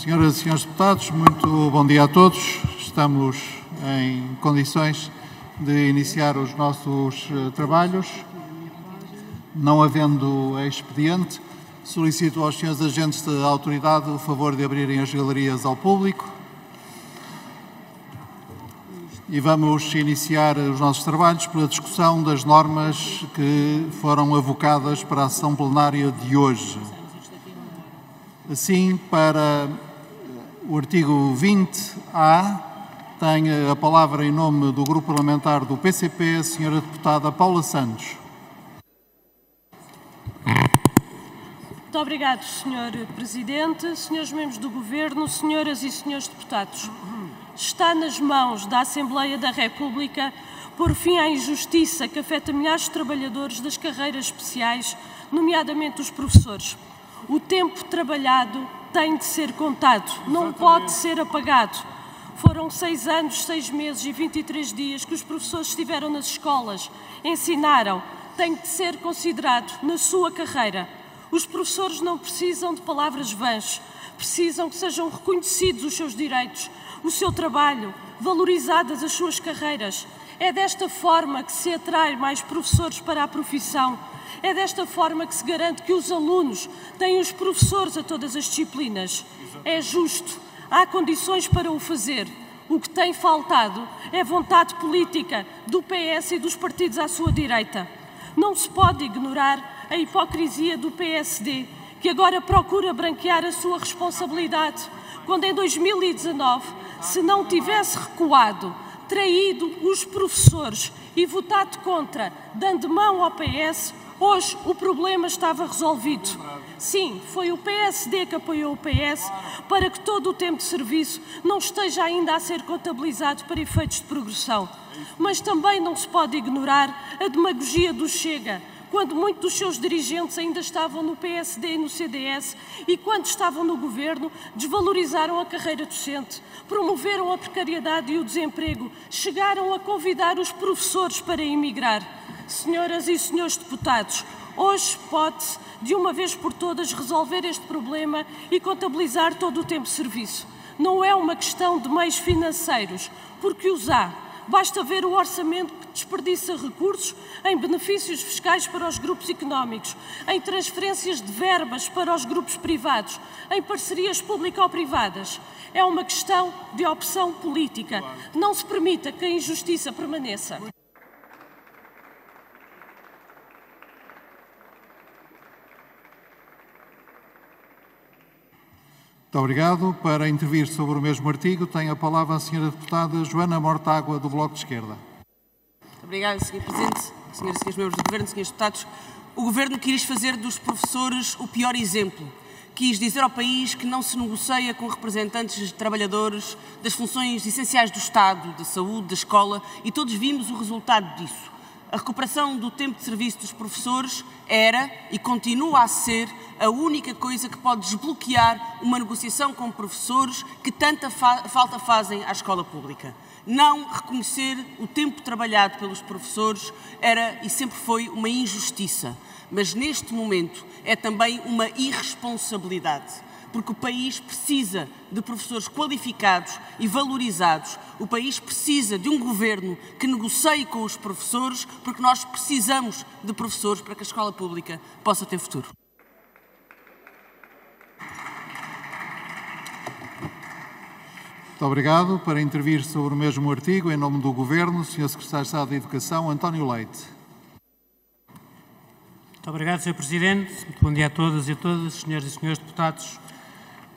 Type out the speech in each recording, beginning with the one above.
Senhoras e senhores deputados, muito bom dia a todos. Estamos em condições de iniciar os nossos eh, trabalhos. Não havendo expediente, solicito aos senhores agentes da autoridade o favor de abrirem as galerias ao público. E vamos iniciar os nossos trabalhos pela discussão das normas que foram avocadas para a sessão plenária de hoje. Assim, para o artigo 20A, tem a palavra em nome do Grupo Parlamentar do PCP, a senhora deputada Paula Santos. Muito obrigado, Sr. Presidente, senhores membros do Governo, senhoras e senhores deputados. Está nas mãos da Assembleia da República pôr fim à injustiça que afeta milhares de trabalhadores das carreiras especiais, nomeadamente os professores. O tempo trabalhado tem de ser contado, não pode ser apagado. Foram seis anos, seis meses e 23 dias que os professores estiveram nas escolas, ensinaram, tem de ser considerado na sua carreira. Os professores não precisam de palavras vãs, precisam que sejam reconhecidos os seus direitos, o seu trabalho, valorizadas as suas carreiras. É desta forma que se atrai mais professores para a profissão é desta forma que se garante que os alunos têm os professores a todas as disciplinas. É justo, há condições para o fazer. O que tem faltado é vontade política do PS e dos partidos à sua direita. Não se pode ignorar a hipocrisia do PSD, que agora procura branquear a sua responsabilidade, quando em 2019, se não tivesse recuado, traído os professores e votado contra, dando mão ao PS, Hoje o problema estava resolvido. Sim, foi o PSD que apoiou o PS para que todo o tempo de serviço não esteja ainda a ser contabilizado para efeitos de progressão. Mas também não se pode ignorar a demagogia do Chega, quando muitos dos seus dirigentes ainda estavam no PSD e no CDS e quando estavam no governo desvalorizaram a carreira docente, promoveram a precariedade e o desemprego, chegaram a convidar os professores para emigrar. Senhoras e senhores deputados, hoje pode-se, de uma vez por todas, resolver este problema e contabilizar todo o tempo de serviço. Não é uma questão de meios financeiros, porque os há. Basta ver o orçamento que desperdiça recursos em benefícios fiscais para os grupos económicos, em transferências de verbas para os grupos privados, em parcerias público-privadas. É uma questão de opção política. Não se permita que a injustiça permaneça. Muito obrigado. Para intervir sobre o mesmo artigo, tem a palavra a senhora deputada Joana Mortágua, do Bloco de Esquerda. Muito obrigada, Sr. Presidente, senhoras e senhores membros do Governo, senhores deputados. O Governo quis fazer dos professores o pior exemplo. Quis dizer ao país que não se negocia com representantes de trabalhadores das funções essenciais do Estado, da saúde, da escola, e todos vimos o resultado disso. A recuperação do tempo de serviço dos professores era e continua a ser a única coisa que pode desbloquear uma negociação com professores que tanta fa falta fazem à escola pública. Não reconhecer o tempo trabalhado pelos professores era e sempre foi uma injustiça, mas neste momento é também uma irresponsabilidade porque o país precisa de professores qualificados e valorizados. O país precisa de um governo que negocie com os professores, porque nós precisamos de professores para que a escola pública possa ter futuro. Muito obrigado. Para intervir sobre o mesmo artigo, em nome do Governo, o Sr. Secretário de Estado da Educação, António Leite. Muito obrigado, Sr. Presidente. Muito bom dia a todas e a todas, senhoras e senhores deputados.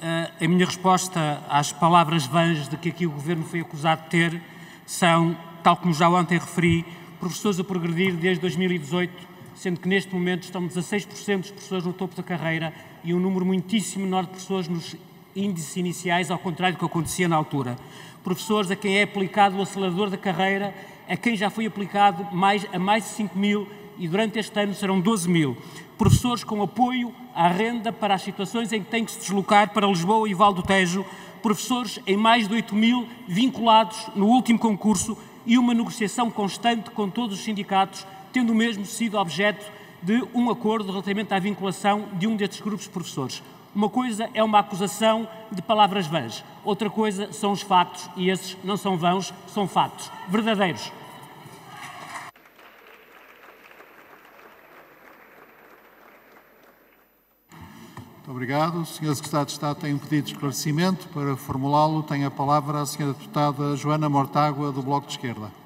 Eh, a minha resposta às palavras vãs de que aqui o Governo foi acusado de ter são, tal como já ontem referi, professores a progredir desde 2018, sendo que neste momento estão 16% dos professores no topo da carreira e um número muitíssimo menor de pessoas nos índices iniciais, ao contrário do que acontecia na altura. Professores a quem é aplicado o acelerador da carreira, a quem já foi aplicado mais, a mais de 5 mil e durante este ano serão 12 mil. Professores com apoio à renda para as situações em que têm que se deslocar para Lisboa e Val do Tejo, professores em mais de 8 mil vinculados no último concurso e uma negociação constante com todos os sindicatos, tendo mesmo sido objeto de um acordo relativamente à vinculação de um destes grupos de professores. Uma coisa é uma acusação de palavras vãs, outra coisa são os factos, e esses não são vãos, são factos verdadeiros. Muito obrigado. O Sr. Secretário de Estado tem um pedido de esclarecimento. Para formulá-lo, tem a palavra a Sra. Deputada Joana Mortágua, do Bloco de Esquerda.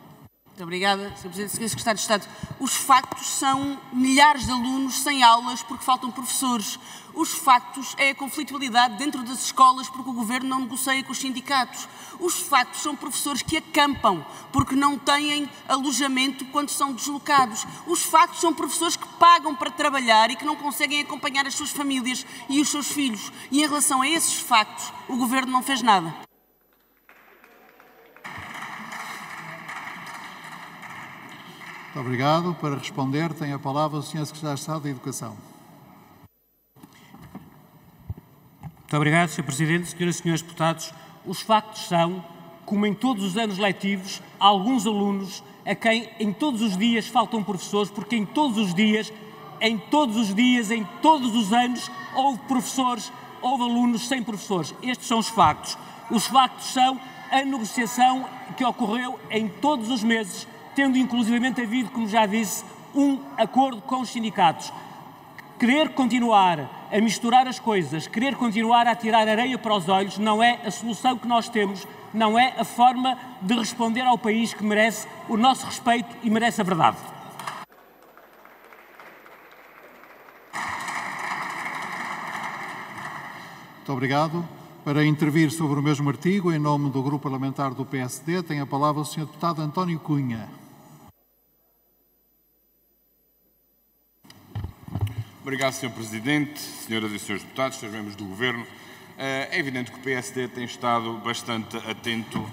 Muito obrigada, Sr. Presidente. Sr. Secretário de Estado, os factos são milhares de alunos sem aulas porque faltam professores. Os factos é a conflitualidade dentro das escolas porque o Governo não negocia com os sindicatos. Os factos são professores que acampam porque não têm alojamento quando são deslocados. Os factos são professores que pagam para trabalhar e que não conseguem acompanhar as suas famílias e os seus filhos. E em relação a esses factos, o Governo não fez nada. Muito obrigado. Para responder, tem a palavra o Sr. Secretário de Estado da Educação. Muito obrigado, Sr. Presidente. Senhoras e Senhores Deputados, os factos são, como em todos os anos letivos, há alguns alunos a quem em todos os dias faltam professores, porque em todos os dias, em todos os dias, em todos os anos, houve professores, houve alunos sem professores. Estes são os factos. Os factos são a negociação que ocorreu em todos os meses, tendo inclusivamente havido, como já disse, um acordo com os sindicatos. Querer continuar a misturar as coisas, querer continuar a tirar areia para os olhos, não é a solução que nós temos, não é a forma de responder ao país que merece o nosso respeito e merece a verdade. Muito obrigado. Para intervir sobre o mesmo artigo, em nome do Grupo Parlamentar do PSD, tem a palavra o Sr. Deputado António Cunha. Obrigado, Sr. Presidente, senhoras e senhores deputados, senhores membros do Governo. Eh, é evidente que o PSD tem estado bastante atento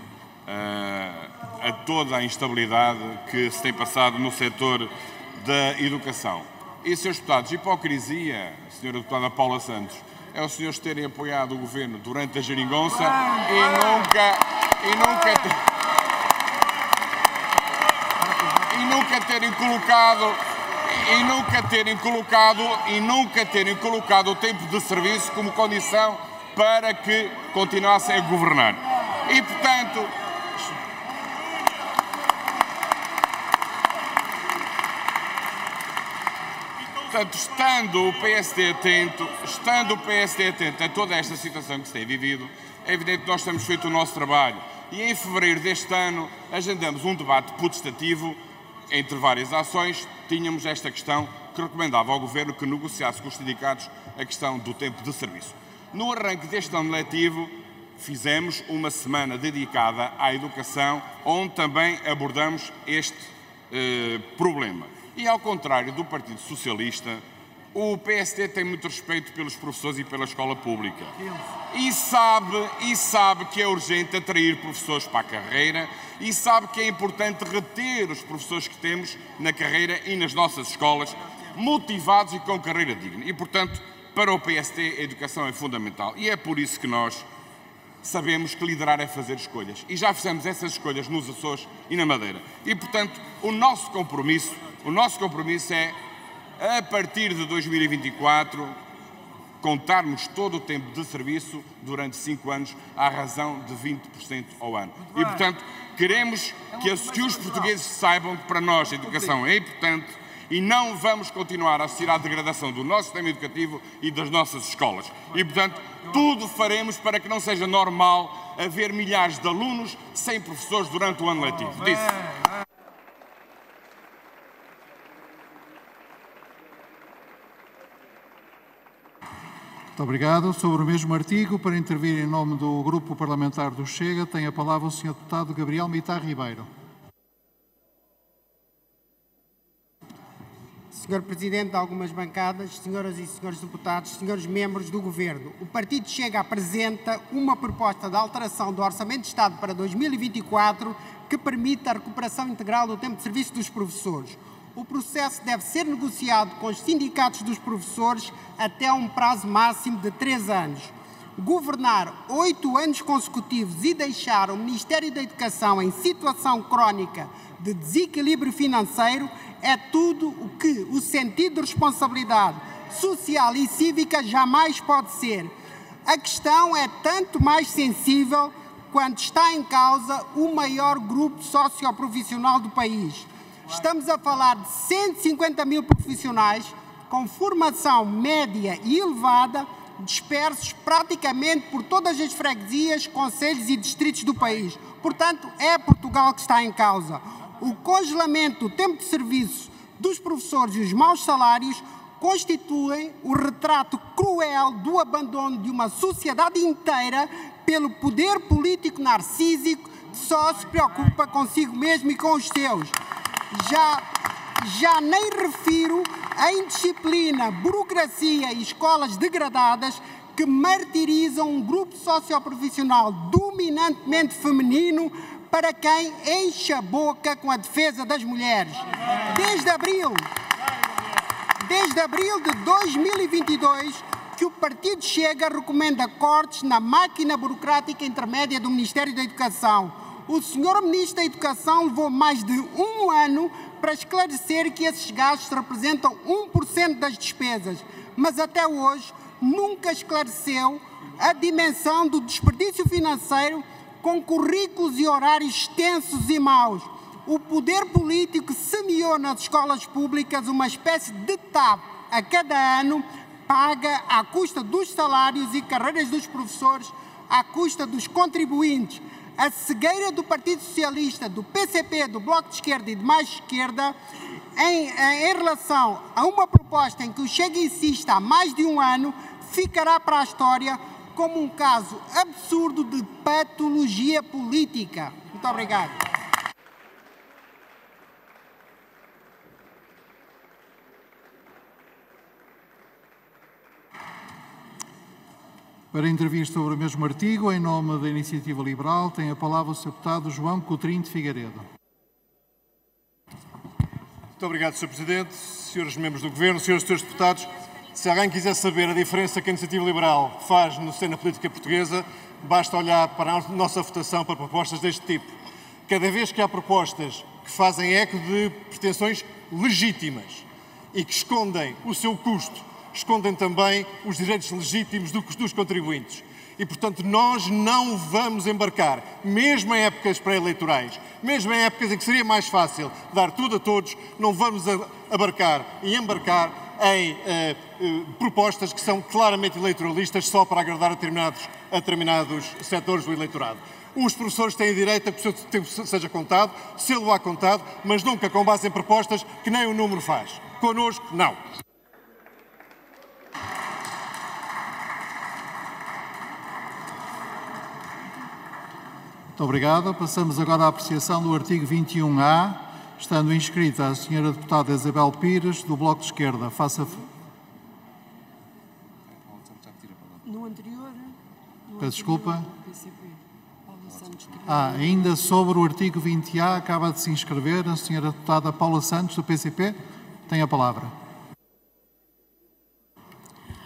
eh, a toda a instabilidade que se tem passado no setor da educação. E, senhores deputados, hipocrisia, senhora deputada Paula Santos, é os senhores terem apoiado o Governo durante a geringonça e nunca, e nunca, e nunca terem colocado e nunca terem colocado e nunca terem colocado o tempo de serviço como condição para que continuassem a governar. E portanto, Portanto, estando o PSD atento, estando o PSD atento a toda esta situação que se tem vivido, é evidente que nós temos feito o nosso trabalho. E em fevereiro deste ano agendamos um debate putestativo entre várias ações, tínhamos esta questão que recomendava ao Governo que negociasse com os sindicatos a questão do tempo de serviço. No arranque deste ano letivo, fizemos uma semana dedicada à educação, onde também abordamos este eh, problema. E ao contrário do Partido Socialista, o PSD tem muito respeito pelos professores e pela escola pública. E sabe, e sabe que é urgente atrair professores para a carreira e sabe que é importante reter os professores que temos na carreira e nas nossas escolas, motivados e com carreira digna. E, portanto, para o PSD a educação é fundamental. E é por isso que nós sabemos que liderar é fazer escolhas. E já fizemos essas escolhas nos Açores e na Madeira. E, portanto, o nosso compromisso, o nosso compromisso é a partir de 2024, contarmos todo o tempo de serviço durante cinco anos à razão de 20% ao ano. E, portanto, queremos que, que os portugueses saibam que para nós a educação é importante e não vamos continuar a assistir à degradação do nosso sistema educativo e das nossas escolas. E, portanto, tudo faremos para que não seja normal haver milhares de alunos sem professores durante o ano letivo. Disse. Muito obrigado. Sobre o mesmo artigo, para intervir em nome do Grupo Parlamentar do Chega, tem a palavra o Sr. Deputado Gabriel Mitar Ribeiro. Senhor Presidente de algumas bancadas, senhoras e senhores deputados, senhores membros do Governo, o Partido Chega apresenta uma proposta de alteração do Orçamento de Estado para 2024 que permite a recuperação integral do tempo de serviço dos professores o processo deve ser negociado com os sindicatos dos professores até um prazo máximo de três anos. Governar oito anos consecutivos e deixar o Ministério da Educação em situação crónica de desequilíbrio financeiro é tudo o que o sentido de responsabilidade social e cívica jamais pode ser. A questão é tanto mais sensível quando está em causa o maior grupo socioprofissional do país. Estamos a falar de 150 mil profissionais com formação média e elevada, dispersos praticamente por todas as freguesias, conselhos e distritos do país. Portanto, é Portugal que está em causa. O congelamento do tempo de serviço dos professores e os maus salários constituem o retrato cruel do abandono de uma sociedade inteira pelo poder político narcísico que só se preocupa consigo mesmo e com os seus. Já, já nem refiro a indisciplina, burocracia e escolas degradadas que martirizam um grupo socioprofissional dominantemente feminino para quem enche a boca com a defesa das mulheres. Desde abril, desde abril de 2022 que o Partido Chega recomenda cortes na máquina burocrática intermédia do Ministério da Educação. O senhor Ministro da Educação levou mais de um ano para esclarecer que esses gastos representam 1% das despesas, mas até hoje nunca esclareceu a dimensão do desperdício financeiro com currículos e horários extensos e maus o poder político semeou nas escolas públicas uma espécie de TAP a cada ano, paga à custa dos salários e carreiras dos professores, à custa dos contribuintes. A cegueira do Partido Socialista, do PCP, do Bloco de Esquerda e de mais esquerda em, em relação a uma proposta em que o Chega insiste há mais de um ano ficará para a história como um caso absurdo de patologia política. Muito obrigado. Para intervir sobre o mesmo artigo, em nome da Iniciativa Liberal, tem a palavra o Sr. Deputado João Coutrinho de Figueiredo. Muito obrigado, Sr. Presidente, Senhores membros do Governo, e Senhores Deputados. Se alguém quiser saber a diferença que a Iniciativa Liberal faz na cena política portuguesa, basta olhar para a nossa votação para propostas deste tipo. Cada vez que há propostas que fazem eco de pretensões legítimas e que escondem o seu custo escondem também os direitos legítimos dos contribuintes. E, portanto, nós não vamos embarcar, mesmo em épocas pré-eleitorais, mesmo em épocas em que seria mais fácil dar tudo a todos, não vamos abarcar e embarcar em eh, eh, propostas que são claramente eleitoralistas só para agradar a determinados, a determinados setores do eleitorado. Os professores têm direito a que o seu tempo seja contado, se ele o há contado, mas nunca com base em propostas que nem o número faz. Connosco, não. Muito obrigado. Passamos agora à apreciação do artigo 21A, estando inscrita a senhora deputada Isabel Pires, do Bloco de Esquerda. Faça... No anterior... Peço desculpa. Ah, ainda sobre o artigo 20A, acaba de se inscrever a senhora deputada Paula Santos, do PCP. Tem a palavra.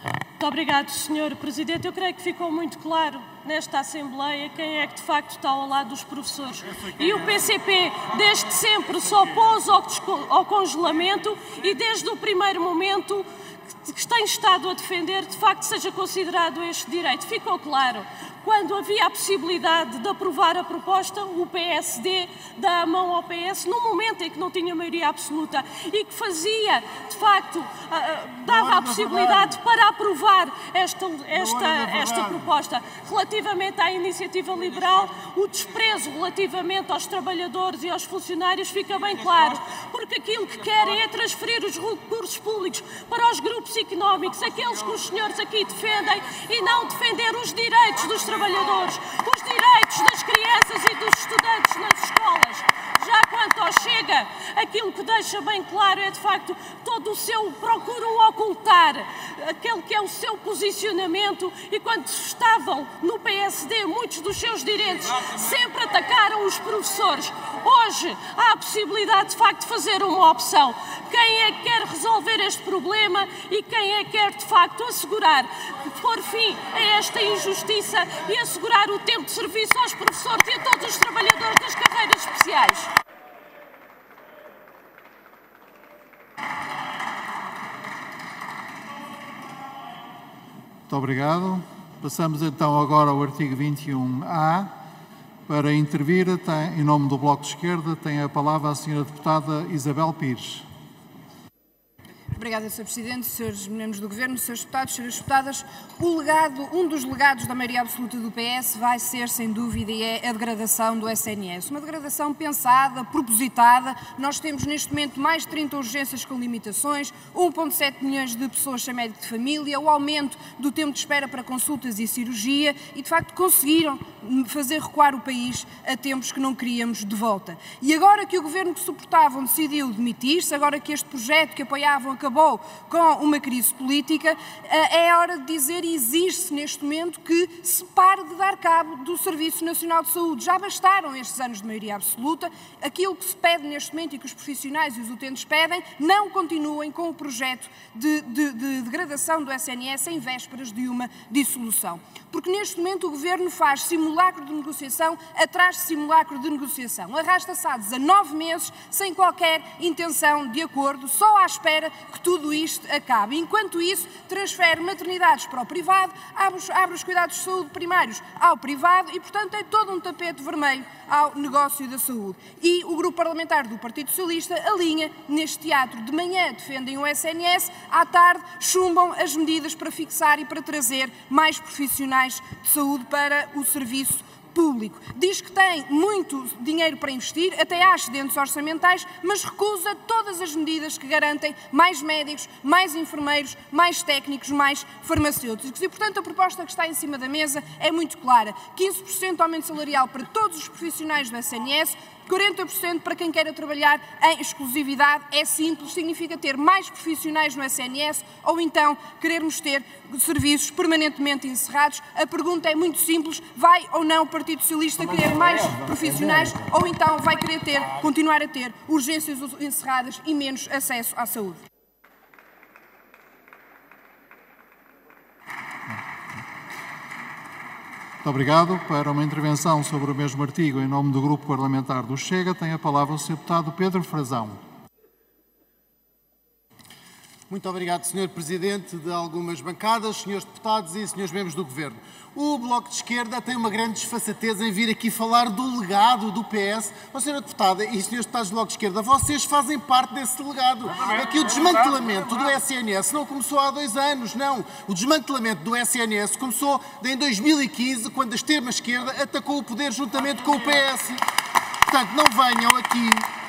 Muito obrigado, Sr. Presidente. Eu creio que ficou muito claro nesta Assembleia quem é que de facto está ao lado dos professores. E o PCP, desde sempre, se opôs ao, ao congelamento e desde o primeiro momento que tem estado a defender, de facto, seja considerado este direito. Ficou claro quando havia a possibilidade de aprovar a proposta, o PSD dá a mão ao PS no momento em que não tinha maioria absoluta e que fazia, de facto, dava a possibilidade para aprovar esta, esta, esta proposta. Relativamente à iniciativa liberal, o desprezo relativamente aos trabalhadores e aos funcionários fica bem claro, porque aquilo que querem é transferir os recursos públicos para os grupos económicos, aqueles que os senhores aqui defendem, e não defender os direitos dos trabalhadores, os direitos das crianças e dos estudantes nas escolas. Já quanto ao Chega, aquilo que deixa bem claro é de facto todo o seu procuram ocultar aquele que é o seu posicionamento e quando estavam no PSD muitos dos seus direitos sempre atacaram os professores. Hoje há a possibilidade de facto de fazer uma opção. Quem é que quer resolver este problema e quem é que quer de facto assegurar pôr fim a esta injustiça e assegurar o tempo de serviço aos professores e a todos os trabalhadores das carreiras especiais. Muito obrigado. Passamos então agora ao artigo 21A. Para intervir, tem, em nome do Bloco de Esquerda, tem a palavra a senhora deputada Isabel Pires. Obrigada, Sr. Presidente, Srs. membros do Governo, Srs. deputados, Sras. deputadas. O legado, um dos legados da maioria absoluta do PS vai ser, sem dúvida, e é a degradação do SNS. Uma degradação pensada, propositada. Nós temos neste momento mais de 30 urgências com limitações, 1,7 milhões de pessoas sem médico de família, o aumento do tempo de espera para consultas e cirurgia e, de facto, conseguiram fazer recuar o país a tempos que não queríamos de volta. E agora que o governo que suportavam decidiu demitir-se, agora que este projeto que apoiavam acabou acabou com uma crise política, eh, é hora de dizer e exige-se neste momento que se pare de dar cabo do Serviço Nacional de Saúde. Já bastaram estes anos de maioria absoluta. Aquilo que se pede neste momento e que os profissionais e os utentes pedem, não continuem com o projeto de, de, de degradação do SNS em vésperas de uma dissolução. Porque neste momento o Governo faz simulacro de negociação atrás de simulacro de negociação. Arrasta-se há 19 meses sem qualquer intenção de acordo, só à espera que que tudo isto acabe. Enquanto isso, transfere maternidades para o privado, abre os, abre os cuidados de saúde primários ao privado e, portanto, é todo um tapete vermelho ao negócio da saúde. E o grupo parlamentar do Partido Socialista alinha neste teatro. De manhã defendem o SNS, à tarde chumbam as medidas para fixar e para trazer mais profissionais de saúde para o serviço público. Diz que tem muito dinheiro para investir, até há excedentes orçamentais, mas recusa todas as medidas que garantem mais médicos, mais enfermeiros, mais técnicos, mais farmacêuticos. E, portanto, a proposta que está em cima da mesa é muito clara. 15% aumento salarial para todos os profissionais do SNS, 40% para quem queira trabalhar em exclusividade. É simples, significa ter mais profissionais no SNS ou então querermos ter serviços permanentemente encerrados. A pergunta é muito simples: vai ou não o Partido Socialista querer mais profissionais ou então vai querer ter, continuar a ter urgências encerradas e menos acesso à saúde? Muito obrigado. Para uma intervenção sobre o mesmo artigo, em nome do Grupo Parlamentar do Chega, tem a palavra o Sr. Deputado Pedro Frazão. Muito obrigado, Sr. Presidente de algumas bancadas, Srs. Deputados e Srs. Membros do Governo. O Bloco de Esquerda tem uma grande desfaçatez em vir aqui falar do legado do PS. Oh, Sra. Deputada e Srs. Deputados do Bloco de Esquerda, vocês fazem parte desse legado. É que o desmantelamento do SNS não começou há dois anos, não. O desmantelamento do SNS começou em 2015, quando a extrema-esquerda atacou o poder juntamente com o PS. Portanto, não venham aqui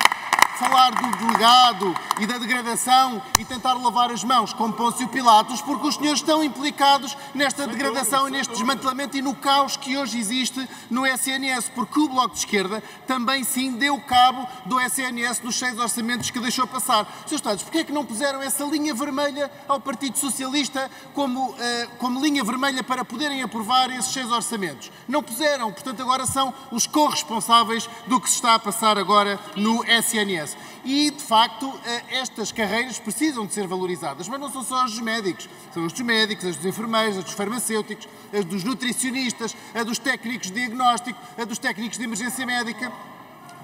falar do delegado e da degradação e tentar lavar as mãos como Pôncio Pilatos, porque os senhores estão implicados nesta degradação e neste desmantelamento e no caos que hoje existe no SNS, porque o Bloco de Esquerda também sim deu cabo do SNS nos seis orçamentos que deixou passar. Sr. Estados, porquê é que não puseram essa linha vermelha ao Partido Socialista como, uh, como linha vermelha para poderem aprovar esses seis orçamentos? Não puseram, portanto agora são os corresponsáveis do que se está a passar agora no SNS. E, de facto, eh, estas carreiras precisam de ser valorizadas, mas não são só as dos médicos, são as dos médicos, as dos enfermeiros, as dos farmacêuticos, as dos nutricionistas, a dos técnicos de diagnóstico, a dos técnicos de emergência médica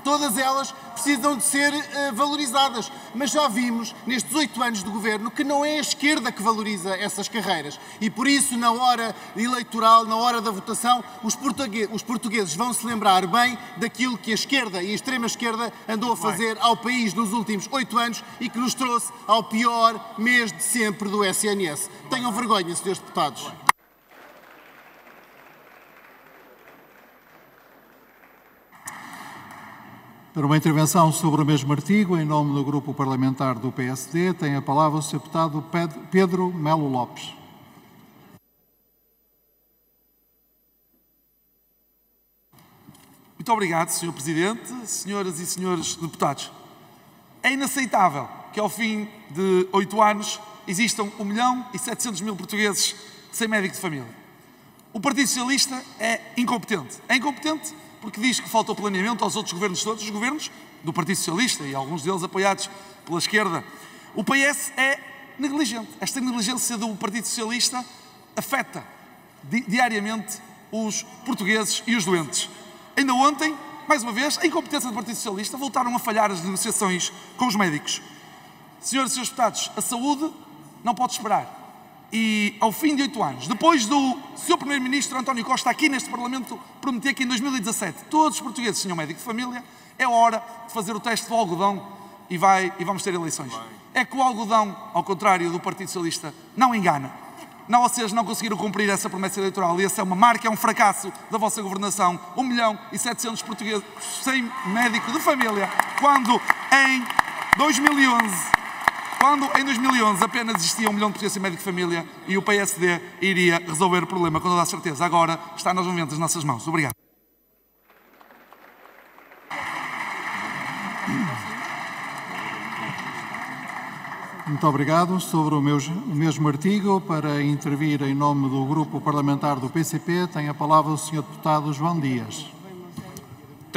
todas elas precisam de ser uh, valorizadas. Mas já vimos nestes oito anos de governo que não é a esquerda que valoriza essas carreiras. E por isso, na hora eleitoral, na hora da votação, os, portugueses, os portugueses vão se lembrar bem daquilo que a esquerda e a extrema-esquerda andou a fazer ao país nos últimos oito anos e que nos trouxe ao pior mês de sempre do SNS. Tenham vergonha, senhores deputados. Para uma intervenção sobre o mesmo artigo, em nome do Grupo Parlamentar do PSD, tem a palavra o Sr. Deputado Pedro Melo Lopes. Muito obrigado, Sr. Presidente, senhoras e senhores deputados. É inaceitável que ao fim de oito anos existam 1 milhão e 700 mil portugueses sem médico de família. O Partido Socialista é incompetente. É incompetente porque diz que falta o planeamento aos outros governos todos, os governos do Partido Socialista e alguns deles apoiados pela esquerda. O PS é negligente. Esta negligência do Partido Socialista afeta di diariamente os portugueses e os doentes. Ainda ontem, mais uma vez, a incompetência do Partido Socialista voltaram a falhar as negociações com os médicos. Senhoras e senhores deputados, a saúde não pode esperar. E ao fim de oito anos, depois do seu Primeiro-Ministro António Costa aqui neste Parlamento prometer que em 2017 todos os portugueses tinham médico de família, é hora de fazer o teste do algodão e, vai, e vamos ter eleições. É que o algodão, ao contrário do Partido Socialista, não engana. Não, vocês não conseguiram cumprir essa promessa eleitoral e essa é uma marca, é um fracasso da vossa governação. 1 milhão e 700 portugueses sem médico de família, quando em 2011 quando em 2011 apenas existia um milhão de sem médico de família e o PSD iria resolver o problema com toda a certeza. Agora está nos momentos das nossas mãos. Obrigado. Muito obrigado. Sobre o, meu, o mesmo artigo, para intervir em nome do Grupo Parlamentar do PCP, tem a palavra o Sr. Deputado João Dias.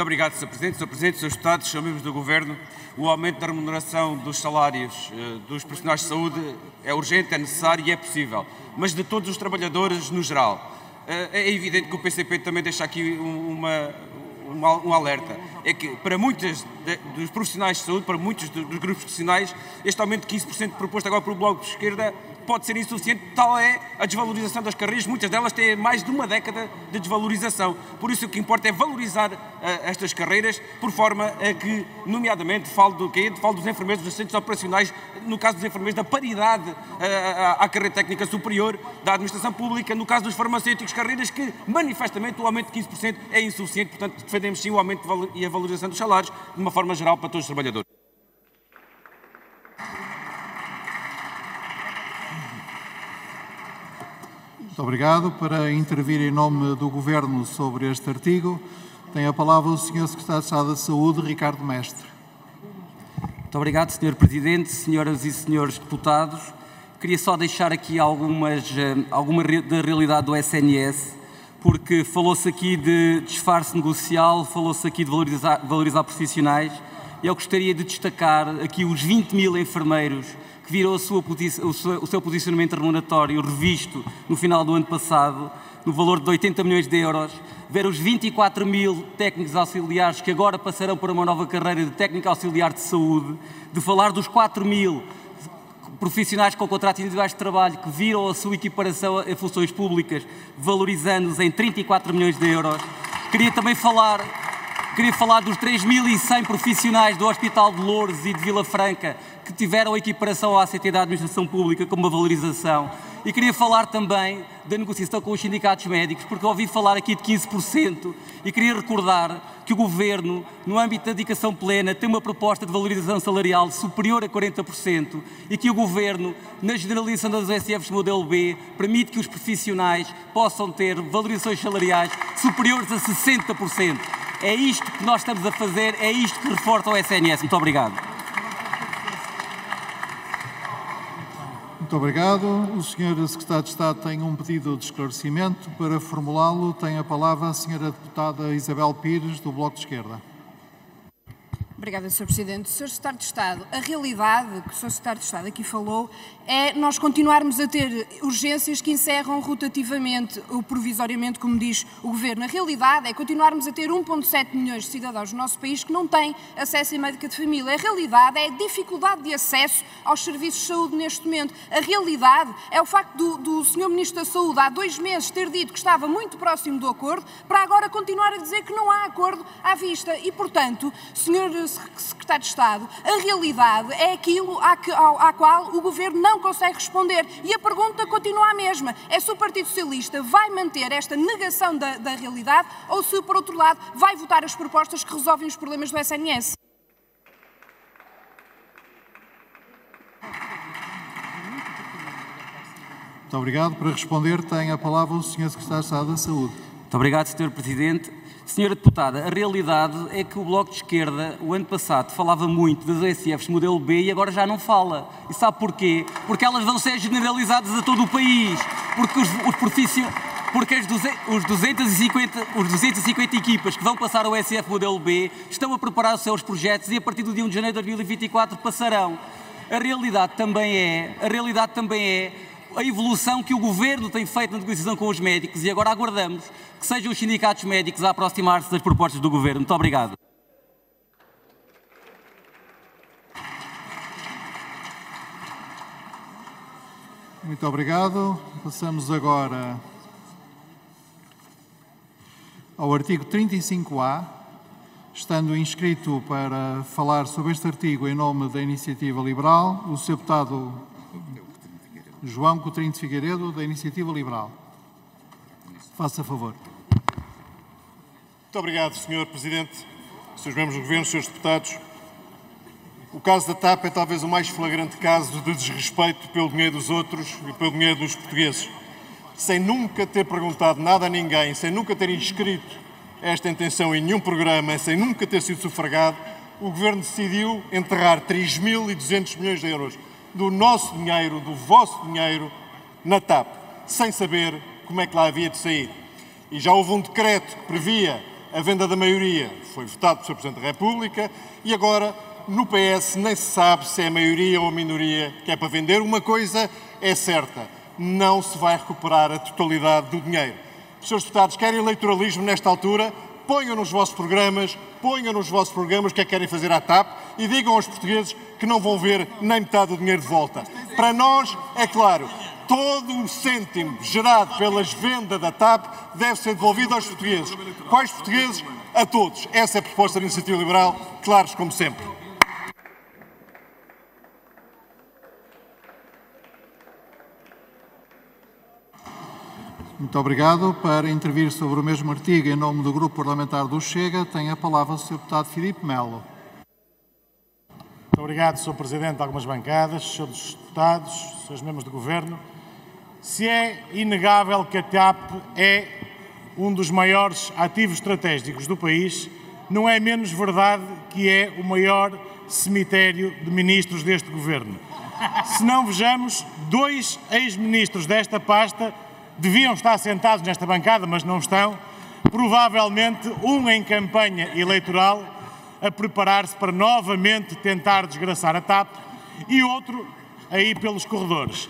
Muito obrigado, Sr. Presidente. Sr. Presidente, Srs. Deputados, Srs. Membros do Governo, o aumento da remuneração dos salários eh, dos profissionais de saúde é urgente, é necessário e é possível, mas de todos os trabalhadores no geral. Eh, é evidente que o PCP também deixa aqui uma, um alerta. É que para muitos dos profissionais de saúde, para muitos dos grupos profissionais, este aumento de 15% proposto agora pelo Bloco de Esquerda pode ser insuficiente, tal é a desvalorização das carreiras, muitas delas têm mais de uma década de desvalorização. Por isso o que importa é valorizar uh, estas carreiras, por forma a que, nomeadamente, falo do quê? Falo dos enfermeiros dos centros operacionais, no caso dos enfermeiros, da paridade uh, à carreira técnica superior da administração pública, no caso dos farmacêuticos, carreiras que, manifestamente, o aumento de 15% é insuficiente, portanto, defendemos sim o aumento e a valorização dos salários, de uma forma geral, para todos os trabalhadores. Muito obrigado. Para intervir em nome do Governo sobre este artigo, tem a palavra o Sr. Secretário de Estado da Saúde, Ricardo Mestre. Muito obrigado, Sr. Presidente, senhoras e senhores deputados. Queria só deixar aqui algumas, eh, alguma da realidade do SNS, porque falou-se aqui de disfarce negocial, falou-se aqui de valorizar, valorizar profissionais, eu gostaria de destacar aqui os 20 mil enfermeiros que viram sua, o seu posicionamento remuneratório revisto no final do ano passado, no valor de 80 milhões de euros, ver os 24 mil técnicos auxiliares que agora passarão para uma nova carreira de técnico auxiliar de saúde, de falar dos 4 mil profissionais com contratos individuais de trabalho que viram a sua equiparação a funções públicas, valorizando-os em 34 milhões de euros. Queria também falar Queria falar dos 3.100 profissionais do Hospital de Lourdes e de Vila Franca que tiveram a equiparação à ACT da Administração Pública como uma valorização. E queria falar também da negociação com os sindicatos médicos, porque ouvi falar aqui de 15% e queria recordar que o Governo, no âmbito da dedicação plena, tem uma proposta de valorização salarial superior a 40% e que o Governo, na generalização das USFs modelo B, permite que os profissionais possam ter valorizações salariais superiores a 60%. É isto que nós estamos a fazer, é isto que reforça o SNS. Muito obrigado. Muito obrigado. O Sr. Secretário de Estado tem um pedido de esclarecimento. Para formulá-lo, tem a palavra a Sra. Deputada Isabel Pires, do Bloco de Esquerda. Obrigada, Sr. Presidente. Sr. Secretário de Estado, a realidade que o Sr. Secretário de Estado aqui falou é nós continuarmos a ter urgências que encerram rotativamente ou provisoriamente, como diz o Governo. A realidade é continuarmos a ter 1,7 milhões de cidadãos no nosso país que não têm acesso à médica de família. A realidade é a dificuldade de acesso aos serviços de saúde neste momento. A realidade é o facto do, do Sr. Ministro da Saúde há dois meses ter dito que estava muito próximo do acordo para agora continuar a dizer que não há acordo à vista. E, portanto, Sr. Secretário de Estado, a realidade é aquilo à, que, à, à qual o Governo não consegue responder. E a pergunta continua a mesma. É se o Partido Socialista vai manter esta negação da, da realidade ou se, por outro lado, vai votar as propostas que resolvem os problemas do SNS. Muito obrigado. Para responder, tem a palavra o Sr. Secretário de Estado da Saúde. Muito obrigado, Sr. Presidente. Senhora Deputada, a realidade é que o Bloco de Esquerda, o ano passado, falava muito das ESFs modelo B e agora já não fala. E sabe porquê? Porque elas vão ser generalizadas a todo o país. Porque os, os porque as os 250, os 250 equipas que vão passar ao SF modelo B estão a preparar os seus projetos e a partir do dia 1 de janeiro de 2024 passarão. A realidade também é, a realidade também é a evolução que o Governo tem feito na negociação com os médicos e agora aguardamos que sejam os sindicatos médicos a aproximar-se das propostas do Governo. Muito obrigado. Muito obrigado. Passamos agora ao artigo 35A, estando inscrito para falar sobre este artigo em nome da Iniciativa Liberal, o Sr. Deputado João Coutinho de Figueiredo, da Iniciativa Liberal. Faça favor. Muito obrigado, Sr. Presidente, Srs. membros do Governo, Srs. Deputados. O caso da TAP é talvez o mais flagrante caso de desrespeito pelo dinheiro dos outros e pelo dinheiro dos portugueses. Sem nunca ter perguntado nada a ninguém, sem nunca ter inscrito esta intenção em nenhum programa, sem nunca ter sido sufragado, o Governo decidiu enterrar 3.200 milhões de euros do nosso dinheiro, do vosso dinheiro, na TAP, sem saber como é que lá havia de sair. E já houve um decreto que previa a venda da maioria, foi votado pelo Sr. Presidente da República, e agora no PS nem se sabe se é maioria ou minoria que é para vender. Uma coisa é certa, não se vai recuperar a totalidade do dinheiro. Senhores deputados, querem eleitoralismo nesta altura? Ponham nos vossos programas, ponham nos vossos programas o que é que querem fazer à TAP e digam aos portugueses que não vão ver nem metade do dinheiro de volta. Para nós, é claro, todo o cêntimo gerado pelas vendas da TAP deve ser devolvido aos portugueses. Quais portugueses? A todos. Essa é a proposta da Iniciativa Liberal, claros como sempre. Muito obrigado. Para intervir sobre o mesmo artigo em nome do Grupo Parlamentar do Chega, tem a palavra o Sr. Deputado Filipe Melo. Muito obrigado, Sr. Presidente de algumas bancadas, Srs. Deputados, Srs. Membros do Governo. Se é inegável que a TAP é um dos maiores ativos estratégicos do país, não é menos verdade que é o maior cemitério de ministros deste Governo. Se não vejamos, dois ex-ministros desta pasta deviam estar sentados nesta bancada, mas não estão, provavelmente um em campanha eleitoral a preparar-se para novamente tentar desgraçar a TAP e outro aí pelos corredores.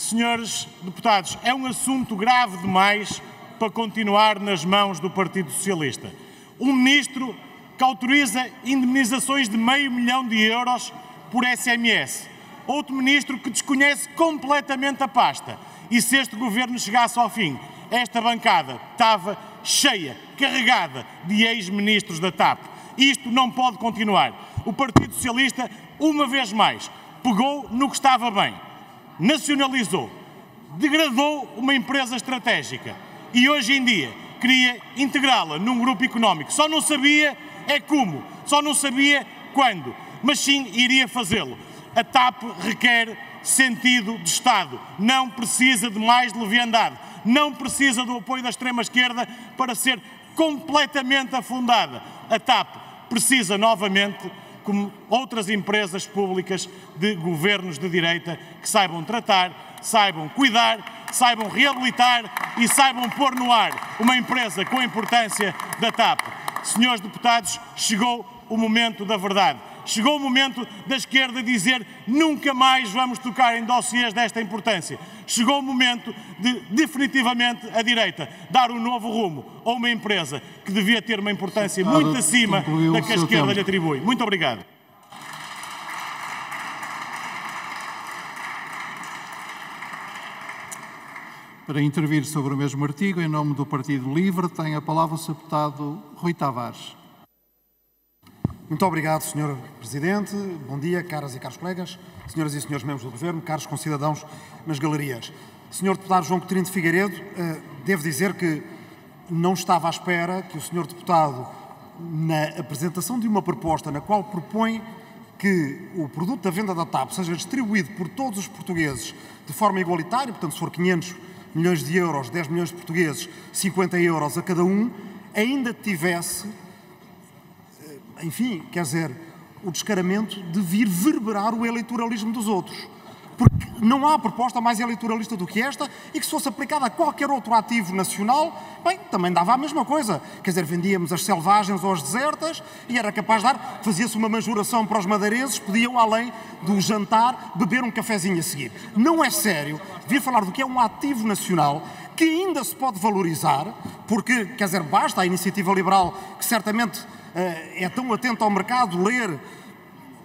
Senhores deputados, é um assunto grave demais para continuar nas mãos do Partido Socialista. Um ministro que autoriza indemnizações de meio milhão de euros por SMS. Outro ministro que desconhece completamente a pasta e se este governo chegasse ao fim, esta bancada estava cheia, carregada de ex-ministros da TAP. Isto não pode continuar. O Partido Socialista, uma vez mais, pegou no que estava bem, nacionalizou, degradou uma empresa estratégica e hoje em dia queria integrá-la num grupo económico. Só não sabia é como, só não sabia quando, mas sim iria fazê-lo. A TAP requer sentido de Estado, não precisa de mais leviandade, não precisa do apoio da extrema-esquerda para ser completamente afundada. A TAP precisa novamente, como outras empresas públicas de governos de direita, que saibam tratar, saibam cuidar, saibam reabilitar e saibam pôr no ar uma empresa com a importância da TAP. Senhores deputados, chegou o momento da verdade. Chegou o momento da esquerda dizer nunca mais vamos tocar em dossiês desta importância. Chegou o momento de, definitivamente, a direita dar um novo rumo a uma empresa que devia ter uma importância muito acima da que a esquerda tempo. lhe atribui. Muito obrigado. Para intervir sobre o mesmo artigo, em nome do Partido Livre, tem a palavra o. Deputado Rui Tavares. Muito obrigado, Sr. Presidente. Bom dia, caras e caros colegas, senhoras e senhores membros do Governo, caros concidadãos nas galerias. Sr. Deputado João Coutinho de Figueiredo, eh, devo dizer que não estava à espera que o Sr. Deputado, na apresentação de uma proposta na qual propõe que o produto da venda da TAP seja distribuído por todos os portugueses de forma igualitária, portanto, se for 500 milhões de euros, 10 milhões de portugueses, 50 euros a cada um, ainda tivesse enfim, quer dizer, o descaramento de vir verberar o eleitoralismo dos outros. Porque não há proposta mais eleitoralista do que esta e que se fosse aplicada a qualquer outro ativo nacional, bem, também dava a mesma coisa. Quer dizer, vendíamos as selvagens ou as desertas e era capaz de dar, fazia-se uma manjuração para os madeirenses, podiam, além do jantar, beber um cafezinho a seguir. Não é sério vir falar do que é um ativo nacional que ainda se pode valorizar, porque, quer dizer, basta a iniciativa liberal, que certamente é tão atento ao mercado, ler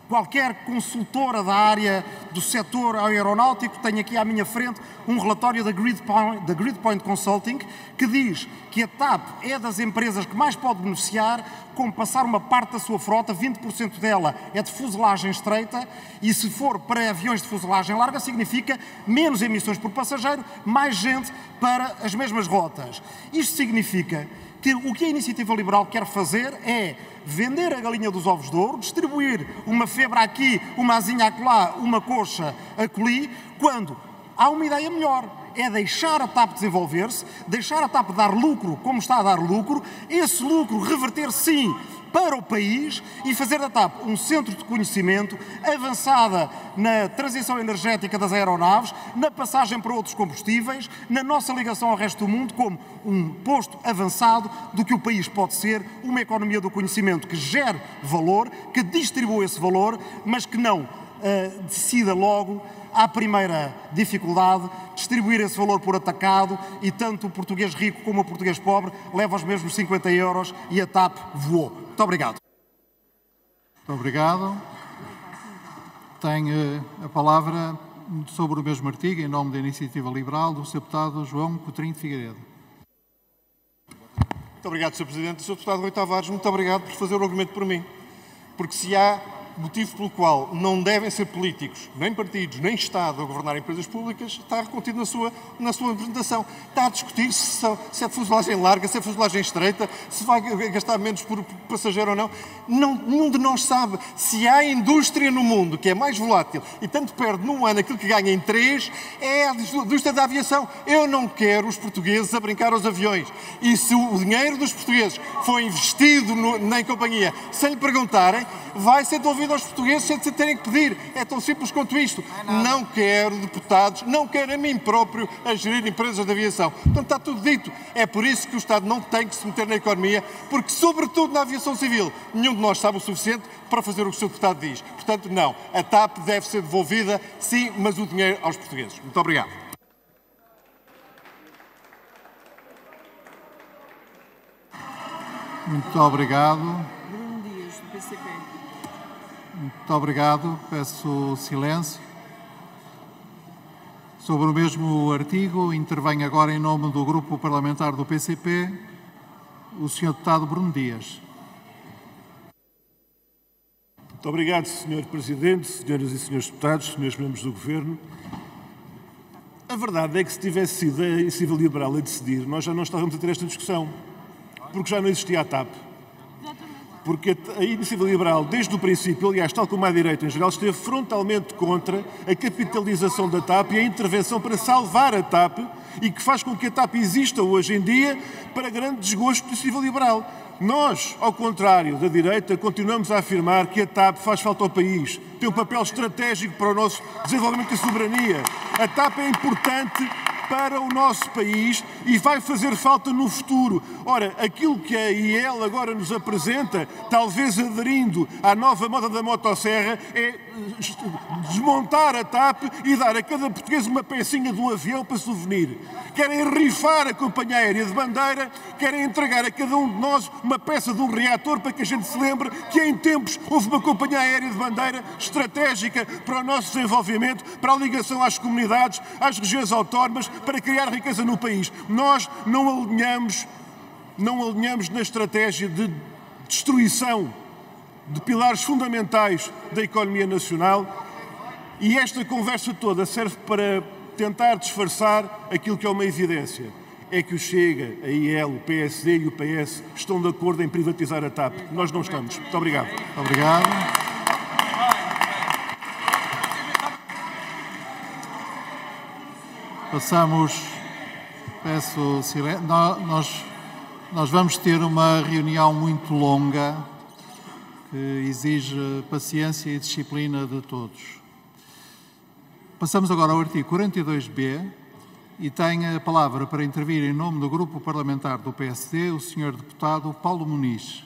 qualquer consultora da área do setor aeronáutico, tenho aqui à minha frente um relatório da Gridpoint, da Gridpoint Consulting que diz que a TAP é das empresas que mais pode beneficiar com passar uma parte da sua frota, 20% dela é de fuselagem estreita e se for para aviões de fuselagem larga significa menos emissões por passageiro, mais gente para as mesmas rotas. Isto significa o que a Iniciativa Liberal quer fazer é vender a galinha dos ovos de ouro, distribuir uma febra aqui, uma asinha acolá, uma coxa acolhi, quando há uma ideia melhor. É deixar a TAP desenvolver-se, deixar a TAP dar lucro como está a dar lucro, esse lucro reverter sim para o país e fazer da TAP um centro de conhecimento avançada na transição energética das aeronaves, na passagem para outros combustíveis, na nossa ligação ao resto do mundo, como um posto avançado do que o país pode ser, uma economia do conhecimento que gere valor, que distribua esse valor, mas que não uh, decida logo à primeira dificuldade, distribuir esse valor por atacado e tanto o português rico como o português pobre leva os mesmos 50 euros e a TAP voou. Muito obrigado. Muito obrigado. Tenho a palavra sobre o mesmo artigo, em nome da Iniciativa Liberal, do Sr. Deputado João Coutinho de Figueiredo. Muito obrigado, Sr. Presidente. Sr. Deputado Rui Tavares, muito obrigado por fazer o argumento por mim. Porque se há motivo pelo qual não devem ser políticos, nem partidos, nem Estado a governar empresas públicas, está contido na sua, na sua apresentação. Está a discutir se, são, se é fuselagem larga, se é fuselagem estreita, se vai gastar menos por passageiro ou não. não. Nenhum de nós sabe. Se há indústria no mundo que é mais volátil e tanto perde num ano aquilo que ganha em três, é a indústria da aviação. Eu não quero os portugueses a brincar aos aviões. E se o dinheiro dos portugueses foi investido no, na companhia sem lhe perguntarem, vai ser devolvido aos portugueses sem terem que pedir. É tão simples quanto isto. Não quero deputados, não quero a mim próprio a gerir empresas de aviação. Portanto, está tudo dito. É por isso que o Estado não tem que se meter na economia, porque, sobretudo na aviação civil, nenhum de nós sabe o suficiente para fazer o que o Sr. Deputado diz. Portanto, não. A TAP deve ser devolvida, sim, mas o dinheiro aos portugueses. Muito obrigado. Muito obrigado. Muito obrigado. Peço silêncio. Sobre o mesmo artigo, intervém agora em nome do Grupo Parlamentar do PCP o Sr. Deputado Bruno Dias. Muito obrigado, Sr. Presidente, senhoras e senhores deputados, senhores membros do Governo. A verdade é que se tivesse sido a Iniciativa Liberal a decidir, nós já não estávamos a ter esta discussão, porque já não existia a TAP porque a iniciativa liberal, desde o princípio, aliás, tal como a direita em geral, esteve frontalmente contra a capitalização da TAP e a intervenção para salvar a TAP e que faz com que a TAP exista hoje em dia para grande desgosto da iniciativa liberal. Nós, ao contrário da direita, continuamos a afirmar que a TAP faz falta ao país, tem um papel estratégico para o nosso desenvolvimento e soberania. A TAP é importante para o nosso país e vai fazer falta no futuro. Ora, aquilo que a IEL agora nos apresenta, talvez aderindo à nova moda da motosserra, é eh, desmontar a TAP e dar a cada português uma pecinha de um avião para souvenir. Querem rifar a companhia aérea de bandeira, querem entregar a cada um de nós uma peça de um reator para que a gente se lembre que em tempos houve uma companhia aérea de bandeira estratégica para o nosso desenvolvimento, para a ligação às comunidades, às regiões autónomas, para criar riqueza no país. Nós não alinhamos, não alinhamos na estratégia de destruição de pilares fundamentais da economia nacional e esta conversa toda serve para tentar disfarçar aquilo que é uma evidência. É que o Chega, a IEL, o PSD e o PS estão de acordo em privatizar a TAP. Nós não estamos. Muito obrigado. Obrigado. Passamos, peço silêncio, nós, nós vamos ter uma reunião muito longa que exige paciência e disciplina de todos. Passamos agora ao artigo 42b e tem a palavra para intervir em nome do Grupo Parlamentar do PSD o Sr. Deputado Paulo Muniz.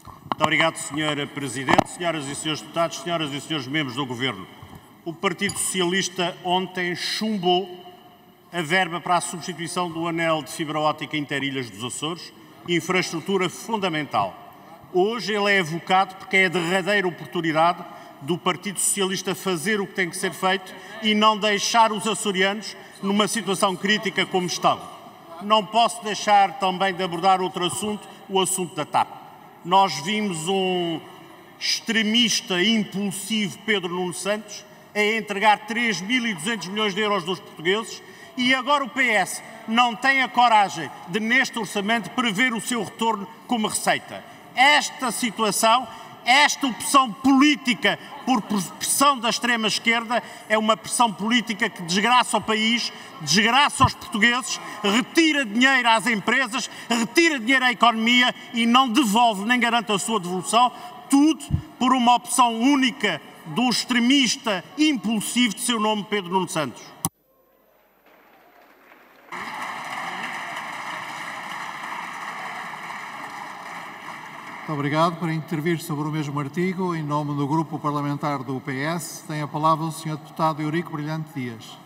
Muito obrigado, Sr. Presidente, senhoras e senhores deputados, senhoras e senhores membros do Governo o Partido Socialista ontem chumbou a verba para a substituição do anel de fibra óptica Interilhas dos Açores, infraestrutura fundamental. Hoje ele é evocado porque é a derradeira oportunidade do Partido Socialista fazer o que tem que ser feito e não deixar os açorianos numa situação crítica como estão. Não posso deixar também de abordar outro assunto, o assunto da TAP. Nós vimos um extremista impulsivo Pedro Nuno Santos a entregar 3.200 milhões de euros dos portugueses e agora o PS não tem a coragem de, neste orçamento, prever o seu retorno como receita. Esta situação, esta opção política por pressão da extrema-esquerda é uma pressão política que desgraça o país, desgraça os portugueses, retira dinheiro às empresas, retira dinheiro à economia e não devolve nem garante a sua devolução, tudo por uma opção única do extremista impulsivo de seu nome Pedro Nuno Santos. Muito obrigado. Para intervir sobre o mesmo artigo, em nome do Grupo Parlamentar do PS, tem a palavra o Sr. Deputado Eurico Brilhante Dias.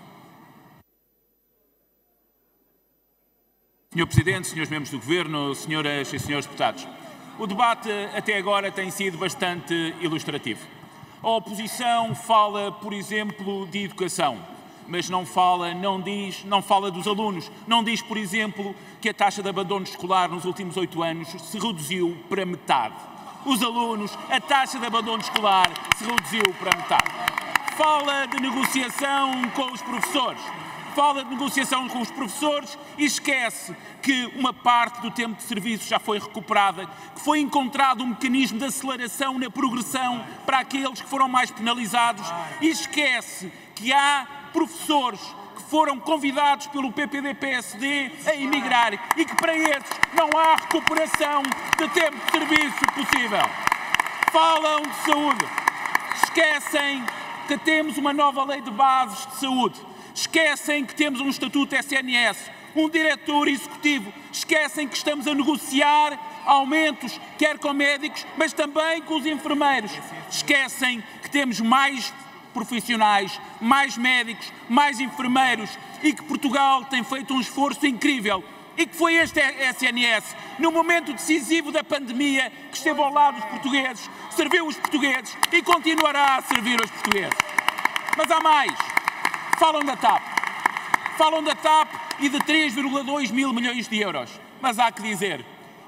Sr. Presidente, Srs. Membros do Governo, Senhoras e Srs. Deputados, o debate até agora tem sido bastante ilustrativo. A oposição fala, por exemplo, de educação, mas não fala, não diz, não fala dos alunos. Não diz, por exemplo, que a taxa de abandono escolar nos últimos oito anos se reduziu para metade. Os alunos, a taxa de abandono escolar se reduziu para metade. Fala de negociação com os professores. Fala de negociação com os professores e esquece que uma parte do tempo de serviço já foi recuperada, que foi encontrado um mecanismo de aceleração na progressão para aqueles que foram mais penalizados e esquece que há professores que foram convidados pelo PPD-PSD a emigrar e que para esses não há recuperação de tempo de serviço possível. Falam de saúde, esquecem que temos uma nova lei de bases de saúde, esquecem que temos um estatuto SNS, um diretor executivo, esquecem que estamos a negociar aumentos, quer com médicos, mas também com os enfermeiros. Esquecem que temos mais profissionais, mais médicos, mais enfermeiros e que Portugal tem feito um esforço incrível e que foi este SNS, no momento decisivo da pandemia, que esteve ao lado dos portugueses, serviu os portugueses e continuará a servir os portugueses. Mas há mais. Falam da TAP. Falam da TAP e de 3,2 mil milhões de euros. Mas há que dizer,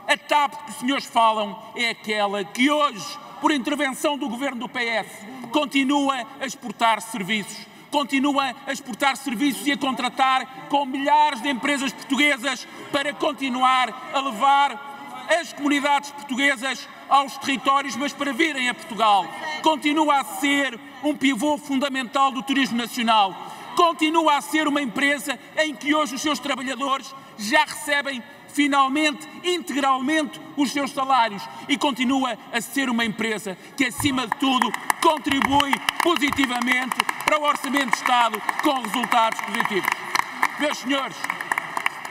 a TAP que os senhores falam é aquela que hoje, por intervenção do governo do PS, continua a exportar serviços, continua a exportar serviços e a contratar com milhares de empresas portuguesas para continuar a levar as comunidades portuguesas aos territórios, mas para virem a Portugal. Continua a ser um pivô fundamental do turismo nacional. Continua a ser uma empresa em que hoje os seus trabalhadores já recebem finalmente, integralmente, os seus salários e continua a ser uma empresa que, acima de tudo, contribui positivamente para o Orçamento de Estado com resultados positivos. Meus senhores,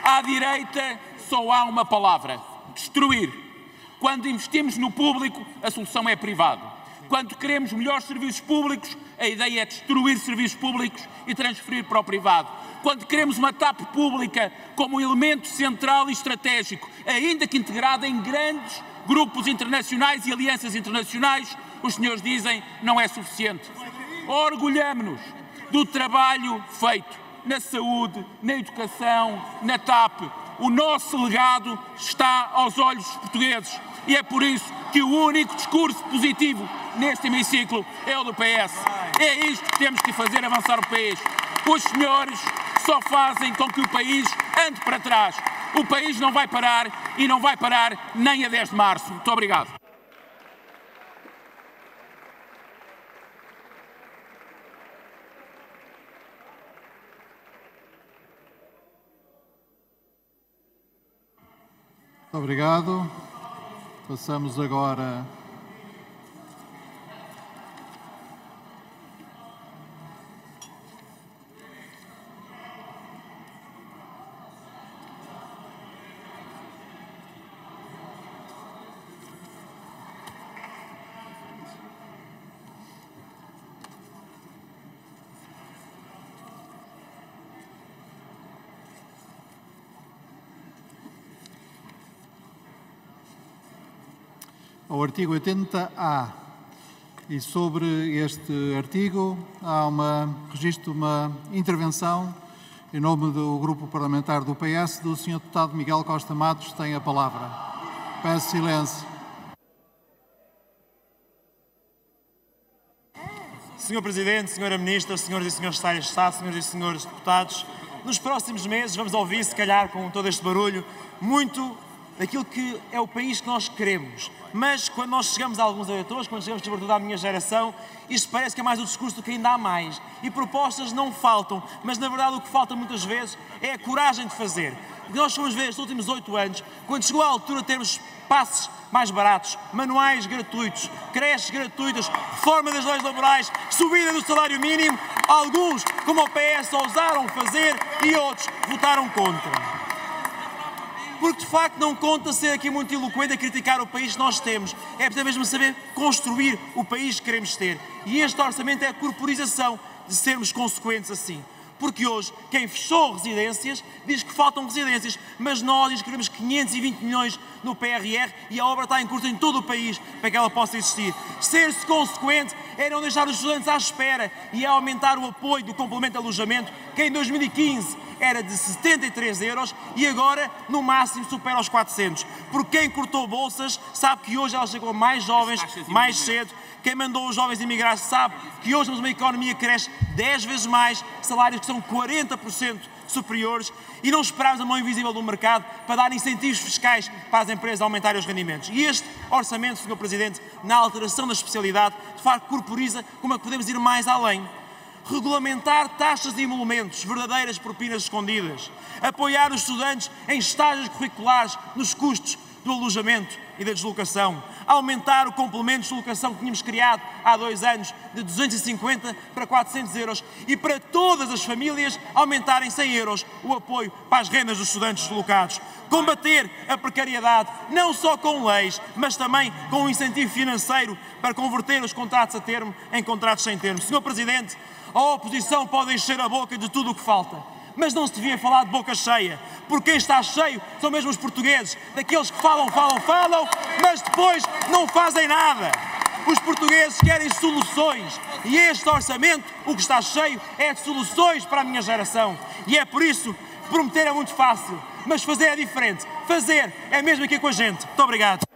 à direita só há uma palavra: destruir. Quando investimos no público, a solução é privado. Quando queremos melhores serviços públicos, a ideia é destruir serviços públicos e transferir para o privado quando queremos uma TAP pública como elemento central e estratégico, ainda que integrada em grandes grupos internacionais e alianças internacionais, os senhores dizem não é suficiente. Orgulhamos-nos do trabalho feito na saúde, na educação, na TAP. O nosso legado está aos olhos dos portugueses e é por isso que o único discurso positivo neste hemiciclo é o do PS. É isto que temos que fazer avançar o país. Os senhores só fazem com que o país ande para trás. O país não vai parar e não vai parar nem a 10 de março. Muito obrigado. Muito obrigado. Passamos agora ao artigo 80A. E sobre este artigo há uma registro uma intervenção em nome do grupo parlamentar do PS do Sr. Deputado Miguel Costa Matos tem a palavra. Peço silêncio. Senhor Presidente, Senhora Ministra, Senhoras e Senhores Secretários de Estado, Senhoras e Senhores Deputados, nos próximos meses vamos ouvir, se calhar com todo este barulho, muito daquilo que é o país que nós queremos. Mas quando nós chegamos a alguns eleitores, quando chegamos sobretudo à minha geração, isto parece que é mais o discurso do que ainda há mais. E propostas não faltam, mas na verdade o que falta muitas vezes é a coragem de fazer. Nós fomos ver estes últimos oito anos, quando chegou a altura de termos passes mais baratos, manuais gratuitos, creches gratuitas, reforma das leis laborais, subida do salário mínimo, alguns, como o PS, ousaram fazer e outros votaram contra. Porque de facto não conta ser aqui muito eloquente a criticar o país que nós temos. É preciso mesmo saber construir o país que queremos ter. E este orçamento é a corporização de sermos consequentes assim porque hoje quem fechou residências diz que faltam residências, mas nós inscrevemos 520 milhões no PRR e a obra está em curso em todo o país para que ela possa existir. Ser-se consequente é não deixar os estudantes à espera e é aumentar o apoio do complemento de alojamento, que em 2015 era de 73 euros e agora no máximo supera os 400. Porque quem cortou bolsas sabe que hoje ela chegou a mais jovens, mais cedo quem mandou os jovens emigrar sabe que hoje temos uma economia que cresce 10 vezes mais, salários que são 40% superiores e não esperamos a mão invisível do mercado para dar incentivos fiscais para as empresas aumentarem os rendimentos. E este orçamento, Sr. Presidente, na alteração da especialidade, de facto corporiza como é que podemos ir mais além regulamentar taxas de emolumentos, verdadeiras propinas escondidas, apoiar os estudantes em estágios curriculares nos custos do alojamento e da deslocação, aumentar o complemento de deslocação que tínhamos criado há dois anos de 250 para 400 euros e para todas as famílias aumentarem 100 euros o apoio para as rendas dos estudantes deslocados. Combater a precariedade, não só com leis, mas também com um incentivo financeiro para converter os contratos a termo em contratos sem termo. Senhor Presidente, a oposição pode encher a boca de tudo o que falta mas não se devia falar de boca cheia, porque quem está cheio são mesmo os portugueses, daqueles que falam, falam, falam, mas depois não fazem nada. Os portugueses querem soluções e este orçamento, o que está cheio, é de soluções para a minha geração. E é por isso que prometer é muito fácil, mas fazer é diferente. Fazer é mesmo aqui com a gente. Muito obrigado.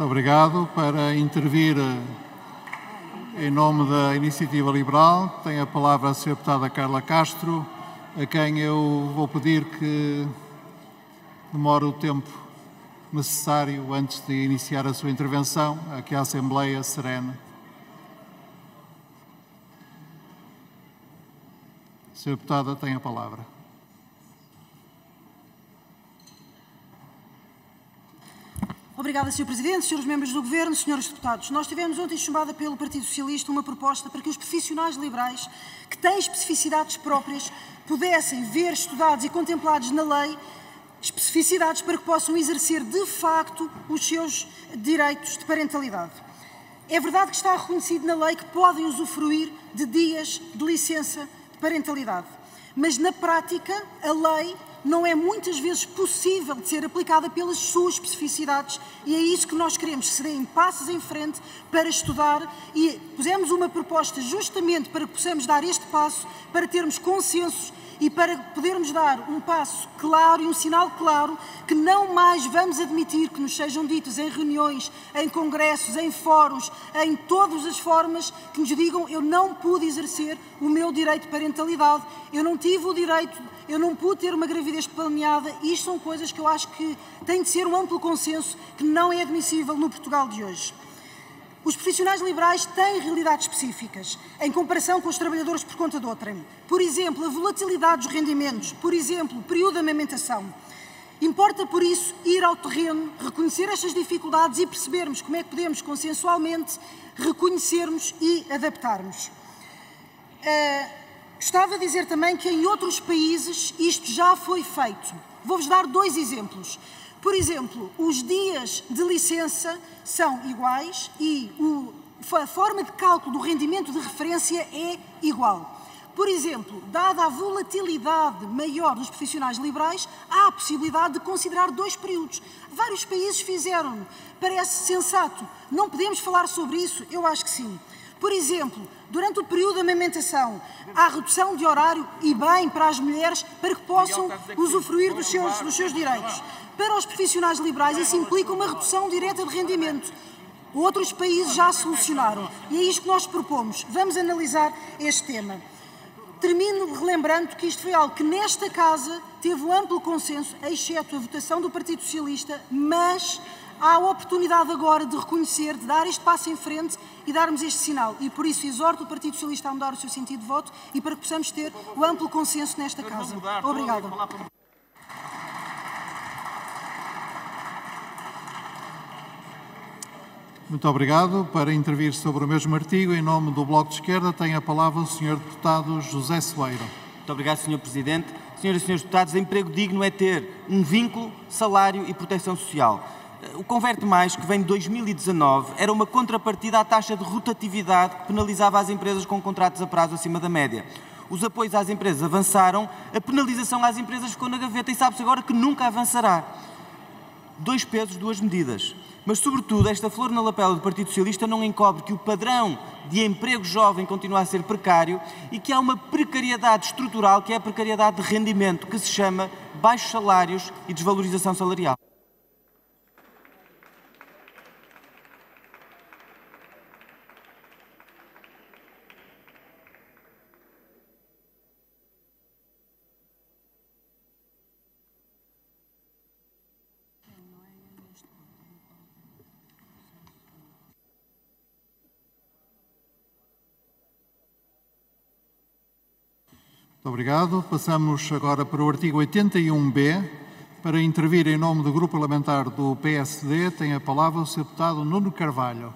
Muito obrigado. Para intervir eh, em nome da Iniciativa Liberal, tem a palavra a Sra. Deputada Carla Castro, a quem eu vou pedir que demore o tempo necessário antes de iniciar a sua intervenção, a que a Assembleia serena. Sra. Deputada, tem a palavra. Obrigada, Sr. Presidente, Srs. Membros do Governo, Srs. Deputados. Nós tivemos ontem chumbada pelo Partido Socialista uma proposta para que os profissionais liberais, que têm especificidades próprias, pudessem ver estudados e contemplados na lei especificidades para que possam exercer de facto os seus direitos de parentalidade. É verdade que está reconhecido na lei que podem usufruir de dias de licença de parentalidade, mas na prática a lei não é muitas vezes possível de ser aplicada pelas suas especificidades. E é isso que nós queremos, que se deem passos em frente para estudar. E pusemos uma proposta justamente para que possamos dar este passo, para termos consensos e para podermos dar um passo claro e um sinal claro que não mais vamos admitir que nos sejam ditos em reuniões, em congressos, em fóruns, em todas as formas que nos digam eu não pude exercer o meu direito de parentalidade, eu não tive o direito, eu não pude ter uma gravidez planeada. Isto são coisas que eu acho que tem de ser um amplo consenso que não é admissível no Portugal de hoje. Os profissionais liberais têm realidades específicas, em comparação com os trabalhadores por conta de outrem. Por exemplo, a volatilidade dos rendimentos, por exemplo, o período de amamentação. Importa, por isso, ir ao terreno, reconhecer estas dificuldades e percebermos como é que podemos consensualmente reconhecermos e adaptarmos. Uh, gostava de dizer também que em outros países isto já foi feito. Vou-vos dar dois exemplos. Por exemplo, os dias de licença são iguais e o, a forma de cálculo do rendimento de referência é igual. Por exemplo, dada a volatilidade maior dos profissionais liberais, há a possibilidade de considerar dois períodos. Vários países fizeram. Parece sensato. Não podemos falar sobre isso? Eu acho que sim. Por exemplo, durante o período de amamentação, há redução de horário e bem para as mulheres para que possam usufruir dos seus, dos seus direitos. Para os profissionais liberais, isso implica uma redução direta de rendimento. Outros países já solucionaram. E é isto que nós propomos. Vamos analisar este tema. Termino relembrando que isto foi algo que nesta Casa teve um amplo consenso, exceto a votação do Partido Socialista, mas há a oportunidade agora de reconhecer, de dar este passo em frente e darmos este sinal. E por isso exorto o Partido Socialista a mudar o seu sentido de voto e para que possamos ter o amplo consenso nesta Casa. Obrigada. Muito obrigado. Para intervir sobre o mesmo artigo, em nome do Bloco de Esquerda, tem a palavra o Sr. Deputado José Soeiro. Muito obrigado, Sr. Presidente. Senhoras e Srs. Deputados, emprego digno é ter um vínculo, salário e proteção social. O Converte Mais, que vem de 2019, era uma contrapartida à taxa de rotatividade que penalizava as empresas com contratos a prazo acima da média. Os apoios às empresas avançaram, a penalização às empresas ficou na gaveta e sabe-se agora que nunca avançará. Dois pesos, duas medidas. Mas, sobretudo, esta flor na lapela do Partido Socialista não encobre que o padrão de emprego jovem continua a ser precário e que há uma precariedade estrutural, que é a precariedade de rendimento, que se chama baixos salários e desvalorização salarial. Muito obrigado. Passamos agora para o artigo 81b. Para intervir em nome do Grupo Parlamentar do PSD, tem a palavra o Sr. Deputado Nuno Carvalho.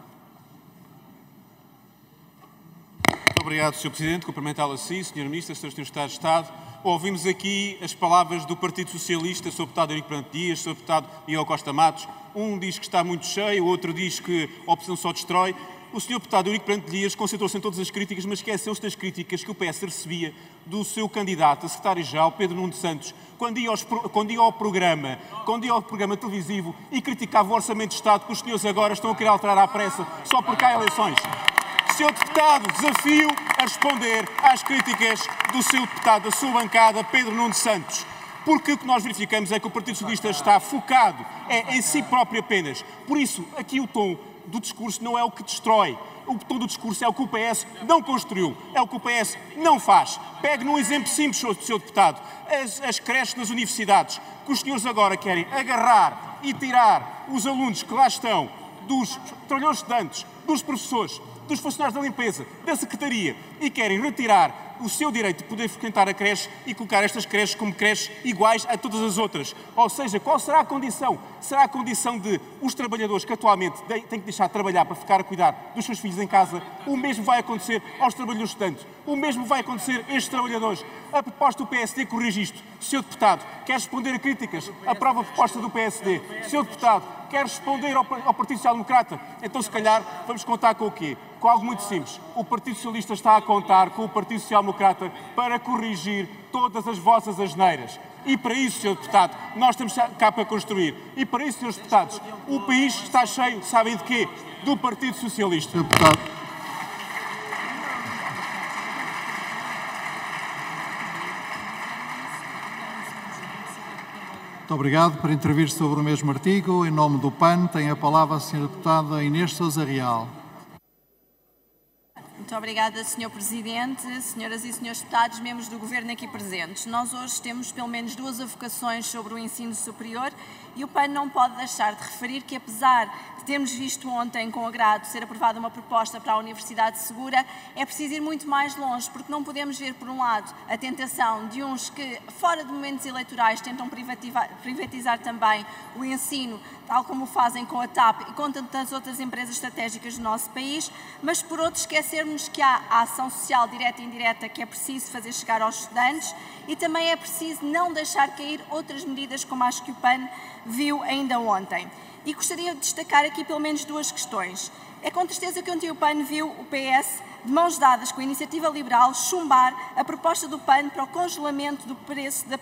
Muito obrigado, Sr. Presidente. Cumprimentá-lo a si, Sr. Ministro, Sr. Secretário de Estado. Ouvimos aqui as palavras do Partido Socialista, Sr. Deputado Henrique Branco Dias, Sr. Deputado Miguel Costa Matos. Um diz que está muito cheio, o outro diz que a opção só destrói. O Sr. Deputado Eurico Branco Dias concentrou-se em todas as críticas, mas esqueceu-se das críticas que o PS recebia do seu candidato a secretário-geral, Pedro Nuno Santos, quando ia, aos, quando ia, ao programa, quando ia ao programa televisivo e criticava o Orçamento de Estado que os senhores agora estão a querer alterar à pressa só porque há eleições. Sr. Deputado, desafio a responder às críticas do seu deputado, da sua bancada, Pedro Nuno Santos porque o que nós verificamos é que o Partido Socialista está focado é, em si próprio apenas. Por isso, aqui o tom do discurso não é o que destrói. O tom do discurso é o que o PS não construiu, é o que o PS não faz. Pegue num exemplo simples, Sr. Deputado, as, as creches nas universidades, que os senhores agora querem agarrar e tirar os alunos que lá estão, dos trabalhadores estudantes, dos professores, dos funcionários da limpeza, da secretaria, e querem retirar o seu direito de poder frequentar a creche e colocar estas creches como creches iguais a todas as outras. Ou seja, qual será a condição? Será a condição de os trabalhadores que atualmente têm que deixar de trabalhar para ficar a cuidar dos seus filhos em casa, o mesmo vai acontecer aos trabalhadores estudantes, o mesmo vai acontecer a estes trabalhadores. A proposta do PSD corrige isto. Sr. Deputado, quer responder a críticas? Aprova a proposta do PSD. Sr. Deputado, quer responder ao, Partido Social Democrata? Então, se calhar, vamos contar com o quê? Com algo muito simples. O Partido Socialista está a contar com o Partido Social Democrata para corrigir todas as vossas asneiras. E para isso, Sr. Deputado, nós estamos cá para construir. E para isso, Srs. Deputados, o país está cheio, sabem de quê? Do Partido Socialista. Deputado. Muito obrigado. Para intervir sobre o mesmo artigo, em nome do PAN, tem a palavra a Sra. Deputada Inês Sousa Real. Muito obrigada, Sr. Presidente, senhoras e senhores deputados, membros do Governo aqui presentes. Nós hoje temos pelo menos duas avocações sobre o ensino superior e o PAN não pode deixar de referir que, apesar de termos visto ontem com agrado ser aprovada uma proposta para a Universidade Segura, é preciso ir muito mais longe, porque não podemos ver, por um lado, a tentação de uns que, fora de momentos eleitorais, tentam privatizar, também o ensino, tal como o fazem com a TAP e com tantas outras empresas estratégicas do nosso país, mas, por outro, esquecermos que há a ação social direta e indireta que é preciso fazer chegar aos estudantes e também é preciso não deixar cair outras medidas como as que o PAN viu ainda ontem. E gostaria de destacar aqui pelo menos duas questões. É com tristeza que ontem o PAN viu o PS, de mãos dadas com a iniciativa liberal, chumbar a proposta do PAN para o congelamento do preço da,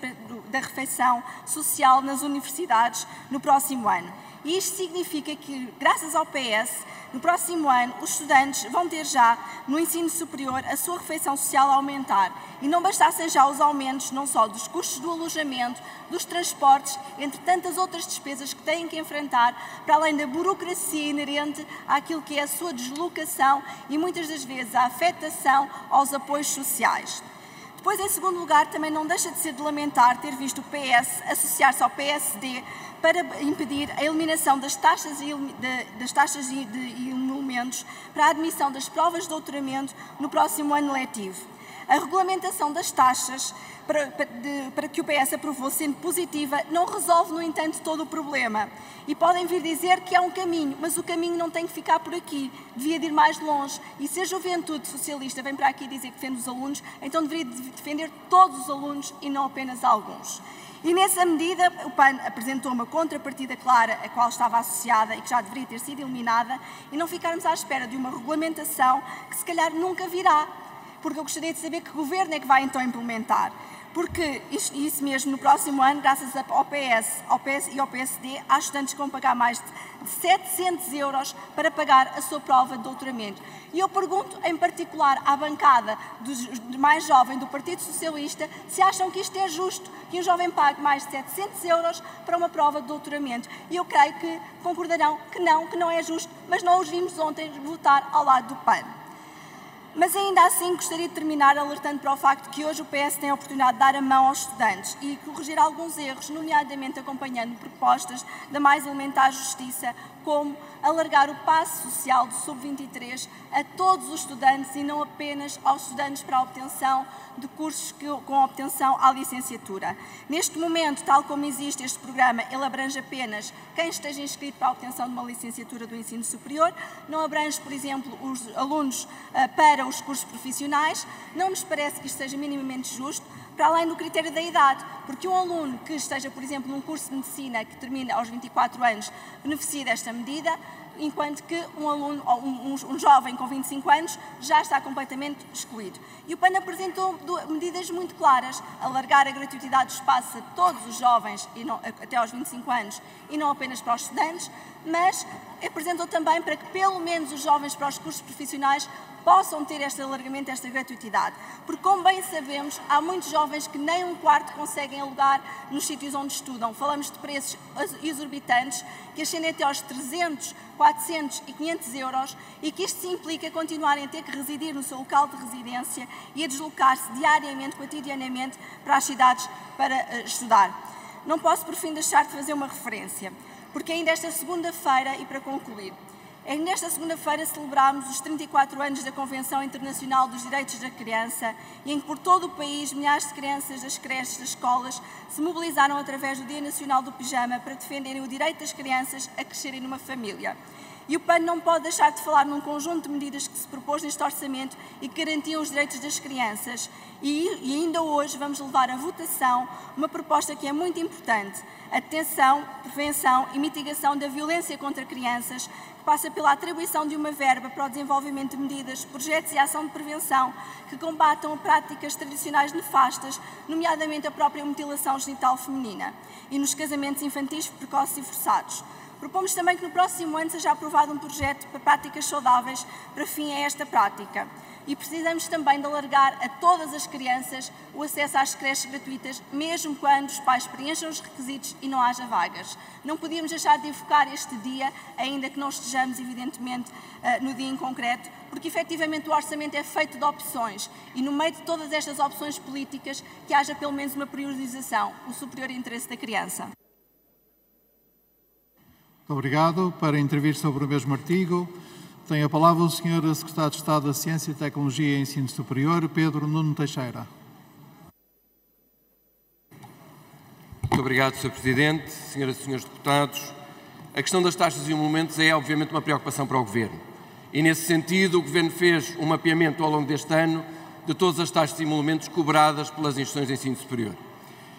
da refeição social nas universidades no próximo ano. E isto significa que, graças ao PS, no próximo ano, os estudantes vão ter já, no ensino superior, a sua refeição social a aumentar. E não bastassem já os aumentos, não só dos custos do alojamento, dos transportes, entre tantas outras despesas que têm que enfrentar, para além da burocracia inerente àquilo que é a sua deslocação e muitas das vezes a afetação aos apoios sociais. Depois, em segundo lugar, também não deixa de ser de lamentar ter visto o PS associar-se ao PSD para impedir a eliminação das taxas, das taxas de emolumentos para a admissão das provas de doutoramento no próximo ano letivo. A regulamentação das taxas para, de, para, que o PS aprovou sendo positiva não resolve, no entanto, todo o problema. E podem vir dizer que é um caminho, mas o caminho não tem que ficar por aqui, devia de ir mais longe. E se a juventude socialista vem para aqui dizer que defende os alunos, então deveria defender todos os alunos e não apenas alguns. E nessa medida, o PAN apresentou uma contrapartida clara a qual estava associada e que já deveria ter sido eliminada, e não ficarmos à espera de uma regulamentação que se calhar nunca virá, porque eu gostaria de saber que governo é que vai então implementar. Porque isso, isso mesmo, no próximo ano, graças ao PS, ao PS e ao PSD, há estudantes que vão pagar mais de 700 euros para pagar a sua prova de doutoramento. E eu pergunto, em particular, à bancada dos, mais jovem do Partido Socialista, se acham que isto é justo, que um jovem pague mais de 700 euros para uma prova de doutoramento. E eu creio que concordarão que não, que não é justo, mas não os vimos ontem votar ao lado do PAN. Mas ainda assim gostaria de terminar alertando para o facto que hoje o PS tem a oportunidade de dar a mão aos estudantes e corrigir alguns erros, nomeadamente acompanhando propostas da mais elementar justiça, como alargar o passo social do sub-23 a todos os estudantes e não apenas aos estudantes para a obtenção de cursos que, com obtenção à licenciatura. Neste momento, tal como existe este programa, ele abrange apenas quem esteja inscrito para a obtenção de uma licenciatura do ensino superior, não abrange, por exemplo, os alunos uh, para os cursos profissionais. Não nos parece que isto seja minimamente justo, para além do critério da idade, porque um aluno que esteja, por exemplo, num curso de medicina que termina aos 24 anos beneficia desta medida, enquanto que um aluno, um, um, jovem com 25 anos já está completamente excluído. E o PAN apresentou medidas muito claras, alargar a gratuidade do espaço a todos os jovens não, até aos 25 anos e não apenas para os estudantes, mas apresentou também para que pelo menos os jovens para os cursos profissionais possam ter este alargamento, esta gratuitidade. Porque, como bem sabemos, há muitos jovens que nem um quarto conseguem alugar nos sítios onde estudam. Falamos de preços exorbitantes que ascendem até aos 300, 400 e 500 euros e que isto implica continuarem a ter que residir no seu local de residência e a deslocar-se diariamente, cotidianamente, para as cidades para uh, estudar. Não posso, por fim, deixar de fazer uma referência, porque ainda esta segunda-feira, e para concluir, é nesta segunda-feira celebramos os 34 anos da Convenção Internacional dos Direitos da Criança e em que por todo o país milhares de crianças das creches, das escolas, se mobilizaram através do Dia Nacional do Pijama para defenderem o direito das crianças a crescerem numa família. E o PAN não pode deixar de falar num conjunto de medidas que se propôs neste orçamento e que garantiam os direitos das crianças. E, e ainda hoje vamos levar à votação uma proposta que é muito importante: a detenção, prevenção e mitigação da violência contra crianças, que passa pela atribuição de uma verba para o desenvolvimento de medidas, projetos e ação de prevenção que combatam práticas tradicionais nefastas, nomeadamente a própria mutilação genital feminina, e nos casamentos infantis precoces e forçados. Propomos também que no próximo ano seja aprovado um projeto para práticas saudáveis para fim a esta prática. E precisamos também de alargar a todas as crianças o acesso às creches gratuitas, mesmo quando os pais preencham os requisitos e não haja vagas. Não podíamos deixar de enfocar este dia, ainda que não estejamos, evidentemente, eh, no dia em concreto, porque efetivamente o orçamento é feito de opções e no meio de todas estas opções políticas que haja pelo menos uma priorização, o superior interesse da criança. Obrigado. Para intervir sobre o mesmo artigo, tem a palavra o Sr. Secretário de Estado da Ciência, Tecnologia e Ensino Superior, Pedro Nuno Teixeira. Muito obrigado, Sr. Presidente, Senhoras e Senhores Deputados. A questão das taxas e emolumentos é, obviamente, uma preocupação para o Governo. E, nesse sentido, o Governo fez um mapeamento ao longo deste ano de todas as taxas e emolumentos cobradas pelas instituições de ensino superior.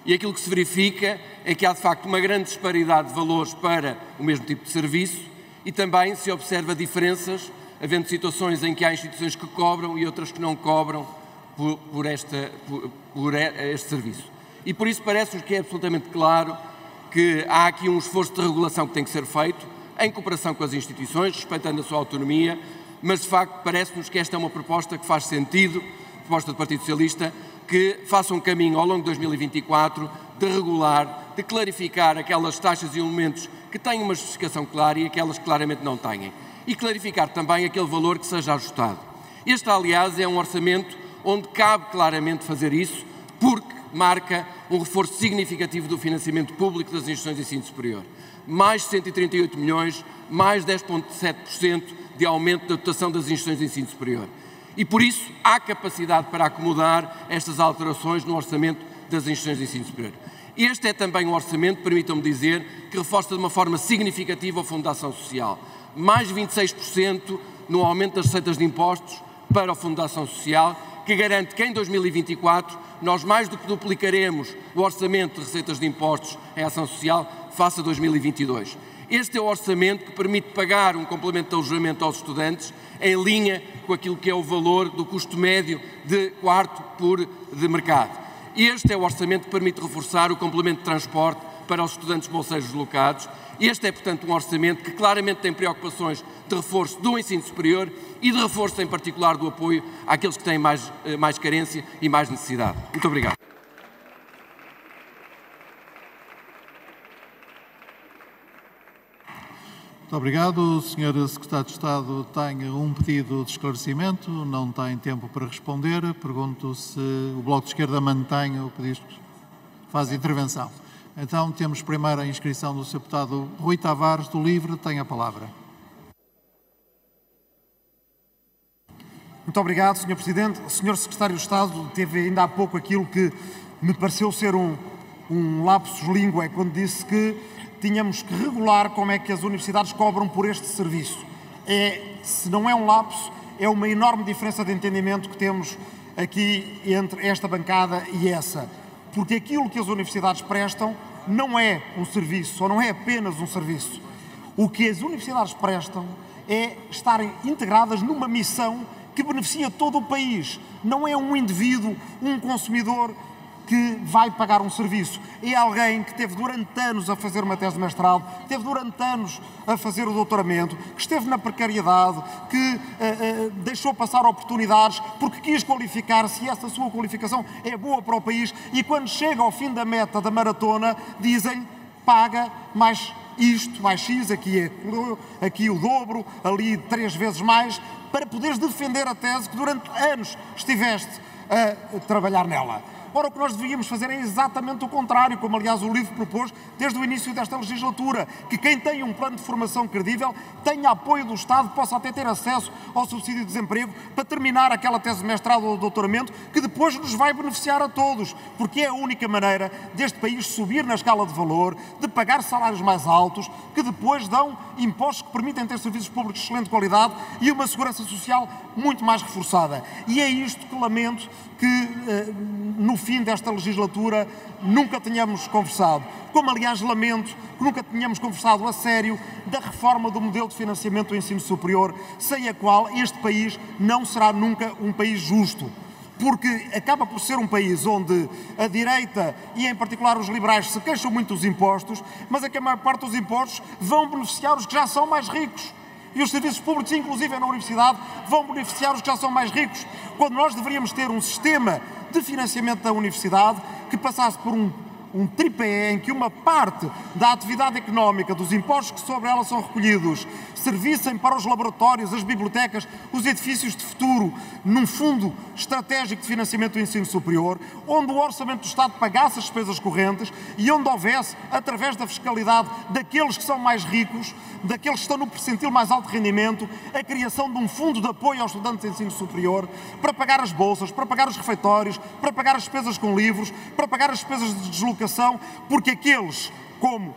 E aquilo que se verifica é que há de facto uma grande disparidade de valores para o mesmo tipo de serviço e também se observa diferenças, havendo situações em que há instituições que cobram e outras que não cobram por, por, esta, por, por este serviço. E por isso parece-nos que é absolutamente claro que há aqui um esforço de regulação que tem que ser feito, em cooperação com as instituições, respeitando a sua autonomia, mas de facto parece-nos que esta é uma proposta que faz sentido, proposta do Partido Socialista, que faça um caminho ao longo de 2024 de regular, de clarificar aquelas taxas e elementos que têm uma justificação clara e aquelas que claramente não têm. E clarificar também aquele valor que seja ajustado. Este, aliás, é um orçamento onde cabe claramente fazer isso, porque marca um reforço significativo do financiamento público das instituições de ensino superior. Mais de 138 milhões, mais 10,7% de aumento da dotação das instituições de ensino superior. E por isso há capacidade para acomodar estas alterações no orçamento das instituições de ensino superior. Este é também um orçamento, permitam-me dizer, que reforça de uma forma significativa a Fundação Social. Mais 26% no aumento das receitas de impostos para a Fundação Social, que garante que em 2024 nós mais do que duplicaremos o orçamento de receitas de impostos em ação social face a 2022. Este é o orçamento que permite pagar um complemento de alojamento aos estudantes em linha com aquilo que é o valor do custo médio de quarto por de mercado. Este é o orçamento que permite reforçar o complemento de transporte para os estudantes bolseiros deslocados. Este é, portanto, um orçamento que claramente tem preocupações de reforço do ensino superior e de reforço, em particular, do apoio àqueles que têm mais, eh, mais carência e mais necessidade. Muito obrigado. Muito obrigado. O Sr. Secretário de Estado tem um pedido de esclarecimento, não tem tempo para responder. Pergunto se o Bloco de Esquerda mantém o pedido, faz intervenção. Então temos primeiro a inscrição do Sr. Deputado Rui Tavares, do LIVRE, tem a palavra. Muito obrigado, Sr. Presidente. O Sr. Secretário de Estado teve ainda há pouco aquilo que me pareceu ser um, um lapsus língua, quando disse que tínhamos que regular como é que as universidades cobram por este serviço. É, se não é um lapso, é uma enorme diferença de entendimento que temos aqui entre esta bancada e essa. Porque aquilo que as universidades prestam não é um serviço, ou não é apenas um serviço. O que as universidades prestam é estarem integradas numa missão que beneficia todo o país. Não é um indivíduo, um consumidor que vai pagar um serviço. É alguém que teve durante anos a fazer uma tese de mestrado, teve durante anos a fazer o doutoramento, que esteve na precariedade, que uh, uh, deixou passar oportunidades porque quis qualificar-se e essa sua qualificação é boa para o país e quando chega ao fim da meta da maratona dizem paga mais isto, mais X, aqui, é, aqui o dobro, ali três vezes mais, para poderes defender a tese que durante anos estiveste a trabalhar nela. Ora, o que nós devíamos fazer é exatamente o contrário, como aliás o livro propôs desde o início desta legislatura, que quem tem um plano de formação credível tenha apoio do Estado, possa até ter acesso ao subsídio de desemprego para terminar aquela tese de mestrado ou doutoramento que depois nos vai beneficiar a todos, porque é a única maneira deste país subir na escala de valor, de pagar salários mais altos, que depois dão impostos que permitem ter serviços públicos de excelente qualidade e uma segurança social muito mais reforçada. E é isto que lamento que eh, no fim desta legislatura nunca tenhamos conversado. Como, aliás, lamento que nunca tenhamos conversado a sério da reforma do modelo de financiamento do ensino superior, sem a qual este país não será nunca um país justo porque acaba por ser um país onde a direita e, em particular, os liberais se queixam muito dos impostos, mas é que a maior parte dos impostos vão beneficiar os que já são mais ricos. E os serviços públicos, inclusive na universidade, vão beneficiar os que já são mais ricos, quando nós deveríamos ter um sistema de financiamento da universidade que passasse por um um tripé em que uma parte da atividade económica, dos impostos que sobre ela são recolhidos, servissem para os laboratórios, as bibliotecas, os edifícios de futuro, num fundo estratégico de financiamento do ensino superior, onde o orçamento do Estado pagasse as despesas correntes e onde houvesse, através da fiscalidade daqueles que são mais ricos, daqueles que estão no percentil mais alto de rendimento, a criação de um fundo de apoio aos estudantes de ensino superior para pagar as bolsas, para pagar os refeitórios, para pagar as despesas com livros, para pagar as despesas de deslocação, porque aqueles, como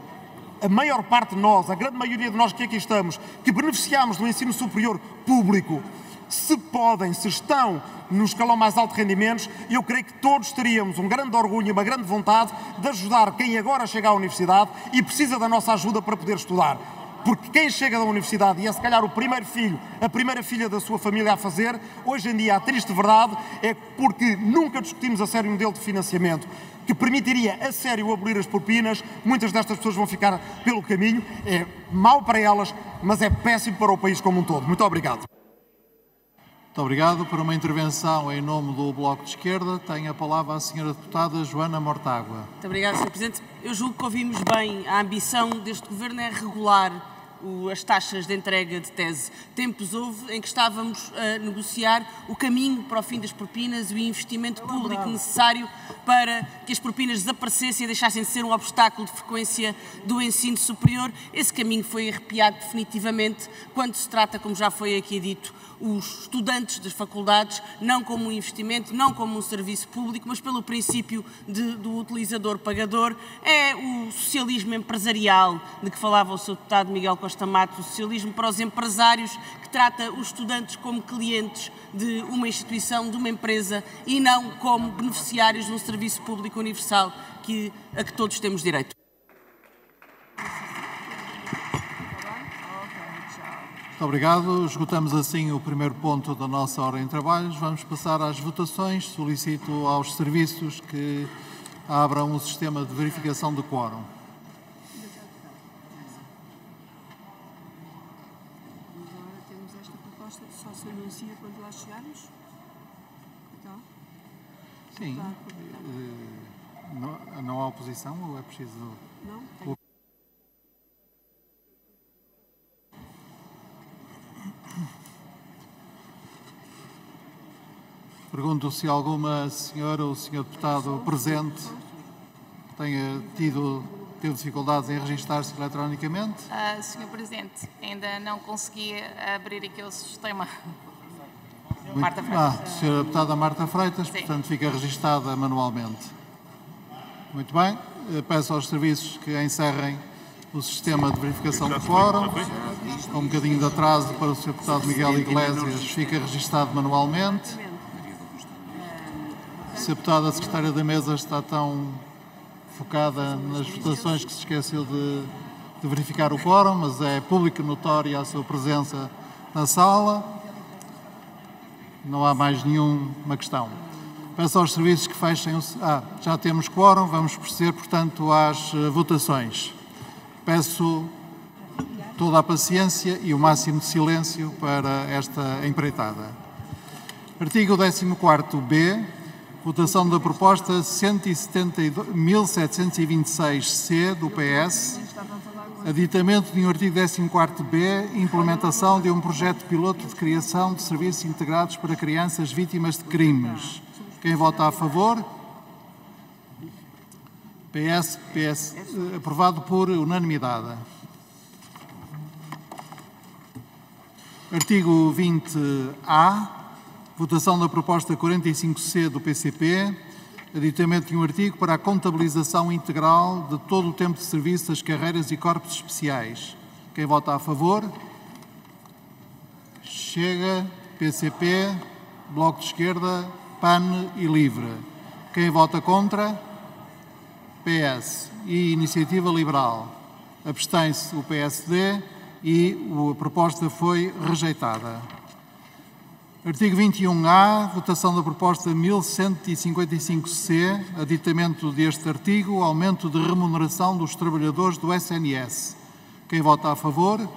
a maior parte de nós, a grande maioria de nós que aqui estamos, que beneficiamos do ensino superior público, se podem, se estão no escalão mais alto de rendimentos, eu creio que todos teríamos um grande orgulho e uma grande vontade de ajudar quem agora chega à universidade e precisa da nossa ajuda para poder estudar. Porque quem chega da universidade e é se calhar o primeiro filho, a primeira filha da sua família a fazer, hoje em dia a triste verdade é porque nunca discutimos a sério um modelo de financiamento que permitiria a sério abolir as propinas. Muitas destas pessoas vão ficar pelo caminho. É mau para elas, mas é péssimo para o país como um todo. Muito obrigado. Muito obrigado. Por uma intervenção em nome do Bloco de Esquerda, tem a palavra a senhora deputada Joana Mortágua. Muito obrigada, Sr. Presidente. Eu julgo que ouvimos bem. A ambição deste Governo é regular o, as taxas de entrega de tese. Tempos houve em que estávamos a negociar o caminho para o fim das propinas e o investimento público necessário para que as propinas desaparecessem e deixassem de ser um obstáculo de frequência do ensino superior. Esse caminho foi arrepiado definitivamente quando se trata, como já foi aqui dito, os estudantes das faculdades, não como um investimento, não como um serviço público, mas pelo princípio de, do utilizador-pagador. É o socialismo empresarial de que falava o Sr. deputado Miguel Costa Matos, o socialismo para os empresários, que trata os estudantes como clientes de uma instituição, de uma empresa e não como beneficiários de um serviço público universal que, a que todos temos direito. Muito obrigado. Esgotamos assim o primeiro ponto da nossa ordem de trabalhos. Vamos passar às votações. Solicito aos serviços que abram o sistema de verificação de quórum. Agora temos esta proposta só se anuncia quando lá chegarmos? Então? Sim. Eh, Não, não há oposição ou é preciso. Não? Tem. Pergunto se alguma senhora ou senhor deputado presente tenha tido, tido dificuldades em registrar-se eletronicamente. Ah, Senhor Presidente, ainda não consegui abrir aqui o sistema. Muito- Marta Ah, Freitas. senhora deputada Marta Freitas, Sim. portanto fica registada manualmente. Muito bem. Eh, Peço aos serviços que encerrem o sistema de verificação de quórum. Com um bocadinho de atraso para o Sr. Deputado Miguel Iglesias, fica registado manualmente. A Sra. Deputada Secretária da Mesa está tão focada nas votações que se esqueceu de, de verificar o quórum, mas é pública notória a sua presença na sala. Não há mais nenhuma questão. Peço aos serviços que fechem o. Ah, já temos quórum, vamos proceder, portanto, às eh, votações. Peço toda a paciência e o máximo de silêncio para esta empreitada. Artigo 14b. Votação da proposta 172 1726-C do PS. Aditamento de um artigo 14b. Implementação de um projeto piloto de criação de serviços integrados para crianças vítimas de crimes. Quem vota a favor? PS, PS, aprovado por unanimidade. Artigo 20A. Votação da proposta 45C do PCP. Aditamento de um artigo para a contabilização integral de todo o tempo de serviço das carreiras e corpos especiais. Quem vota a favor? Chega, PCP, Bloco de Esquerda, PAN e LIVRE. Quem vota contra? PS e Iniciativa Liberal. Abstém-se o PSD e a proposta foi rejeitada. Artigo 21A, votação da proposta 1155C, aditamento deste artigo, aumento de remuneração dos trabalhadores do SNS. Quem vota a favor?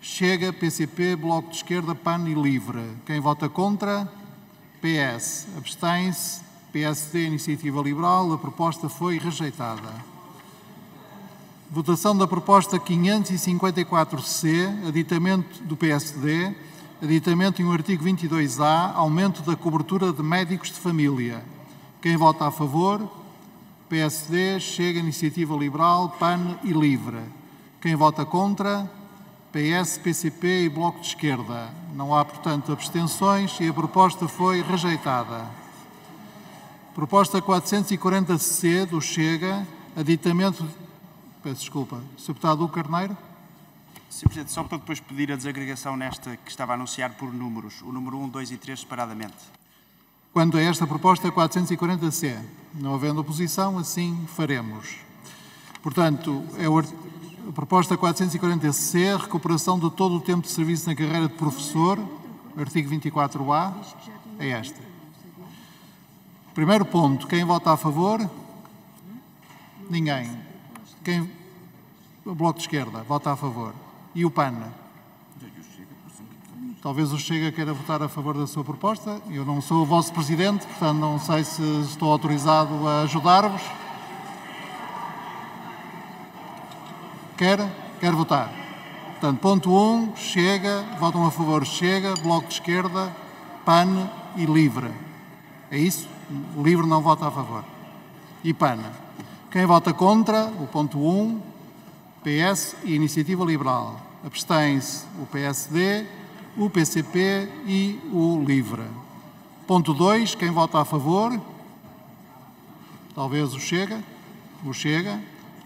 Chega, PCP, Bloco de Esquerda, PAN e LIVRE. Quem vota contra? PS. Abstém-se. PSD, Iniciativa Liberal. A proposta foi rejeitada. Votação da proposta 554C, aditamento do PSD, aditamento em um artigo 22A, aumento da cobertura de médicos de família. Quem vota a favor? PSD, Chega, Iniciativa Liberal, PAN e LIVRE. Quem vota contra? PS, PCP e Bloco de Esquerda. Não há, portanto, abstenções e a proposta foi rejeitada. Proposta 440C do Chega, aditamento. Peço desculpa. Deputado Carneiro? Sr. Presidente, só para depois pedir a desagregação nesta que estava a anunciar por números, o número 1, 2 e 3 separadamente. Quanto a esta proposta 440C, não havendo oposição, assim faremos. Portanto, é a proposta 440C, recuperação de todo o tempo de serviço na carreira de professor, artigo 24A, é esta. Primeiro ponto, quem vota a favor? Ninguém. Quem? O Bloco de Esquerda vota a favor. E o PAN? Talvez o Chega queira votar a favor da sua proposta. Eu não sou o vosso presidente, portanto não sei se estou autorizado a ajudar-vos. Quer? Quer votar? Portanto, ponto 1, um, Chega, votam a favor Chega, Bloco de Esquerda, PAN e LIVRE. É isso? LIVRE não vota a favor. E PAN. Quem vota contra, o ponto 1, um, PS e Iniciativa Liberal. Abstém-se o PSD, o PCP e o LIVRE. Ponto 2, quem vota a favor? Talvez o Chega, o Chega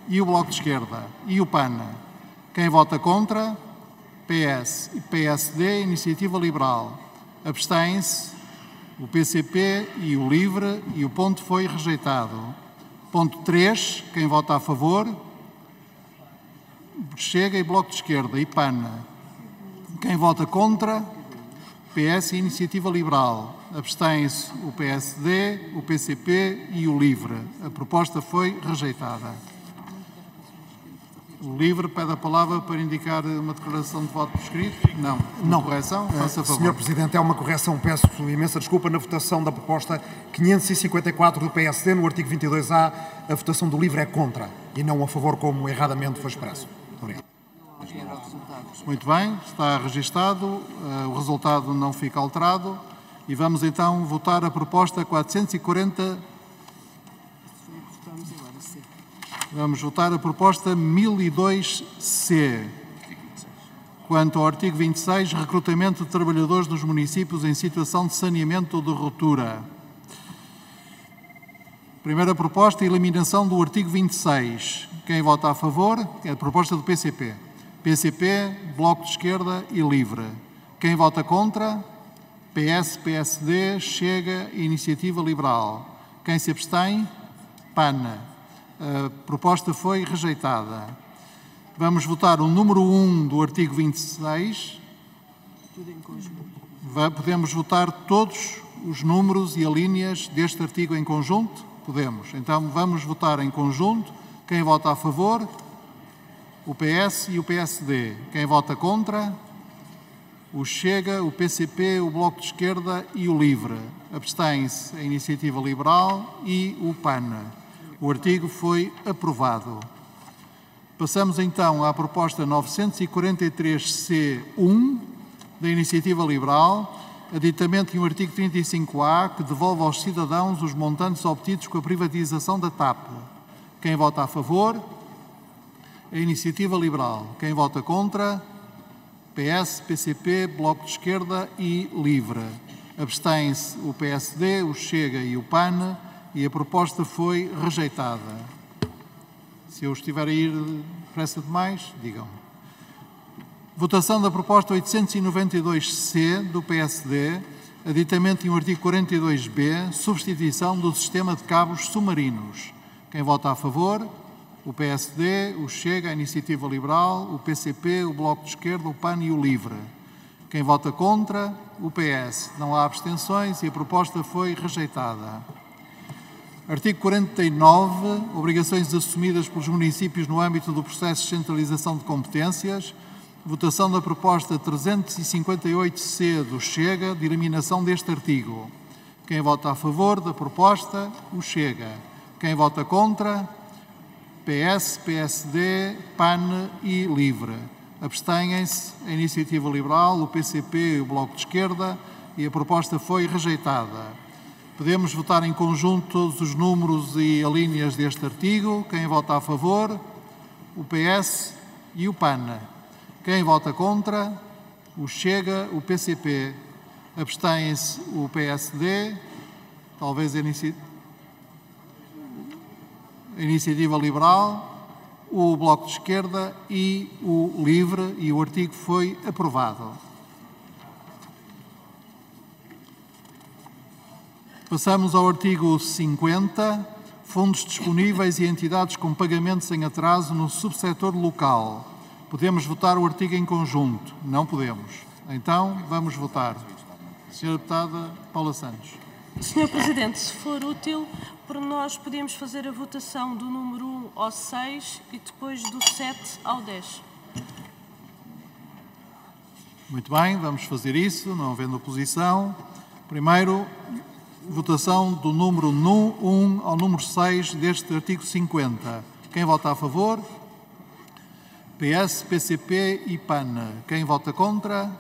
e o Bloco de Esquerda. E o PAN? Quem vota contra? PS PSD, Iniciativa Liberal. Abstém-se o PCP e o LIVRE e o ponto foi rejeitado. Ponto 3, quem vota a favor? Chega e Bloco de Esquerda e PAN. Quem vota contra? PS e Iniciativa Liberal. Abstém-se o PSD, o PCP e o LIVRE. A proposta foi rejeitada. O LIVRE pede a palavra para indicar uma declaração de voto por escrito? Não. Uma Não. correção? Eh, Faça favor. Senhor Presidente, é uma correção. Peço imensa desculpa na votação da proposta 554 do PSD, no artigo 22A, a votação do LIVRE é contra e não a favor, como erradamente foi expresso. Muito obrigado. Muito bem, está registado, eh, o resultado não fica alterado e vamos então votar a proposta 440. Vamos votar a proposta 1002C. Quanto ao artigo 26, recrutamento de trabalhadores dos municípios em situação de saneamento ou de ruptura. Primeira proposta, eliminação do artigo 26. Quem vota a favor? É a proposta do PCP. PCP, Bloco de Esquerda e Livre. Quem vota contra? PS, PSD, Chega e Iniciativa Liberal. Quem se abstém? PAN. A proposta foi rejeitada. Vamos votar o número 1 do artigo 26. Va- Podemos votar todos os números e alíneas deste artigo em conjunto? Podemos. Então vamos votar em conjunto. Quem vota a favor? O PS e o PSD. Quem vota contra? O Chega, o PCP, o Bloco de Esquerda e o Livre. Abstém-se a Iniciativa Liberal e o PAN. O artigo foi aprovado. Passamos então à proposta 943C1 da Iniciativa Liberal, aditamento de um artigo 35A que devolve aos cidadãos os montantes obtidos com a privatização da TAP. Quem vota a favor? A Iniciativa Liberal. Quem vota contra? PS, PCP, Bloco de Esquerda e Livre. Abstém-se o PSD, o Chega e o PAN e a proposta foi rejeitada. Se eu estiver a ir depressa demais, digam. Votação da proposta 892C do PSD, aditamento de um artigo 42B, substituição do sistema de cabos submarinos. Quem vota a favor? O PSD, o Chega, a Iniciativa Liberal, o PCP, o Bloco de Esquerda, o PAN e o Livre. Quem vota contra? O PS. Não há abstenções e a proposta foi rejeitada. Artigo 49. Obrigações assumidas pelos municípios no âmbito do processo de centralização de competências. Votação da proposta 358C do Chega de eliminação deste artigo. Quem vota a favor da proposta? O Chega. Quem vota contra? PS, PSD, PAN e LIVRE. Abstêm-se a Iniciativa Liberal, o PCP e o Bloco de Esquerda e a proposta foi rejeitada. Podemos votar em conjunto todos os números e alíneas deste artigo. Quem vota a favor? O PS e o PAN. Quem vota contra? O Chega, o PCP. Abstém-se o PSD, talvez a, inici... a Iniciativa Liberal, o Bloco de Esquerda e o LIVRE e o artigo foi aprovado. Passamos ao artigo 50, fundos disponíveis e entidades com pagamentos em atraso no subsetor local. Podemos votar o artigo em conjunto? Não podemos. Então, vamos votar. Senhora Deputada Paula Santos. Senhor Presidente, se for útil, por nós podemos fazer a votação do número 1 ao 6 e depois do 7 ao 10. Muito bem, vamos fazer isso, não havendo oposição. Primeiro, votação do número 1 ao número 6 deste artigo 50. Quem vota a favor? PS, PCP e PAN. Quem vota contra?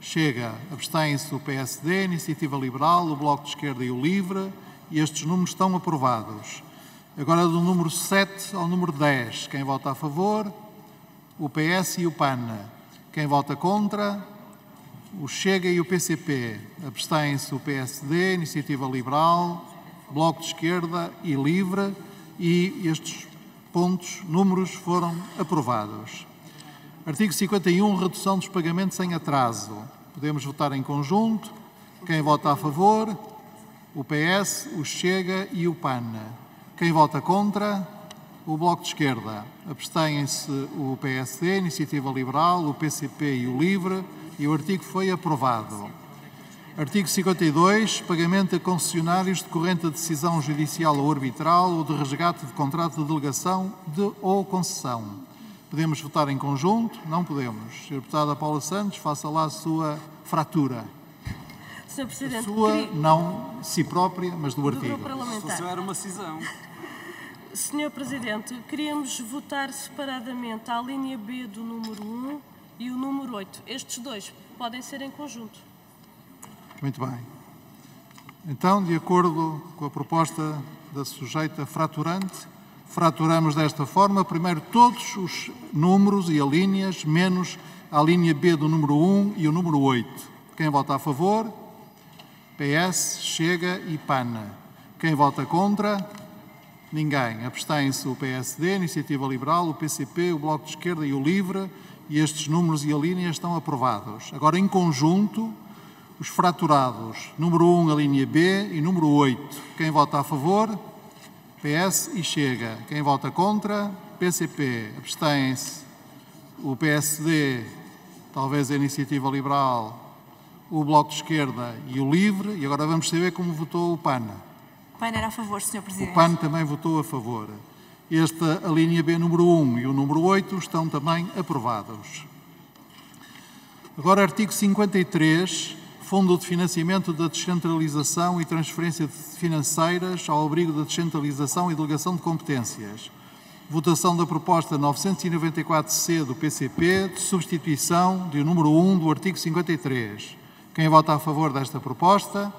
Chega. Abstém-se o PSD, Iniciativa Liberal, o Bloco de Esquerda e o LIVRE. E estes números estão aprovados. Agora do número 7 ao número 10. Quem vota a favor? O PS e o PAN. Quem vota contra? O Chega e o PCP. Abstém-se o PSD, Iniciativa Liberal, Bloco de Esquerda e Livre. E estes pontos, números, foram aprovados. Artigo 51, redução dos pagamentos em atraso. Podemos votar em conjunto. Quem vota a favor? O PS, o Chega e o PAN. Quem vota contra? O Bloco de Esquerda. Abstêm-se o PSD, Iniciativa Liberal, o PCP e o Livre. E o artigo foi aprovado. Artigo 52. Pagamento a concessionários decorrente da decisão judicial ou arbitral ou de resgate de contrato de delegação de, ou concessão. Podemos votar em conjunto? Não podemos. Sra. Deputada Paula Santos, faça lá a sua fratura. Sr. Presidente, A sua, queria- não si própria, mas do do artigo. Se era uma cisão. Senhor Presidente, queríamos votar separadamente a linha B do número 1 e o número 8. Estes dois podem ser em conjunto. Muito bem. Então, de acordo com a proposta da sujeita fraturante, fraturamos desta forma, primeiro todos os números e alíneas, menos a linha B do número 1 e o número 8. Quem vota a favor? PS, Chega e PAN. Quem vota contra? Ninguém. Abstém-se o PSD, a Iniciativa Liberal, o PCP, o Bloco de Esquerda e o Livre, e estes números e alíneas estão aprovados. Agora, em conjunto, os fraturados. Número 1, a linha B, e número 8. Quem vota a favor? PS e Chega. Quem vota contra? PCP. Abstém-se o PSD, talvez a Iniciativa Liberal, o Bloco de Esquerda e o Livre. E agora vamos saber como votou o PAN. O PAN era a favor, Sr. O Presidente. PAN também votou a favor. Esta, a linha B número 1 e o número 8 estão também aprovados. Agora, artigo 53, Fundo de Financiamento da Descentralização e Transferência Financeiras ao abrigo da descentralização e delegação de competências. Votação da proposta 994C do PCP de substituição do número 1 do artigo 53. Quem vota a favor desta proposta?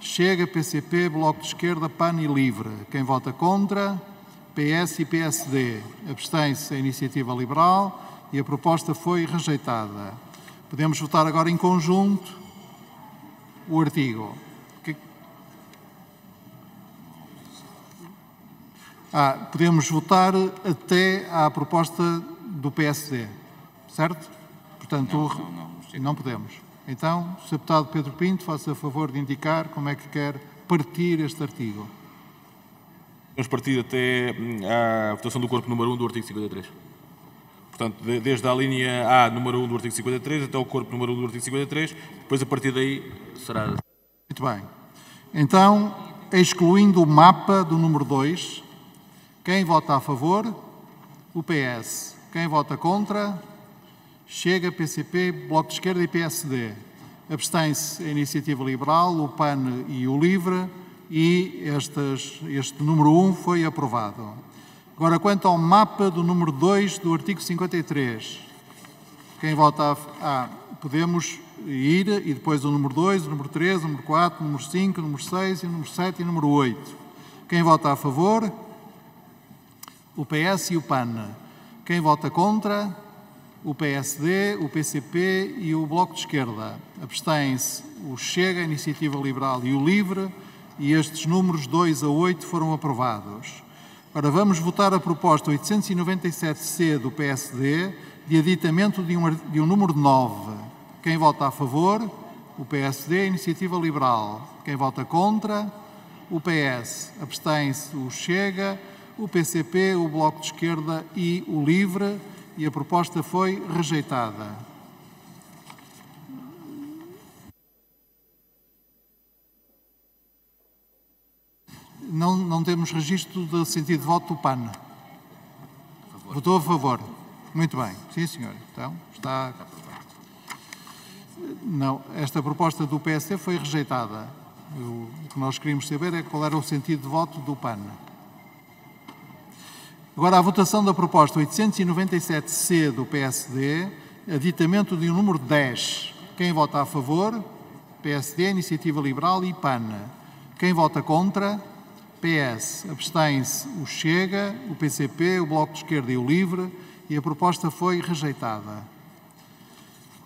Chega, PCP, Bloco de Esquerda, PAN e Livre. Quem vota contra? PS e PSD. Abstém-se a Iniciativa Liberal e a proposta foi rejeitada. Podemos votar agora em conjunto o artigo. Ah, podemos votar até à proposta do PSD, certo? Portanto, o- não podemos. Então, Sr. Deputado Pedro Pinto, faça favor de indicar como é que quer partir este artigo. Vamos partir até hum, à votação do corpo número 1 do artigo 53. Portanto, de- desde a linha A número 1 do artigo 53 até o corpo número 1 do artigo 53, depois a partir daí será... Muito bem. Então, excluindo o mapa do número 2, quem vota a favor? O PS. Quem vota contra? Chega, PCP, Bloco de Esquerda e PSD. Abstém-se a Iniciativa Liberal, o PAN e o LIVRE e estas, este número 1 foi aprovado. Agora, quanto ao mapa do número 2 do artigo 53, quem vota a... Ah, podemos ir e depois o número 2, o número 3, o número 4, o número 5, o número 6, o número 7 e o número 8. Quem vota a favor? O PS e o PAN. Quem vota contra? O PSD, o PCP e o Bloco de Esquerda. Abstêm-se o Chega, a Iniciativa Liberal e o Livre e estes números 2 a 8 foram aprovados. Ora, vamos votar a proposta 897C do PSD de aditamento de um, de um número 9. Quem vota a favor? O PSD, a Iniciativa Liberal. Quem vota contra? O PS. Abstém-se o Chega, o PCP, o Bloco de Esquerda e o Livre. E a proposta foi rejeitada. Não, não temos registro do sentido de voto do PAN. Votou a favor. Muito bem. Sim, senhor. Então, está. Não, esta proposta do PSD foi rejeitada. O que nós queríamos saber é qual era o sentido de voto do PAN. Agora, a votação da proposta 897C do PSD, aditamento de um número 10. Quem vota a favor? PSD, Iniciativa Liberal e PAN. Quem vota contra? PS. Abstém-se o Chega, o PCP, o Bloco de Esquerda e o Livre e a proposta foi rejeitada.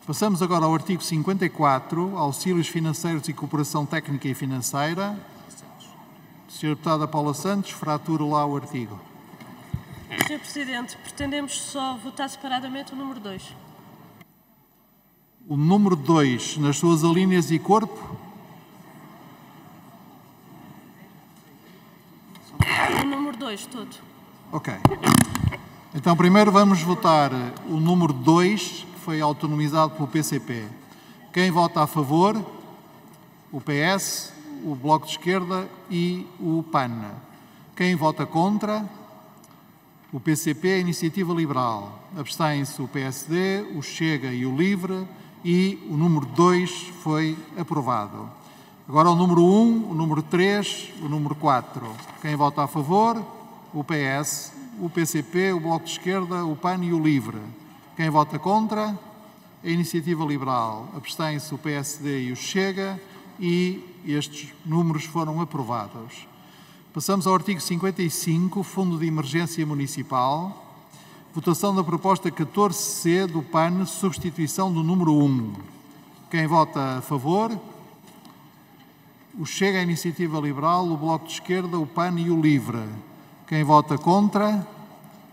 Passamos agora ao artigo 54, auxílios financeiros e cooperação técnica e financeira. Sra. Deputada Paula Santos, fratura lá o artigo. Sr. Presidente, pretendemos só votar separadamente o número 2. O número 2, nas suas alíneas e corpo? O número 2, todo. Ok. Então, primeiro vamos votar o número 2, que foi autonomizado pelo PCP. Quem vota a favor? O PS, o Bloco de Esquerda e o PAN. Quem vota contra? O PCP, a Iniciativa Liberal. Abstém-se o PSD, o Chega e o Livre e o número 2 foi aprovado. Agora o número 1, um, o número 3, o número 4. Quem vota a favor? O PS, o PCP, o Bloco de Esquerda, o PAN e o LIVRE. Quem vota contra? A Iniciativa Liberal. Abstém-se o PSD e o Chega e estes números foram aprovados. Passamos ao artigo 55, Fundo de Emergência Municipal. Votação da proposta 14C do PAN, substituição do número 1. Quem vota a favor? O Chega, a Iniciativa Liberal, o Bloco de Esquerda, o PAN e o LIVRE. Quem vota contra?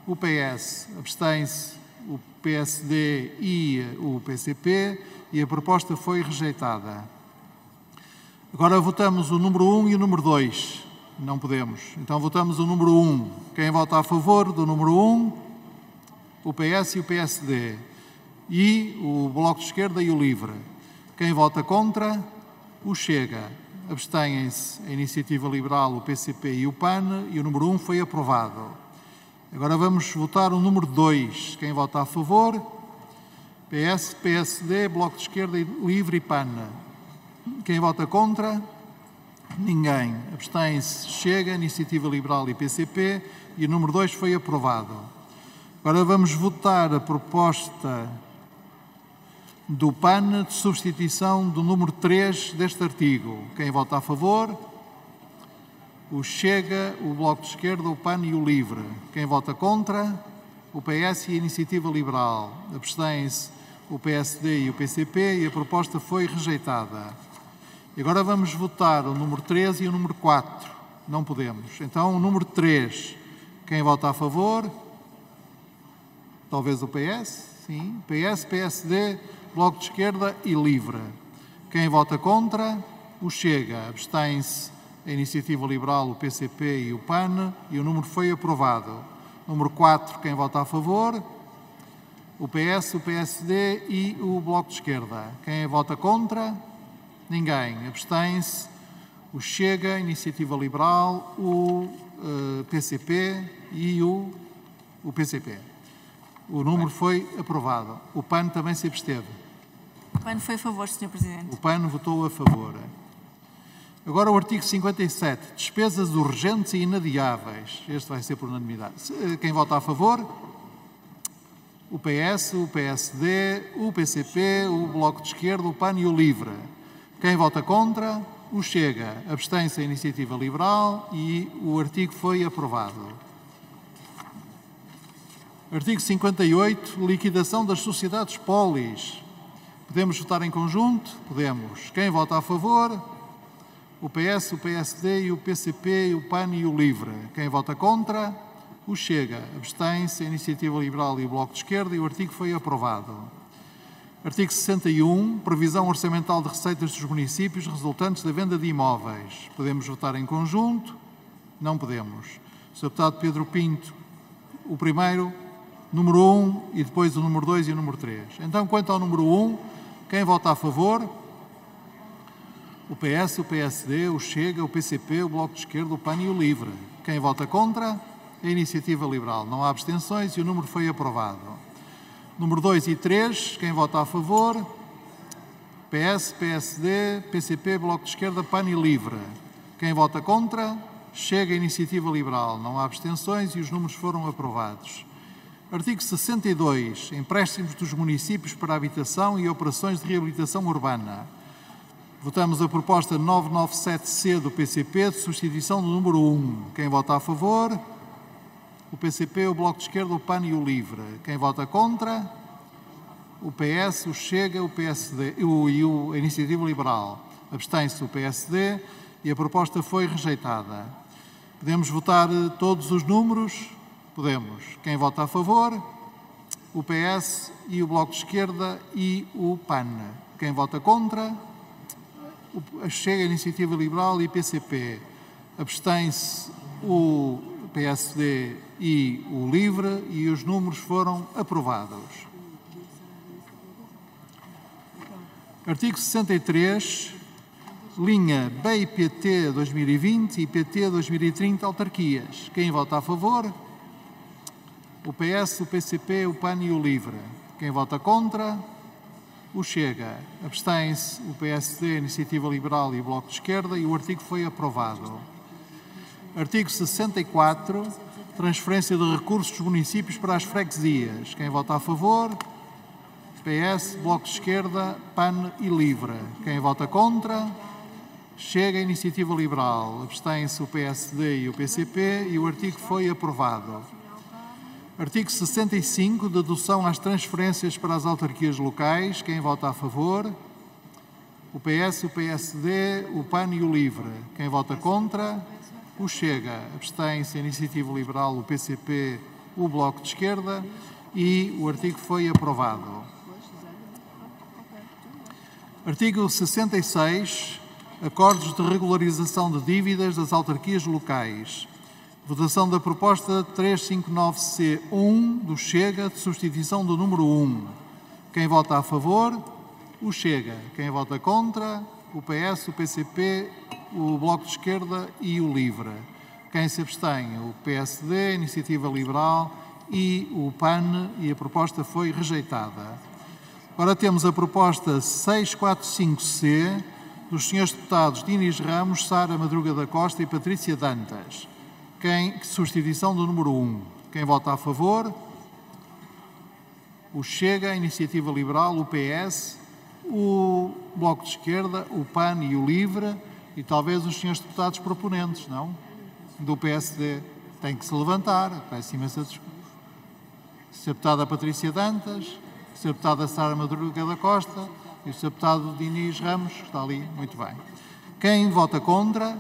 O PS. Abstém-se o PSD e o PCP e a proposta foi rejeitada. Agora votamos o número 1 e o número 2. Não podemos. Então votamos o número 1. Quem vota a favor do número 1? O PS e o PSD. E o Bloco de Esquerda e o Livre. Quem vota contra? O Chega abstêm-se a Iniciativa Liberal, o PCP e o PAN, e o número 1 foi aprovado. Agora vamos votar o número 2. Quem vota a favor? PS, PSD, Bloco de Esquerda, Livre e PAN. Quem vota contra? Ninguém. Abstém-se Chega, Iniciativa Liberal e PCP, e o número 2 foi aprovado. Agora vamos votar a proposta do PAN de substituição do número 3 deste artigo. Quem vota a favor? O Chega, o Bloco de Esquerda, o PAN e o Livre. Quem vota contra? O PS e a Iniciativa Liberal. Abstém-se o PSD e o PCP e a proposta foi rejeitada. E agora vamos votar o número 3 e o número 4. Não podemos. Então, o número 3. Quem vota a favor? Talvez o PS? Sim. PS, PSD, Bloco de Esquerda e Livre. Quem vota contra? O Chega. Abstém-se a Iniciativa Liberal, o PCP e o PAN e o número foi aprovado. Número 4, quem vota a favor? O PS, o PSD e o Bloco de Esquerda. Quem vota contra? Ninguém. Abstém-se o Chega, Iniciativa Liberal, o uh, PCP e o, o PCP. O número foi aprovado. O PAN também se absteve. O PAN foi a favor, Sr. Presidente. O PAN votou a favor. Agora o artigo 57. Despesas urgentes e inadiáveis. Este vai ser por unanimidade. Eh, quem vota a favor? O PS, o PSD, o PCP, o Bloco de Esquerda, o PAN e o LIVRE. Quem vota contra? O Chega. Abstém-se a Iniciativa Liberal e o artigo foi aprovado. Artigo 58. Liquidação das sociedades polis. Podemos votar em conjunto? Podemos. Quem vota a favor? o PS, o PSD e o PCP, o PAN e o LIVRE. Quem vota contra? O Chega. Abstém-se a Iniciativa Liberal e o Bloco de Esquerda e o artigo foi aprovado. Artigo 61. Previsão orçamental de receitas dos municípios resultantes da venda de imóveis. Podemos votar em conjunto? Não podemos. Sr. Deputado Pedro Pinto, o primeiro, número 1 e depois o número 2 e o número 3. Então, quanto ao número 1, quem vota a favor? O PS, o PSD, o Chega, o PCP, o Bloco de Esquerda, o PAN e o LIVRE. Quem vota contra? A Iniciativa Liberal. Não há abstenções e o número foi aprovado. Número 2 e 3, quem vota a favor? PS, PSD, PCP, Bloco de Esquerda, PAN e LIVRE. Quem vota contra? Chega a Iniciativa Liberal. Não há abstenções e os números foram aprovados. Artigo 62. Empréstimos dos municípios para habitação e operações de reabilitação urbana. Votamos a proposta 997C do PCP de substituição do número 1. Quem vota a favor? O PCP, o Bloco de Esquerda, o PAN e o LIVRE. Quem vota contra? O PS, o Chega, o PSD o, e o, a Iniciativa Liberal. Abstém-se o PSD e a proposta foi rejeitada. Podemos votar todos os números? Podemos. Quem vota a favor? O PS e o Bloco de Esquerda e o PAN. Quem vota contra? O Chega, a Iniciativa Liberal e PCP. Abstém-se o PSD e o LIVRE e os números foram aprovados. Artigo 63, linha BIPT 2020 e PT 2030 autarquias. Quem vota a favor? O PS, o PCP, o PAN e o LIVRE. Quem vota contra? O Chega. Abstém-se o PSD, a Iniciativa Liberal e o Bloco de Esquerda e o artigo foi aprovado. Artigo 64. Transferência de recursos dos municípios para as freguesias. Quem vota a favor? PS, Bloco de Esquerda, PAN e LIVRE. Quem vota contra? Chega a Iniciativa Liberal. Abstém-se o PSD e o PCP e o artigo foi aprovado. Artigo 65, dedução às transferências para as autarquias locais. Quem vota a favor? O PS, o PSD, o PAN e o LIVRE. Quem vota contra? O Chega. Abstém-se a Iniciativa Liberal, o PCP, o Bloco de Esquerda e o artigo foi aprovado. Artigo 66. Acordos de regularização de dívidas das autarquias locais. Votação da proposta 359C1 do Chega de substituição do número 1. Quem vota a favor? O Chega. Quem vota contra? O PS, o PCP, o Bloco de Esquerda e o LIVRE. Quem se abstém? O PSD, a Iniciativa Liberal e o PAN e a proposta foi rejeitada. Agora temos a proposta 645C dos senhores deputados Dinis Ramos, Sara Madruga da Costa e Patrícia Dantas. Quem, substituição do número 1. Quem vota a favor? O Chega, a Iniciativa Liberal, o PS, o Bloco de Esquerda, o PAN e o LIVRE e talvez os senhores deputados proponentes, não? Do PSD. Tem que se levantar. Peço imensa desculpa. Sr. Deputada Patrícia Dantas, Sr. Deputada Sara Madruga da Costa e o Sr. Deputado Diniz Ramos, que está ali. Muito bem. Quem vota contra?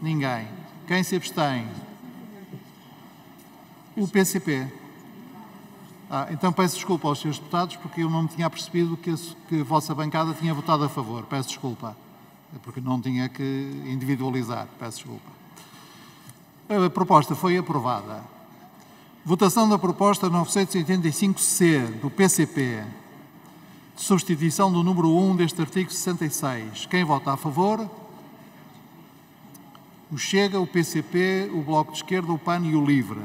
Ninguém. Quem se abstém? O PCP. Ah, então peço desculpa aos senhores deputados porque eu não me tinha percebido que a, que a vossa bancada tinha votado a favor. Peço desculpa. É porque não tinha que individualizar. Peço desculpa. A proposta foi aprovada. Votação da proposta 985C do PCP. Substituição do número 1 deste artigo 66. Quem vota a favor? O Chega, o PCP, o Bloco de Esquerda, o PAN e o LIVRE.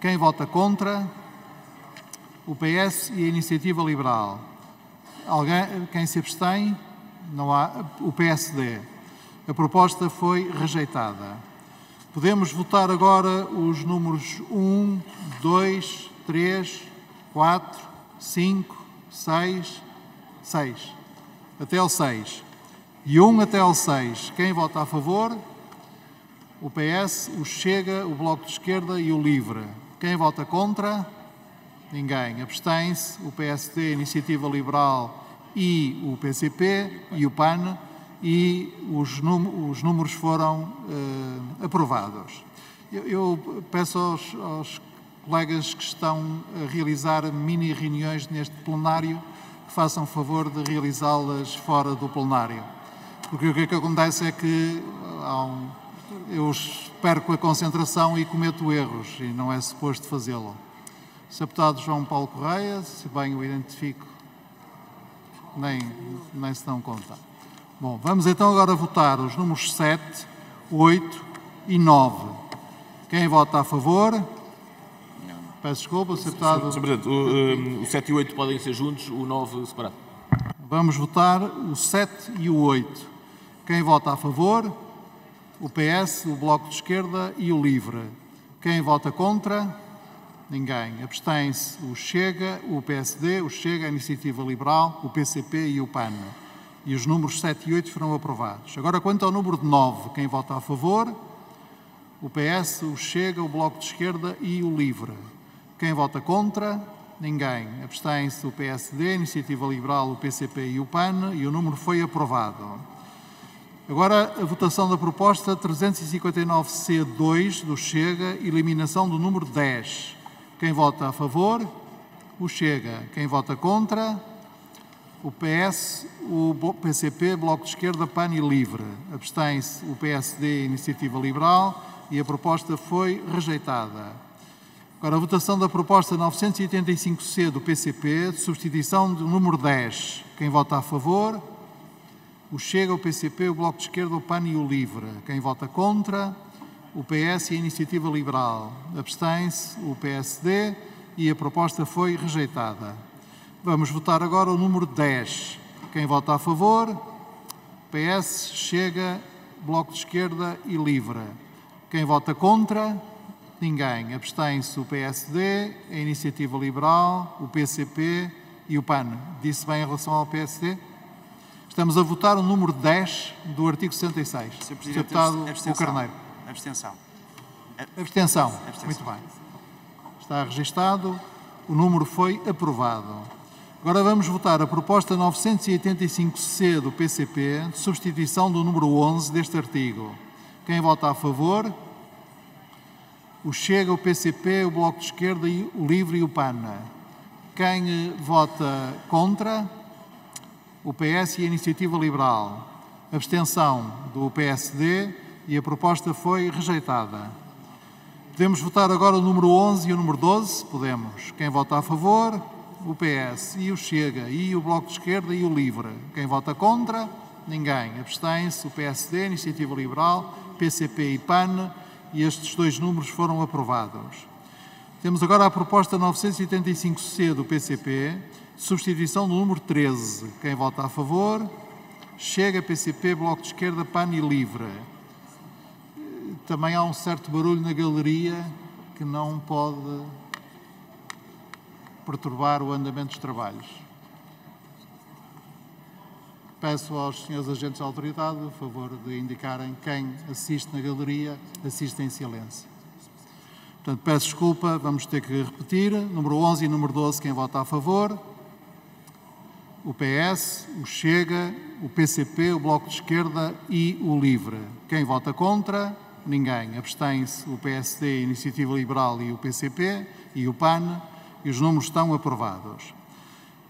Quem vota contra? O PS e a Iniciativa Liberal. Alguém, quem se abstém? Não há. O PSD. A proposta foi rejeitada. Podemos votar agora os números 1, 2, 3, 4, 5, 6, 6. Até o 6. E 1 até o 6. Quem vota a favor? O PS, o Chega, o Bloco de Esquerda e o Livre. Quem vota contra? Ninguém. Abstém-se o PSD, Iniciativa Liberal e o PCP e o PAN e os, os números foram eh, aprovados. Eu, eu peço aos, aos, colegas que estão a realizar mini reuniões neste plenário que façam favor de realizá-las fora do plenário. Porque o que, é que acontece é que um, eu perco a concentração e cometo erros e não é suposto fazê-lo. Sr. Deputado João Paulo Correia, se bem o identifico, nem, nem se dão conta. Bom, vamos então agora votar os números 7, 8 e 9. Quem vota a favor? Peço desculpa, Sr. Deputado. Sr. Presidente, o, o 7 e o 8 podem ser juntos, o 9 separado. Vamos votar o 7 e o 8. Quem vota a favor? O PS, o Bloco de Esquerda e o LIVRE. Quem vota contra? Ninguém. Abstém-se o Chega, o PSD, o Chega, a Iniciativa Liberal, o PCP e o PAN. E os números 7 e 8 foram aprovados. Agora, quanto ao número de 9, quem vota a favor? O PS, o Chega, o Bloco de Esquerda e o LIVRE. Quem vota contra? Ninguém. Abstém-se o PSD, a Iniciativa Liberal, o PCP e o PAN. E o número foi aprovado. Agora, a votação da proposta 359C2 do Chega, eliminação do número 10. Quem vota a favor? O Chega. Quem vota contra? O PS, o PCP, Bloco de Esquerda, PAN e LIVRE. Abstém-se o PSD, Iniciativa Liberal, e a proposta foi rejeitada. Agora, a votação da proposta 985C do PCP, de substituição do número 10. Quem vota a favor? O Chega, o PCP, o Bloco de Esquerda, o PAN e o LIVRE. Quem vota contra? O PS e a Iniciativa Liberal. Abstém-se o PSD e a proposta foi rejeitada. Vamos votar agora o número 10. Quem vota a favor? PS, Chega, Bloco de Esquerda e Livre. Quem vota contra? Ninguém. Abstém-se o PSD, a Iniciativa Liberal, o PCP e o PAN. Disse bem em relação ao PSD? Estamos a votar o número 10 do artigo 66. Sr. Deputado o Carneiro. Abstenção. Abstenção. Abstenção. Muito bem. Está registado. O número foi aprovado. Agora vamos votar a proposta 985C do PCP de substituição do número 11 deste artigo. Quem vota a favor? O Chega, o PCP, o Bloco de Esquerda, o Livre e o PAN. Quem vota contra? O PS e a Iniciativa Liberal. Abstenção do PSD e a proposta foi rejeitada. Podemos votar agora o número 11 e o número 12? Podemos. Quem vota a favor? O PS e o Chega e o Bloco de Esquerda e o Livre. Quem vota contra? Ninguém. Abstém-se o PSD, Iniciativa Liberal, PCP e PAN e estes dois números foram aprovados. Temos agora a proposta 985C do PCP, substituição do número 13. Quem vota a favor? Chega, PCP, Bloco de Esquerda, PAN e Livre também há um certo barulho na galeria que não pode perturbar o andamento dos trabalhos. Peço aos senhores agentes da autoridade o favor de indicarem quem assiste na galeria, assiste em silêncio. Portanto, peço desculpa, vamos ter que repetir. Número 11 e número 12, quem vota a favor? O PS, o Chega, o PCP, o Bloco de Esquerda e o Livre. Quem vota contra? Ninguém. Abstém-se o PSD, a Iniciativa Liberal e o PCP e o PAN e os números estão aprovados.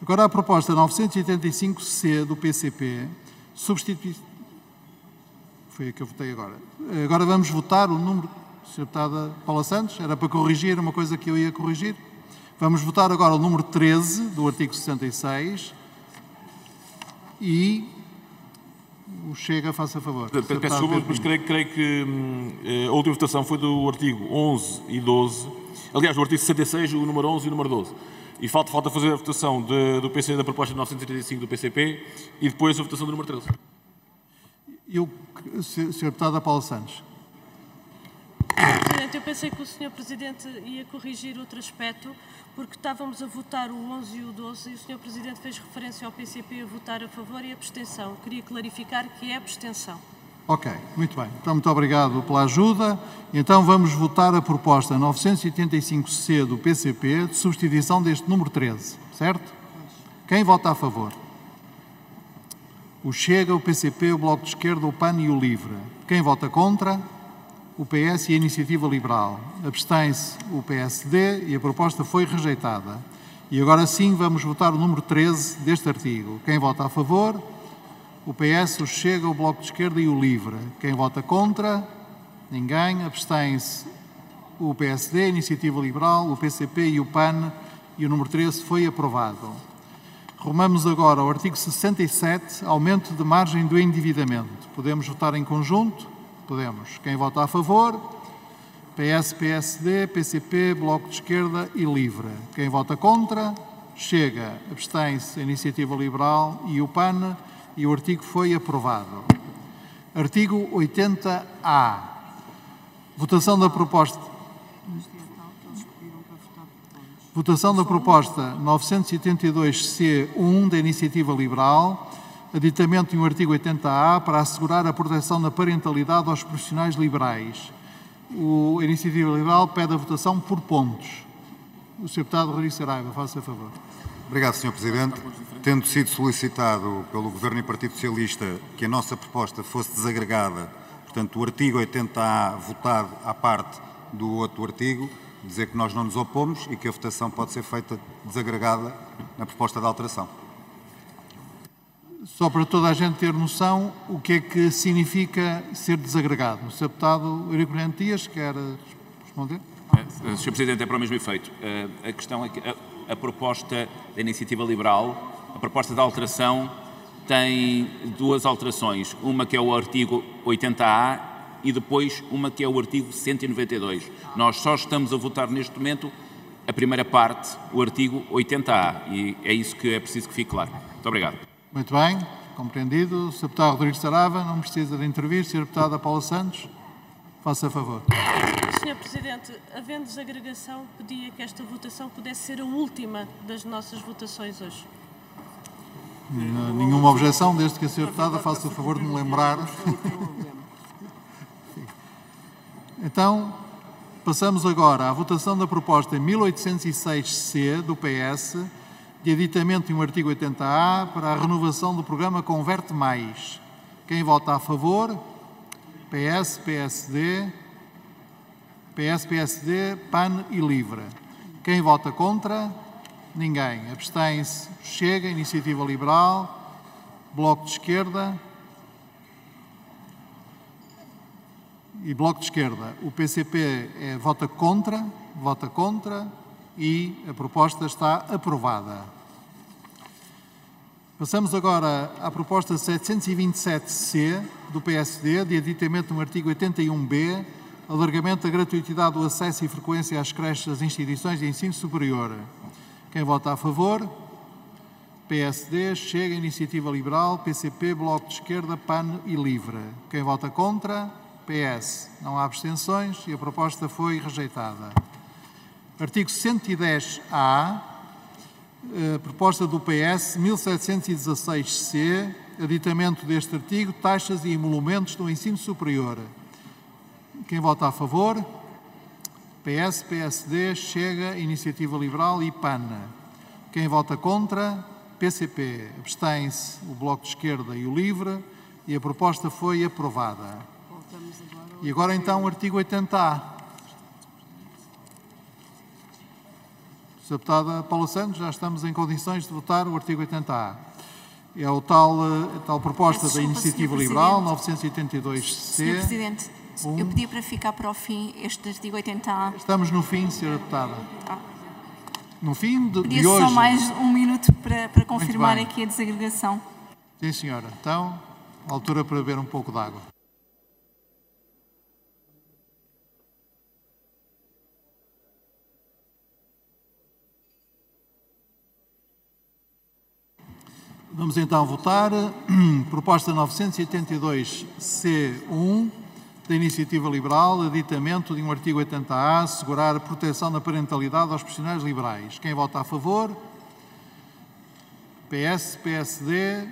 Agora a proposta 985C do PCP substitui... Foi a que eu votei agora. Agora vamos votar o número... Sra. Deputada Paula Santos, era para corrigir uma coisa que eu ia corrigir. Vamos votar agora o número 13 do artigo 66 e o Chega, faça favor. Peço desculpa, mas creio, creio que hum, eh, a última votação foi do artigo 11 e 12. Aliás, do artigo 66, o número 11 e o número 12. E falta, falta fazer a votação de, do PC da proposta de 935 do PCP e depois a votação do número 13. Eu, Sr. Deputada Paula Santos. Presidente, eu pensei que o Sr. Presidente ia corrigir outro aspecto, porque estávamos a votar o 11 e o 12 e o Sr. Presidente fez referência ao PCP a votar a favor e abstenção. Queria clarificar que é abstenção. Ok, muito bem. Então, muito obrigado pela ajuda. Então, vamos votar a proposta 985C do PCP de substituição deste número 13, certo? Quem vota a favor? O Chega, o PCP, o Bloco de Esquerda, o PAN e o LIVRE. Quem vota contra? O PS e a Iniciativa Liberal. Abstém-se o PSD e a proposta foi rejeitada. E agora sim vamos votar o número 13 deste artigo. Quem vota a favor? O PS, o Chega, o Bloco de Esquerda e o LIVRE. Quem vota contra? Ninguém. Abstém-se o PSD, a Iniciativa Liberal, o PCP e o PAN. E o número 13 foi aprovado. Rumamos agora ao artigo 67, aumento de margem do endividamento. Podemos votar em conjunto? Podemos. Quem vota a favor? PS, PSD, PCP, Bloco de Esquerda e Livre. Quem vota contra? Chega. Abstém-se a Iniciativa Liberal e o PAN. E o artigo foi aprovado. Artigo 80A. Votação da proposta. Votação da proposta 982C1 da Iniciativa Liberal, aditamento de um artigo 80A para assegurar a proteção da parentalidade aos profissionais liberais. O, a Iniciativa Liberal pede a votação por pontos. O Sr. Deputado Rodrigo Saraiva, faça favor. Obrigado, Sr. Presidente. Tendo sido solicitado pelo Governo e Partido Socialista que a nossa proposta fosse desagregada, portanto, o artigo 80A votado à parte do outro artigo, dizer que nós não nos opomos e que a votação pode ser feita desagregada na proposta de alteração. Só para toda a gente ter noção, o que é que significa ser desagregado? O Sr. Deputado Eurico Dias quer responder? Eh, Sr. Presidente, é para o mesmo efeito. Eh, a questão é que a, a proposta da Iniciativa Liberal, a proposta de alteração, tem duas alterações. Uma que é o artigo 80A e depois uma que é o artigo 192. Nós só estamos a votar neste momento a primeira parte, o artigo 80A, e é isso que é preciso que fique claro. Muito obrigado. Muito bem, compreendido. Sr. Deputado Rodrigo Sarava, não precisa de intervir. Sr. Deputada Paula Santos, faça favor. Sr. Presidente, havendo desagregação, pedia que esta votação pudesse ser a última das nossas votações hoje. Nenhuma objeção, desde que a Sra. Deputada faça o favor de me lembrar. Então, passamos agora à votação da proposta 1806C do PS, de editamento de um artigo 80A para a renovação do programa Converte Mais. Quem vota a favor? PS, PSD, PS, PSD, PAN e LIVRE. Quem vota contra? Ninguém. Abstém-se. Chega, Iniciativa Liberal, Bloco de Esquerda, e Bloco de Esquerda. O PCP é, vota contra, vota contra e a proposta está aprovada. Passamos agora à proposta 727C do PSD, de aditamento no artigo 81B, alargamento da gratuitidade do acesso e frequência às creches das instituições de ensino superior. Quem vota a favor? PSD, Chega, Iniciativa Liberal, PCP, Bloco de Esquerda, PAN e LIVRE. Quem vota contra? PS. Não há abstenções e a proposta foi rejeitada. Artigo 110-A, eh, proposta do PS, 1716-C, aditamento deste artigo, taxas e emolumentos do ensino superior. Quem vota a favor? PS, PSD, Chega, Iniciativa Liberal e PAN. Quem vota contra? PCP. Abstém-se o Bloco de Esquerda e o Livre e a proposta foi aprovada. E agora então o artigo 80A. Deputada Paula Santos, já estamos em condições de votar o artigo 80A. É o tal, a tal proposta Desculpa, da Iniciativa Liberal, 982C. Sr. Presidente, um. eu pedia para ficar para o fim este artigo 80A. Estamos no fim, Sra. Deputada. Ah. No fim de, de hoje. só mais um minuto para, para confirmar aqui a desagregação. Sim, senhora. Então, altura para beber um pouco de água. Vamos então votar proposta 982C1 da Iniciativa Liberal, aditamento de um artigo 80A, assegurar a proteção da parentalidade aos profissionais liberais. Quem vota a favor? PS, PSD,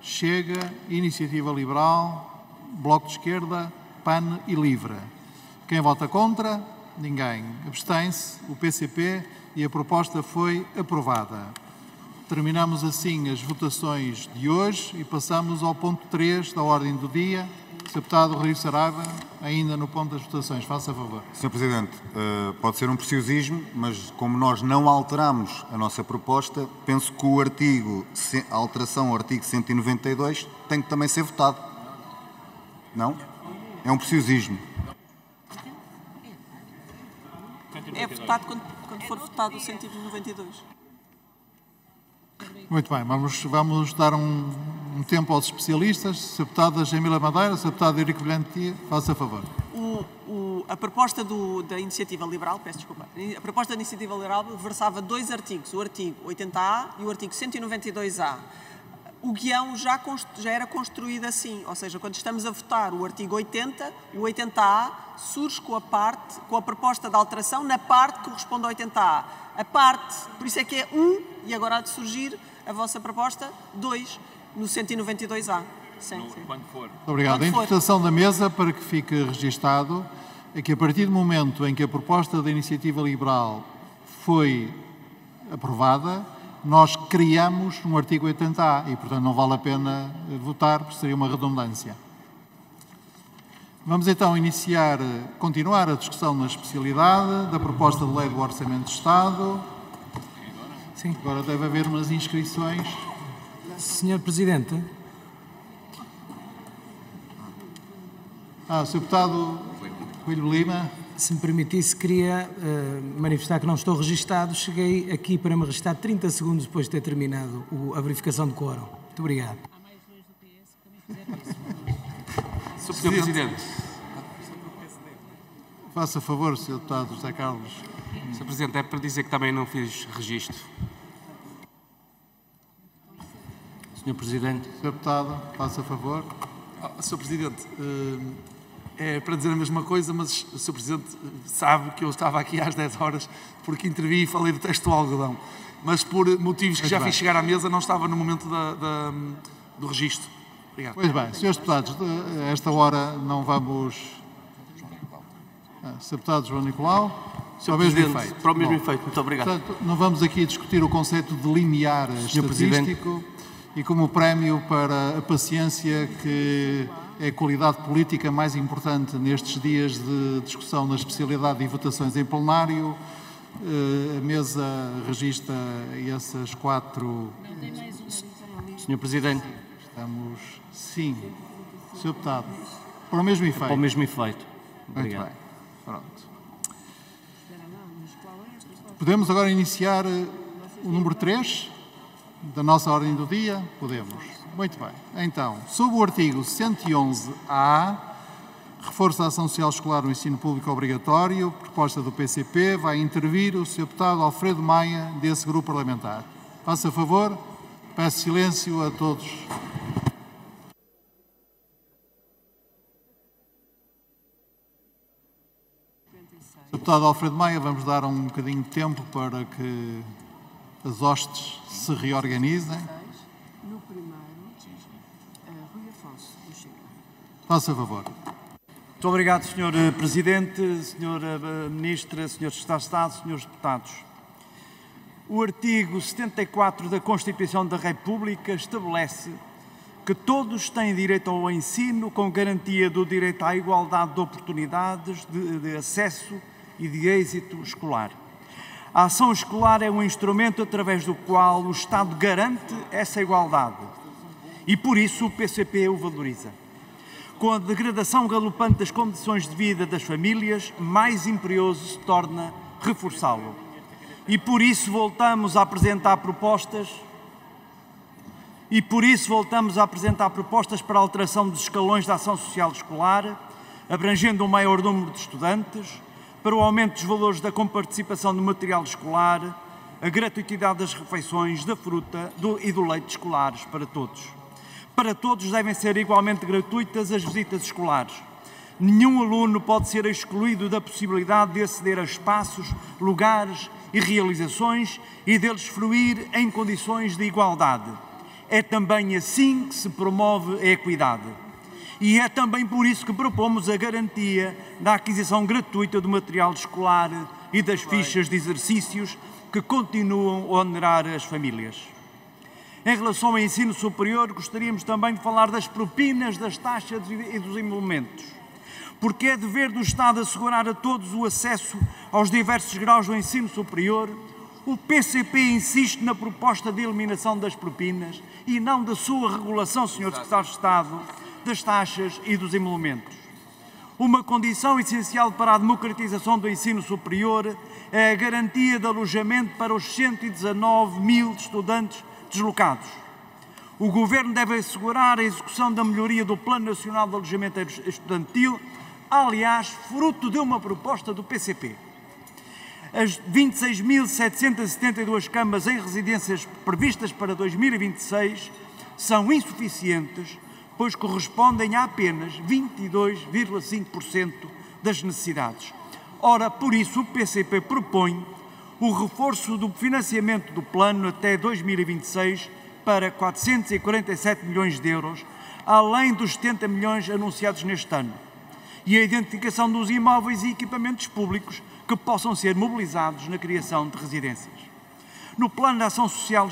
Chega, Iniciativa Liberal, Bloco de Esquerda, PAN e LIVRE. Quem vota contra? Ninguém. Abstém-se o PCP e a proposta foi aprovada. Terminamos assim as votações de hoje e passamos ao ponto 3 da ordem do dia. Sr. Deputado Rio Saraiva, ainda no ponto das votações, faça favor. Sr. Presidente, eh, pode ser um preciosismo, mas como nós não alteramos a nossa proposta, penso que o artigo, a alteração ao artigo 192 tem que também ser votado. Não? É um preciosismo. É votado quando, quando for votado o 192. Muito bem, vamos, vamos dar um, um tempo aos especialistas. Sr. Deputada Jamila Madeira, Sr. Deputado Eurico Brilhante, faça favor. O, o, a proposta do, da Iniciativa Liberal, peço desculpa, a proposta da Iniciativa Liberal versava dois artigos, o artigo 80A e o artigo 192A. O guião já, já era construído assim, ou seja, quando estamos a votar o artigo 80, o 80A surge com a parte, com a proposta de alteração na parte que corresponde ao 80A. A parte, por isso é que é 1 e agora há de surgir a vossa proposta 2 no 192A. Sim, sim. Quando for. Obrigado. Quando a for. interpretação da mesa, para que fique registado, é que a partir do momento em que a proposta da Iniciativa Liberal foi aprovada, nós criamos um artigo 80A e, portanto, não vale a pena votar, porque seria uma redundância. Vamos então iniciar, continuar a discussão na especialidade da proposta de lei do Orçamento de Estado. Sim. Agora deve haver umas inscrições. Senhor Presidente, Ah, Sr. Deputado Coelho Lima. se me permitisse, queria eh, manifestar que não estou registado. Cheguei aqui para me registrar 30 segundos depois de ter terminado o- a verificação de quórum. Muito obrigado. Sr. Presidente. Faça favor, Sr. Deputado José Carlos. Sr. Presidente, é para dizer que também não fiz registro. Sr. Presidente. Sr. Deputado, faça favor. Ah, Sr. Presidente, eh, é para dizer a mesma coisa, mas o Sr. Presidente sabe que eu estava aqui às 10 horas porque intervi e falei do texto do algodão. Mas por motivos que Muito já bem. fiz chegar à mesa, não estava no momento da- da- do registro. Obrigado. Pois bem, Srs. Deputados, a esta hora não vamos. Ah, Sr. Deputado João Nicolau. Sr. para o mesmo Presidente, efeito. para o mesmo Bom, efeito. Muito obrigado. Portanto, não vamos aqui discutir o conceito de limiar Sr. Presidente. estatístico e como prémio para a paciência que é a qualidade política mais importante nestes dias de discussão na especialidade e votações em plenário. eh, A mesa registra essas quatro. Sr. Presidente. Estamos. Sim. Sr. Deputado. Para o mesmo efeito. Para o mesmo efeito. Muito Obrigado. bem. Pronto. Podemos agora iniciar eh, o número 3 da nossa ordem do dia? Podemos. Muito bem. Então, sob o artigo 111-A, reforço da ação social escolar no ensino público obrigatório, proposta do PCP, vai intervir o Sr. Deputado Alfredo Maia, desse grupo parlamentar. Faça favor. Peço silêncio a todos. Sr. Deputado Alfredo Maia, vamos dar um bocadinho de tempo para que as hostes se reorganizem. No primeiro, eh, Rui Afonso, do Chega. Faça favor. Muito obrigado, Sr. Presidente, Sra. Ministra, Srs. Secretários de Estado, Srs. Deputados. O artigo 74 da Constituição da República estabelece que todos têm direito ao ensino com garantia do direito à igualdade de oportunidades, de, de acesso e de êxito escolar. A ação escolar é um instrumento através do qual o Estado garante essa igualdade e por isso o PCP o valoriza. Com a degradação galopante das condições de vida das famílias, mais imperioso se torna reforçá-lo. E por isso voltamos a apresentar propostas e por isso voltamos a apresentar propostas para a alteração dos escalões da ação social escolar, abrangendo um maior número de estudantes, para o aumento dos valores da comparticipação do material escolar, a gratuitidade das refeições, da fruta do- e do leite escolares para todos. Para todos devem ser igualmente gratuitas as visitas escolares. Nenhum aluno pode ser excluído da possibilidade de aceder a espaços, lugares e realizações e deles fruir em condições de igualdade. É também assim que se promove a equidade. E é também por isso que propomos a garantia da aquisição gratuita do material escolar e das fichas de exercícios que continuam a onerar as famílias. Em relação ao ensino superior, gostaríamos também de falar das propinas, das taxas e dos emolumentos. Porque é dever do Estado assegurar a todos o acesso aos diversos graus do ensino superior, o PCP insiste na proposta de eliminação das propinas e não da sua regulação, Sr. Secretário de Estado, das taxas e dos emolumentos. Uma condição essencial para a democratização do ensino superior é a garantia de alojamento para os 119 mil estudantes deslocados. O Governo deve assegurar a execução da melhoria do Plano Nacional de Alojamento Estudantil, aliás, fruto de uma proposta do PCP. As 26.772 camas em residências previstas para 2026 são insuficientes, pois correspondem a apenas 22,5% das necessidades. Ora, por isso, o PCP propõe o reforço do financiamento do plano até 2026 para 447 milhões de euros, além dos 70 milhões anunciados neste ano, e a identificação dos imóveis e equipamentos públicos que possam ser mobilizados na criação de residências. No plano de ação social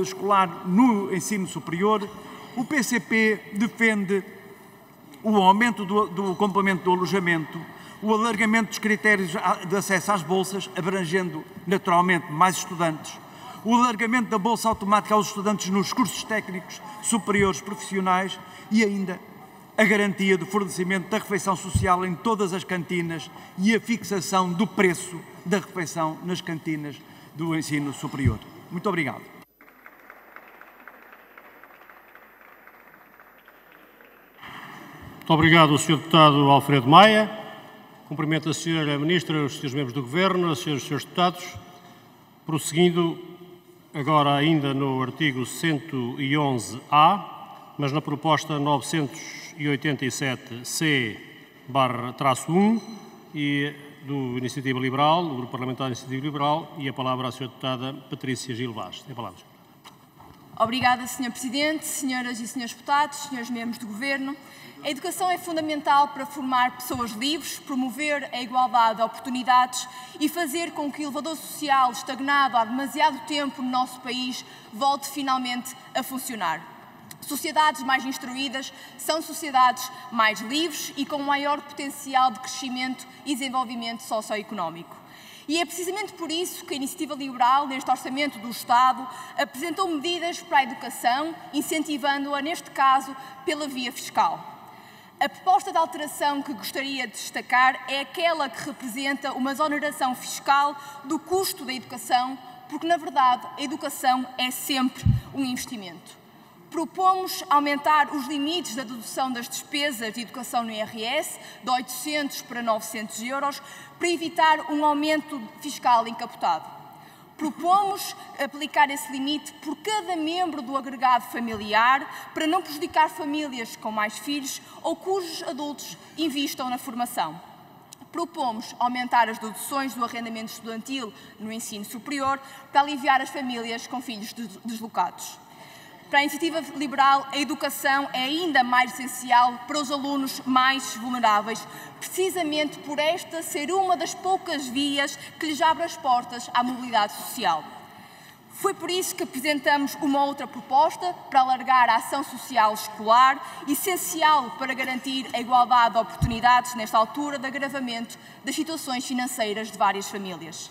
escolar no ensino superior, o PCP defende o aumento do, do complemento do alojamento, o alargamento dos critérios de acesso às bolsas, abrangendo naturalmente mais estudantes, o alargamento da bolsa automática aos estudantes nos cursos técnicos superiores profissionais e ainda a garantia do fornecimento da refeição social em todas as cantinas e a fixação do preço da refeição nas cantinas do ensino superior. Muito obrigado. Muito obrigado, Sr. Deputado Alfredo Maia. Cumprimento a Sra. Ministra, os Srs. Membros do Governo, as Sras. e Srs. Deputados. Prosseguindo agora ainda no artigo 111-A, mas na proposta 987-C traço 1 e do Iniciativa Liberal, do Grupo Parlamentar da Iniciativa Liberal, e a palavra à Sra. Deputada Patrícia Gil Vaz. Tem a palavra. Obrigada, Sr. Presidente, Senhoras e Senhores Deputados, Senhores Membros do Governo. A educação é fundamental para formar pessoas livres, promover a igualdade de oportunidades e fazer com que o elevador social estagnado há demasiado tempo no nosso país volte finalmente a funcionar. Sociedades mais instruídas são sociedades mais livres e com maior potencial de crescimento e desenvolvimento socioeconómico. E é precisamente por isso que a Iniciativa Liberal, neste Orçamento do Estado, apresentou medidas para a educação, incentivando-a, neste caso, pela via fiscal. A proposta de alteração que gostaria de destacar é aquela que representa uma exoneração fiscal do custo da educação, porque, na verdade, a educação é sempre um investimento. Propomos aumentar os limites da dedução das despesas de educação no IRS de 800 para 900 euros para evitar um aumento fiscal encapotado. Propomos aplicar esse limite por cada membro do agregado familiar para não prejudicar famílias com mais filhos ou cujos adultos investam na formação. Propomos aumentar as deduções do arrendamento estudantil no ensino superior para aliviar as famílias com filhos deslocados. Para a iniciativa liberal, a educação é ainda mais essencial para os alunos mais vulneráveis, precisamente por esta ser uma das poucas vias que lhes abre as portas à mobilidade social. Foi por isso que apresentamos uma outra proposta para alargar a ação social escolar, essencial para garantir a igualdade de oportunidades nesta altura de agravamento das situações financeiras de várias famílias.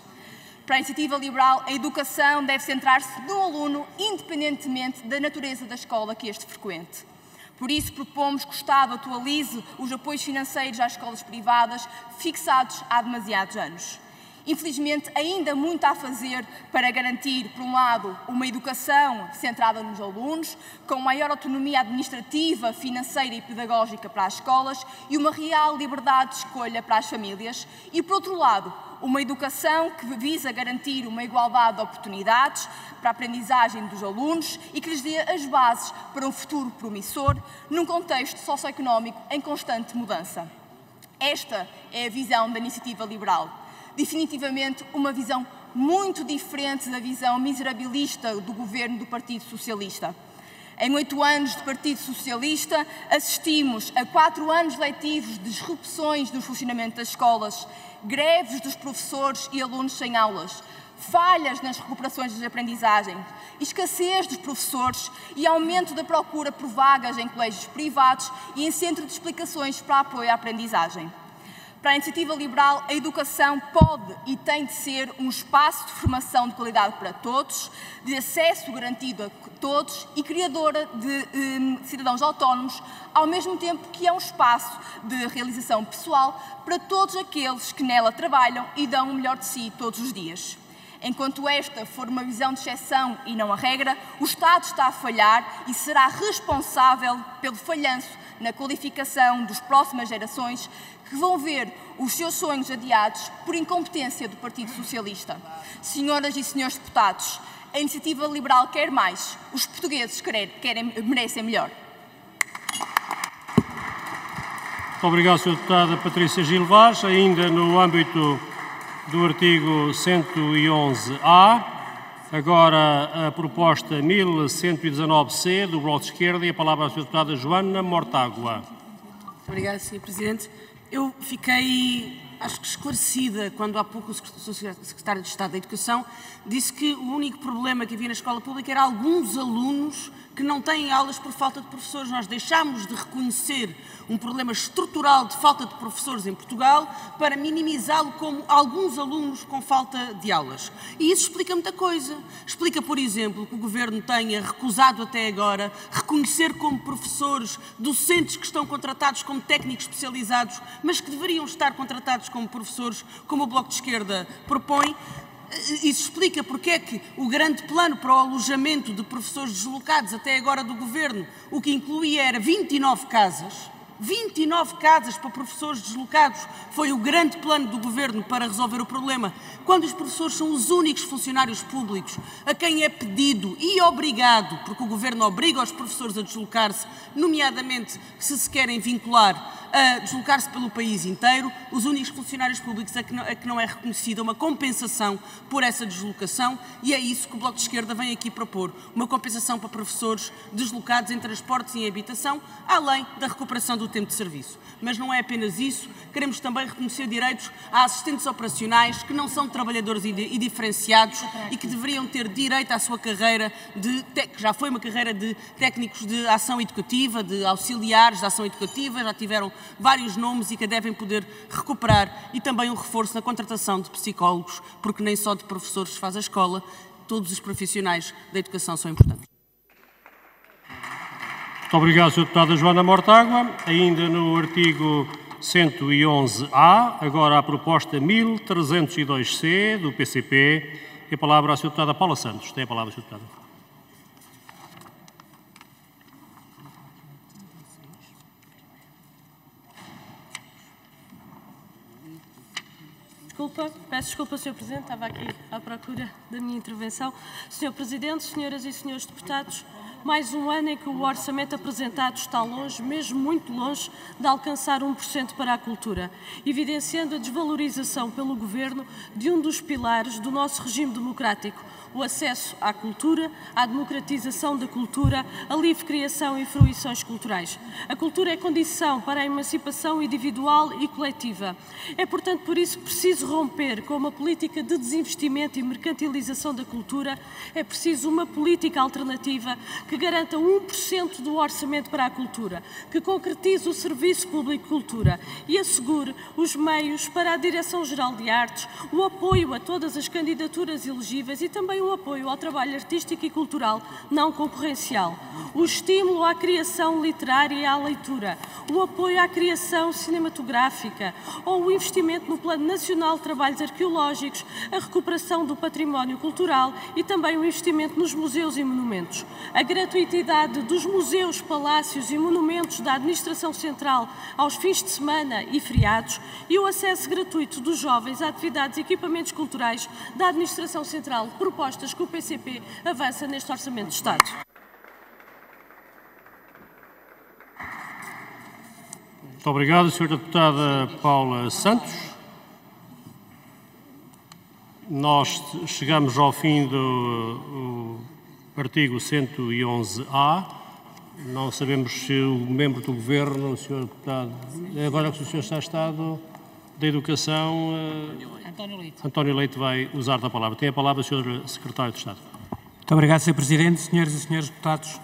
Para a iniciativa liberal, a educação deve centrar-se no aluno, independentemente da natureza da escola que este frequente. Por isso, propomos que o Estado atualize os apoios financeiros às escolas privadas fixados há demasiados anos. Infelizmente, ainda muito a fazer para garantir, por um lado, uma educação centrada nos alunos, com maior autonomia administrativa, financeira e pedagógica para as escolas e uma real liberdade de escolha para as famílias, e, por outro lado, uma educação que visa garantir uma igualdade de oportunidades para a aprendizagem dos alunos e que lhes dê as bases para um futuro promissor num contexto socioeconómico em constante mudança. Esta é a visão da iniciativa liberal. Definitivamente uma visão muito diferente da visão miserabilista do governo do Partido Socialista. Em oito anos de Partido Socialista, assistimos a quatro anos letivos de disrupções no funcionamento das escolas, greves dos professores e alunos sem aulas, falhas nas recuperações das aprendizagens, escassez dos professores e aumento da procura por vagas em colégios privados e em centros de explicações para apoio à aprendizagem. Para a iniciativa liberal, a educação pode e tem de ser um espaço de formação de qualidade para todos, de acesso garantido a todos e criadora de hum, cidadãos autónomos, ao mesmo tempo que é um espaço de realização pessoal para todos aqueles que nela trabalham e dão o melhor de si todos os dias. Enquanto esta for uma visão de exceção e não a regra, o Estado está a falhar e será responsável pelo falhanço na qualificação das próximas gerações que vão ver os seus sonhos adiados por incompetência do Partido Socialista. Senhoras e senhores deputados, a iniciativa liberal quer mais, os portugueses querem, querem, merecem melhor. Muito obrigado, Sra. Deputada Patrícia Gil Vaz. Ainda no âmbito do artigo 111-A, agora a proposta 1119-C do Bloco de Esquerda e a palavra à Sra. Deputada Joana Mortágua. Obrigada, Sr. Presidente. Eu fiquei, acho que esclarecida, quando há pouco o Secretário de Estado da Educação disse que o único problema que havia na escola pública era alguns alunos que não têm aulas por falta de professores. Nós deixámos de reconhecer um problema estrutural de falta de professores em Portugal para minimizá-lo como alguns alunos com falta de aulas. E isso explica muita coisa. Explica, por exemplo, que o Governo tenha recusado até agora reconhecer como professores docentes que estão contratados como técnicos especializados, mas que deveriam estar contratados como professores, como o Bloco de Esquerda propõe, isso explica porque é que o grande plano para o alojamento de professores deslocados até agora do Governo, o que incluía era 29 casas, 29 casas para professores deslocados foi o grande plano do Governo para resolver o problema, quando os professores são os únicos funcionários públicos a quem é pedido e obrigado, porque o Governo obriga os professores a deslocar-se, nomeadamente se se querem vincular a deslocar-se pelo país inteiro, os únicos funcionários públicos a que, não, a que não é reconhecida uma compensação por essa deslocação. E é isso que o Bloco de Esquerda vem aqui propor, uma compensação para professores deslocados em transportes e em habitação, além da recuperação do tempo de serviço. Mas não é apenas isso, queremos também reconhecer direitos a assistentes operacionais que não são trabalhadores e diferenciados e que deveriam ter direito à sua carreira de, que já foi uma carreira de técnicos de ação educativa, de auxiliares de ação educativa, já tiveram vários nomes e que a devem poder recuperar e também um reforço na contratação de psicólogos, porque nem só de professores faz a escola, todos os profissionais da educação são importantes. Muito obrigado, Sr. Deputada Joana Mortágua. Ainda no artigo 111-A, agora a proposta 1302-C do PCP. A palavra à Sra. Deputada Paula Santos. Tem a palavra, Sra. Deputada. Desculpa, peço desculpa, Sr. Presidente, estava aqui à procura da minha intervenção. Sr. Presidente, senhoras e senhores deputados, mais um ano em que o orçamento apresentado está longe, mesmo muito longe, de alcançar 1% para a cultura, evidenciando a desvalorização pelo Governo de um dos pilares do nosso regime democrático, o acesso à cultura, à democratização da cultura, a livre criação e fruições culturais. A cultura é condição para a emancipação individual e coletiva. É, portanto, por isso preciso romper com uma política de desinvestimento e mercantilização da cultura. É preciso uma política alternativa que garanta 1% do orçamento para a cultura, que concretize o Serviço Público Cultura e assegure os meios para a Direção-Geral de Artes, o apoio a todas as candidaturas elegíveis e também o apoio ao trabalho artístico e cultural não concorrencial, o estímulo à criação literária e à leitura, o apoio à criação cinematográfica ou o investimento no Plano Nacional de Trabalhos Arqueológicos, a recuperação do património cultural e também o investimento nos museus e monumentos. A gratuitidade dos museus, palácios e monumentos da Administração Central aos fins de semana e feriados e o acesso gratuito dos jovens a atividades e equipamentos culturais da Administração Central proposta propostas que o PCP avança neste Orçamento de Estado. Muito obrigado, Sra. Deputada Paula Santos. Nós chegamos ao fim do artigo 111-A. Não sabemos se o membro do Governo, o Sr. Deputado, agora que o Sr. está Estado, da Educação, eh, António Leite. António Leite, vai usar da palavra. Tem a palavra o Sr. Secretário de Estado. Muito obrigado, Sr. Presidente, senhoras e senhores deputados.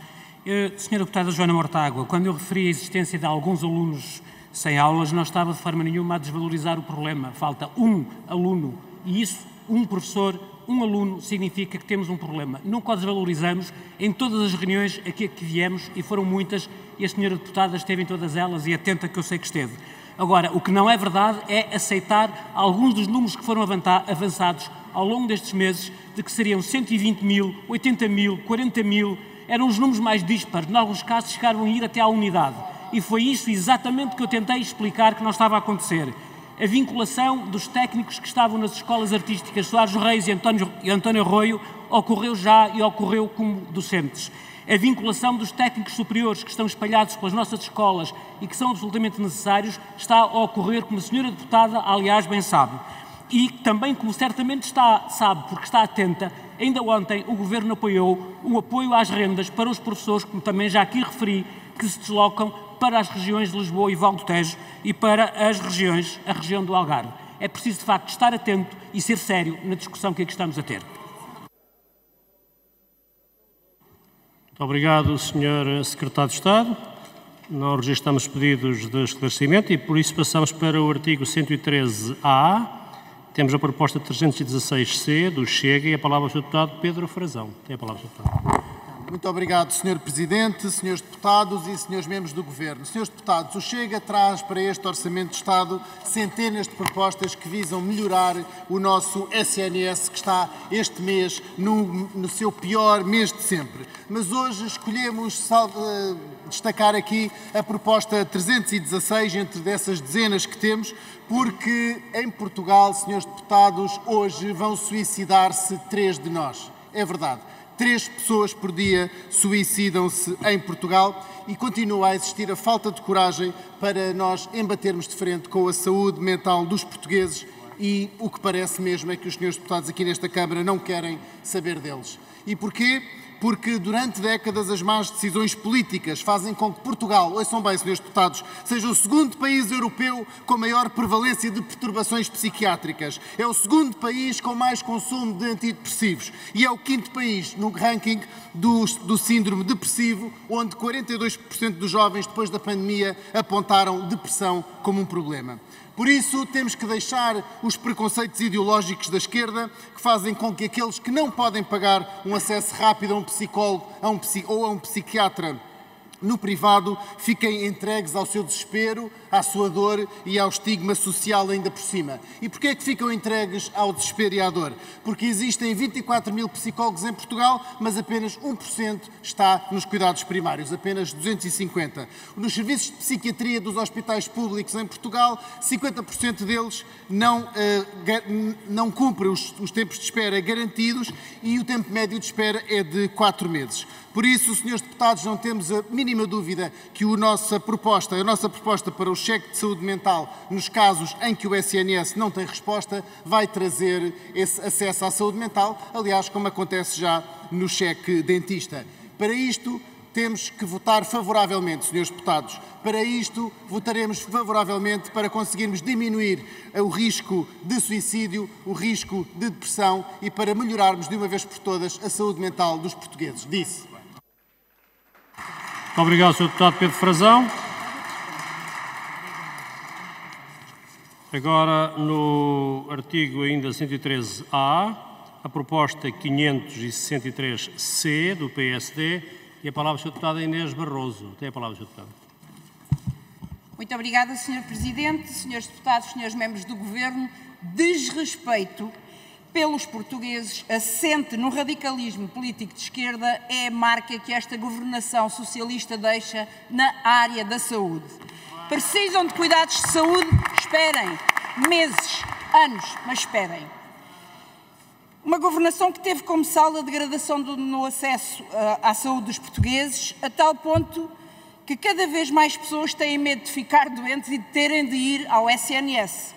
Eh, Senhora Deputada Joana Mortágua, quando eu referi a existência de alguns alunos sem aulas, não estava de forma nenhuma a desvalorizar o problema. Falta um aluno e isso, um professor, um aluno, significa que temos um problema. Nunca o desvalorizamos em todas as reuniões aqui a que viemos, e foram muitas, e a senhora deputada esteve em todas elas e atenta que eu sei que esteve. Agora, o que não é verdade é aceitar alguns dos números que foram avançados ao longo destes meses, de que seriam 120 mil, 80 mil, 40 mil, eram os números mais dispares, em alguns casos chegaram a ir até à unidade. E foi isso exatamente que eu tentei explicar que não estava a acontecer. A vinculação dos técnicos que estavam nas escolas artísticas Soares Reis e António, e António Arroio ocorreu já e ocorreu como docentes. A vinculação dos técnicos superiores que estão espalhados pelas nossas escolas e que são absolutamente necessários está a ocorrer, como a senhora deputada, aliás, bem sabe. E também, como certamente está, sabe, porque está atenta, ainda ontem o Governo apoiou o apoio às rendas para os professores, como também já aqui referi, que se deslocam para as regiões de Lisboa e Val do Tejo e para as regiões, a região do Algarve. É preciso, de facto, estar atento e ser sério na discussão que aqui estamos a ter. Obrigado, Sr. Secretário de Estado. Não registramos pedidos de esclarecimento e, por isso, passamos para o artigo 113-A. Temos a proposta 316-C do Chega e a palavra ao Sr. Deputado Pedro Frazão. Tem a palavra, Sr. Deputado. Muito obrigado, Sr. Presidente, Srs. Deputados e Srs. Membros do Governo. Srs. Deputados, o Chega traz para este Orçamento de Estado centenas de propostas que visam melhorar o nosso SNS, que está este mês no, no seu pior mês de sempre. Mas hoje escolhemos eh, destacar aqui a proposta 316, entre dessas dezenas que temos, porque em Portugal, Srs. Deputados, hoje vão suicidar-se três de nós. É verdade. Três pessoas por dia suicidam-se em Portugal e continua a existir a falta de coragem para nós embatermos de frente com a saúde mental dos portugueses e o que parece mesmo é que os senhores deputados aqui nesta Câmara não querem saber deles. E porquê? Porque durante décadas as más decisões políticas fazem com que Portugal, ouçam bem, senhores deputados, seja o segundo país europeu com maior prevalência de perturbações psiquiátricas. É o segundo país com mais consumo de antidepressivos. E é o quinto país no ranking do, do síndrome depressivo, onde 42% dos jovens, depois da pandemia, apontaram depressão como um problema. Por isso, temos que deixar os preconceitos ideológicos da esquerda que fazem com que aqueles que não podem pagar um acesso rápido a um psicólogo a um ou a um psiquiatra no privado fiquem entregues ao seu desespero, à sua dor e ao estigma social ainda por cima. E porquê é que ficam entregues ao desespero e à dor? Porque existem 24 mil psicólogos em Portugal, mas apenas 1% está nos cuidados primários, apenas 250. Nos serviços de psiquiatria dos hospitais públicos em Portugal, 50% deles não, ga- não cumprem os, os tempos de espera garantidos e o tempo médio de espera é de 4 meses. Por isso, senhores deputados, não temos a mínima dúvida que a nossa proposta, a nossa proposta para o cheque de saúde mental, nos casos em que o SNS não tem resposta, vai trazer esse acesso à saúde mental, aliás, como acontece já no cheque dentista. Para isto, temos que votar favoravelmente, senhores deputados. Para isto, votaremos favoravelmente para conseguirmos diminuir o risco de suicídio, o risco de depressão e para melhorarmos de uma vez por todas a saúde mental dos portugueses. Disse. Muito obrigado, Sr. Deputado Pedro Frazão. Agora, no artigo ainda 113A, a proposta 563C do PSD e a palavra, Sr. Deputada Inês Barroso. Tem a palavra, Sr. Deputado. Muito obrigada, Sr. Presidente, Srs. Deputados, Srs. Membros do Governo. Desrespeito pelos portugueses, assente no radicalismo político de esquerda, é a marca que esta governação socialista deixa na área da saúde. Precisam de cuidados de saúde? Esperem. Meses, anos, mas esperem. Uma governação que teve como saldo a degradação do- no acesso ah, à saúde dos portugueses, a tal ponto que cada vez mais pessoas têm medo de ficar doentes e de terem de ir ao SNS.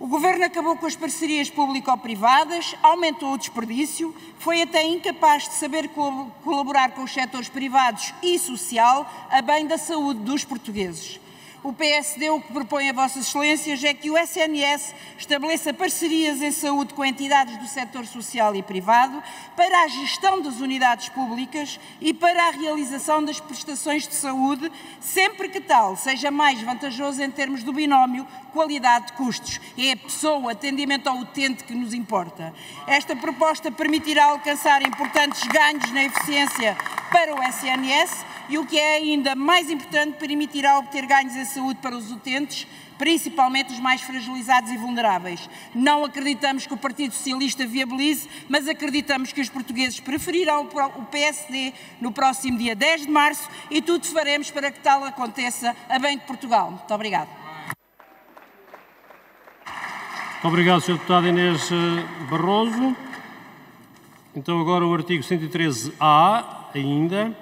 O governo acabou com as parcerias público-privadas, aumentou o desperdício, foi até incapaz de saber col- colaborar com os setores privados e social a bem da saúde dos portugueses. O PSD o que propõe a Vossas Excelências é que o SNS estabeleça parcerias em saúde com entidades do setor social e privado para a gestão das unidades públicas e para a realização das prestações de saúde, sempre que tal seja mais vantajoso em termos do binómio qualidade-custos. É a pessoa, atendimento ao utente que nos importa. Esta proposta permitirá alcançar importantes ganhos na eficiência para o SNS e, o que é ainda mais importante, permitirá obter ganhos em saúde para os utentes, principalmente os mais fragilizados e vulneráveis. Não acreditamos que o Partido Socialista viabilize, mas acreditamos que os portugueses preferirão o PSD no próximo dia 10 de março e tudo faremos para que tal aconteça a bem de Portugal. Muito obrigada. Muito obrigado, Sr. Deputado Inês eh, Barroso. Então agora o artigo 113A ainda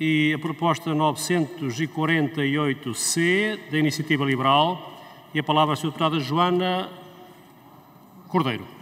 e a proposta 948C da Iniciativa Liberal e a palavra à Sra. Deputada Joana Cordeiro.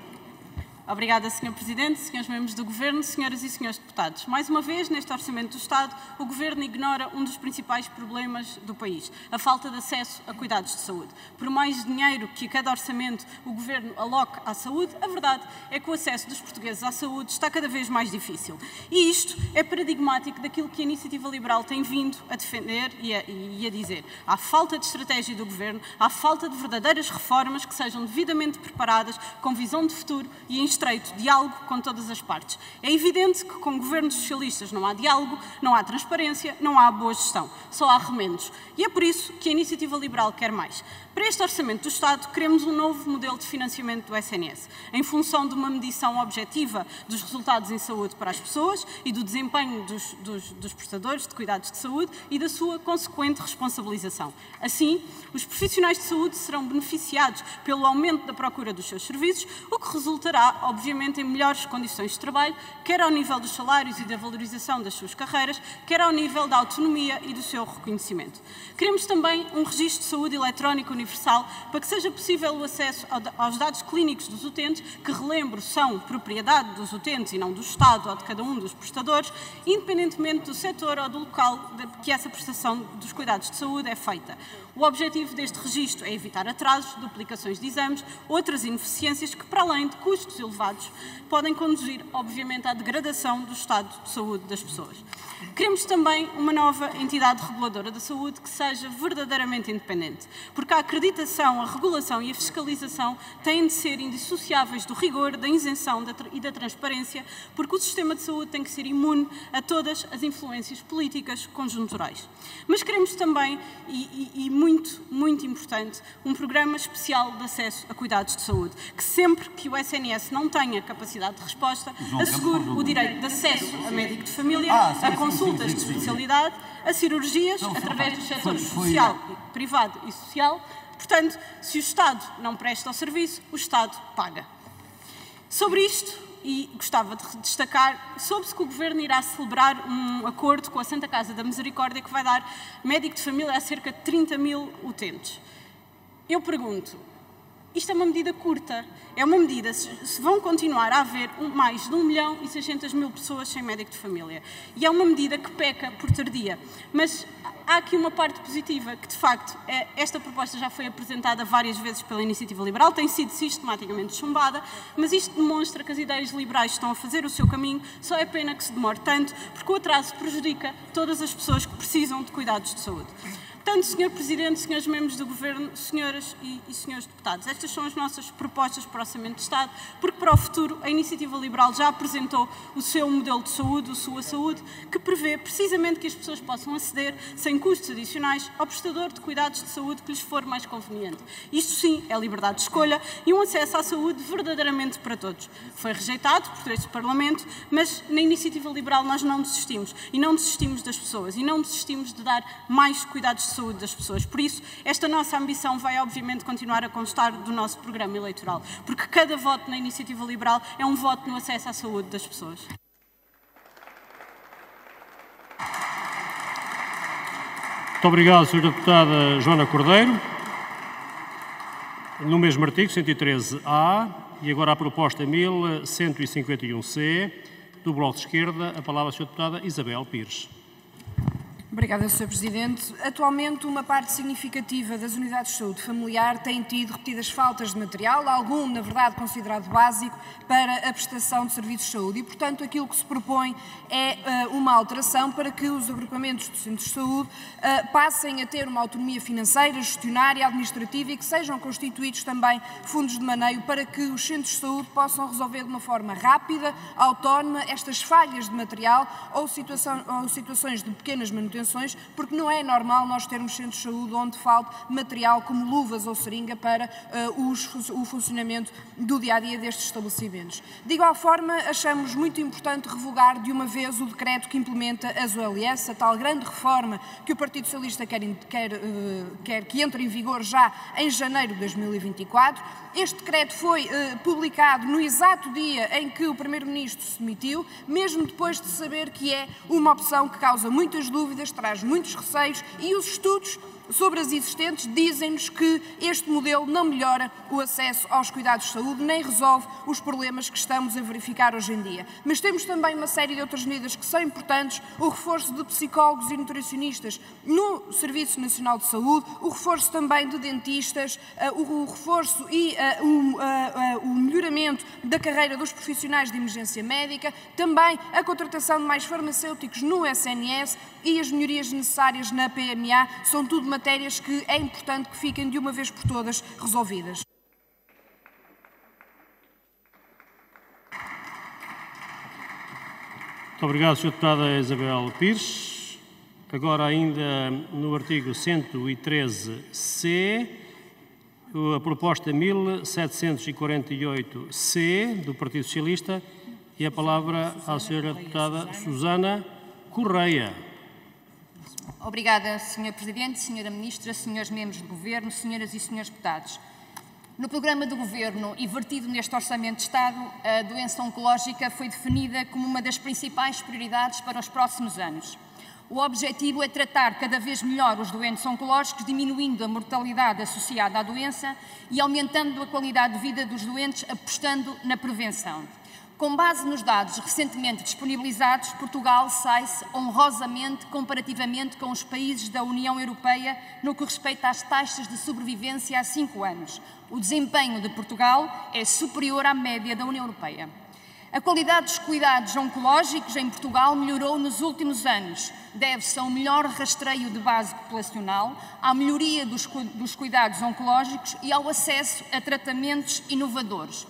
Obrigada, Sr. Presidente, Srs. membros do Governo, Senhoras e Srs. Deputados. Mais uma vez, neste Orçamento do Estado, o Governo ignora um dos principais problemas do país, a falta de acesso a cuidados de saúde. Por mais dinheiro que cada orçamento o Governo aloque à saúde, a verdade é que o acesso dos portugueses à saúde está cada vez mais difícil. E isto é paradigmático daquilo que a Iniciativa Liberal tem vindo a defender e a, e a dizer. Há falta de estratégia do Governo, há falta de verdadeiras reformas que sejam devidamente preparadas, com visão de futuro e em estreito diálogo com todas as partes. É evidente que com governos socialistas não há diálogo, não há transparência, não há boa gestão, só há remendos. E é por isso que a Iniciativa Liberal quer mais. Para este Orçamento do Estado, queremos um novo modelo de financiamento do SNS, em função de uma medição objetiva dos resultados em saúde para as pessoas e do desempenho dos, dos, dos prestadores de cuidados de saúde e da sua consequente responsabilização. Assim, os profissionais de saúde serão beneficiados pelo aumento da procura dos seus serviços, o que resultará, obviamente, em melhores condições de trabalho, quer ao nível dos salários e da valorização das suas carreiras, quer ao nível da autonomia e do seu reconhecimento. Queremos também um registro de saúde eletrónico universal para que seja possível o acesso aos dados clínicos dos utentes, que, relembro, são propriedade dos utentes e não do Estado ou de cada um dos prestadores, independentemente do setor ou do local que essa prestação dos cuidados de saúde é feita. O objetivo deste registro é evitar atrasos, duplicações de exames, outras ineficiências que, para além de custos elevados, podem conduzir, obviamente, à degradação do estado de saúde das pessoas. Queremos também uma nova entidade reguladora da saúde que seja verdadeiramente independente, porque a acreditação, a regulação e a fiscalização têm de ser indissociáveis do rigor, da isenção e da transparência, porque o sistema de saúde tem que ser imune a todas as influências políticas conjunturais. Mas queremos também, e, e, e muito, muito importante, um programa especial de acesso a cuidados de saúde, que sempre que o SNS não tenha capacidade de resposta, assegure o direito de acesso a médico de família, a consultas de especialidade, a cirurgias, através dos setores social, privado e social. Portanto, se o Estado não presta o serviço, o Estado paga. Sobre isto, e gostava de destacar, soube-se que o Governo irá celebrar um acordo com a Santa Casa da Misericórdia que vai dar médico de família a cerca de 30 mil utentes. Eu pergunto, isto é uma medida curta, é uma medida, se vão continuar a haver mais de 1 milhão e 600 mil pessoas sem médico de família. E é uma medida que peca por tardia. Mas há aqui uma parte positiva, que de facto é, esta proposta já foi apresentada várias vezes pela Iniciativa Liberal, tem sido sistematicamente chumbada, mas isto demonstra que as ideias liberais estão a fazer o seu caminho, só é pena que se demore tanto, porque o atraso prejudica todas as pessoas que precisam de cuidados de saúde. Portanto, Sr. Presidente, Srs. Membros do Governo, Senhoras e, e Srs. Deputados, estas são as nossas propostas para o Orçamento de Estado, porque para o futuro a Iniciativa Liberal já apresentou o seu modelo de saúde, o Sua Saúde, que prevê precisamente que as pessoas possam aceder, sem custos adicionais, ao prestador de cuidados de saúde que lhes for mais conveniente. Isto sim é liberdade de escolha e um acesso à saúde verdadeiramente para todos. Foi rejeitado por este Parlamento, mas na Iniciativa Liberal nós não desistimos. E não desistimos das pessoas, e não desistimos de dar mais cuidados saúde das pessoas. Por isso, esta nossa ambição vai obviamente continuar a constar do nosso programa eleitoral, porque cada voto na iniciativa liberal é um voto no acesso à saúde das pessoas. Muito obrigado, Sra. Deputada Joana Cordeiro. No mesmo artigo, 113A, e agora a proposta 1151C, do Bloco de Esquerda, a palavra à Sra. Deputada Isabel Pires. Obrigada, Sr. Presidente. Atualmente, uma parte significativa das unidades de saúde familiar tem tido repetidas faltas de material, algum, na verdade, considerado básico para a prestação de serviços de saúde. E, portanto, aquilo que se propõe é uh, uma alteração para que os agrupamentos de centros de saúde uh, passem a ter uma autonomia financeira, gestionária, administrativa e que sejam constituídos também fundos de maneio para que os centros de saúde possam resolver de uma forma rápida, autónoma, estas falhas de material ou, situação, ou situações de pequenas manutenções porque não é normal nós termos centros de saúde onde falte material como luvas ou seringa para uh, os, o funcionamento do dia a dia destes estabelecimentos. De igual forma, achamos muito importante revogar de uma vez o decreto que implementa as OLS, a tal grande reforma que o Partido Socialista quer, quer, uh, quer que entre em vigor já em janeiro de 2024. Este decreto foi uh, publicado no exato dia em que o Primeiro-Ministro se demitiu, mesmo depois de saber que é uma opção que causa muitas dúvidas, traz muitos receios e os estudos sobre as existentes dizem-nos que este modelo não melhora o acesso aos cuidados de saúde nem resolve os problemas que estamos a verificar hoje em dia. Mas temos também uma série de outras medidas que são importantes, o reforço de psicólogos e nutricionistas no Serviço Nacional de Saúde, o reforço também de dentistas, eh, o reforço e eh, eh, o melhoramento da carreira dos profissionais de emergência médica, também a contratação de mais farmacêuticos no SNS e as melhorias necessárias na PMA, são tudo matérias que é importante que fiquem de uma vez por todas resolvidas. Muito obrigado, Sra. Deputada Isabel Pires. Agora, ainda no artigo 113C, a proposta 1748C do Partido Socialista e a palavra à Sra. Deputada Susana Correia. Obrigada, Sr. Presidente, Sra. Ministra, Srs. Membros do Governo, Senhoras e Srs. Deputados. No programa do Governo e vertido neste Orçamento de Estado, a doença oncológica foi definida como uma das principais prioridades para os próximos anos. O objetivo é tratar cada vez melhor os doentes oncológicos, diminuindo a mortalidade associada à doença e aumentando a qualidade de vida dos doentes, apostando na prevenção. Com base nos dados recentemente disponibilizados, Portugal sai-se honrosamente comparativamente com os países da União Europeia no que respeita às taxas de sobrevivência há cinco anos. O desempenho de Portugal é superior à média da União Europeia. A qualidade dos cuidados oncológicos em Portugal melhorou nos últimos anos. Deve-se a um melhor rastreio de base populacional, à melhoria dos, dos cuidados oncológicos e ao acesso a tratamentos inovadores.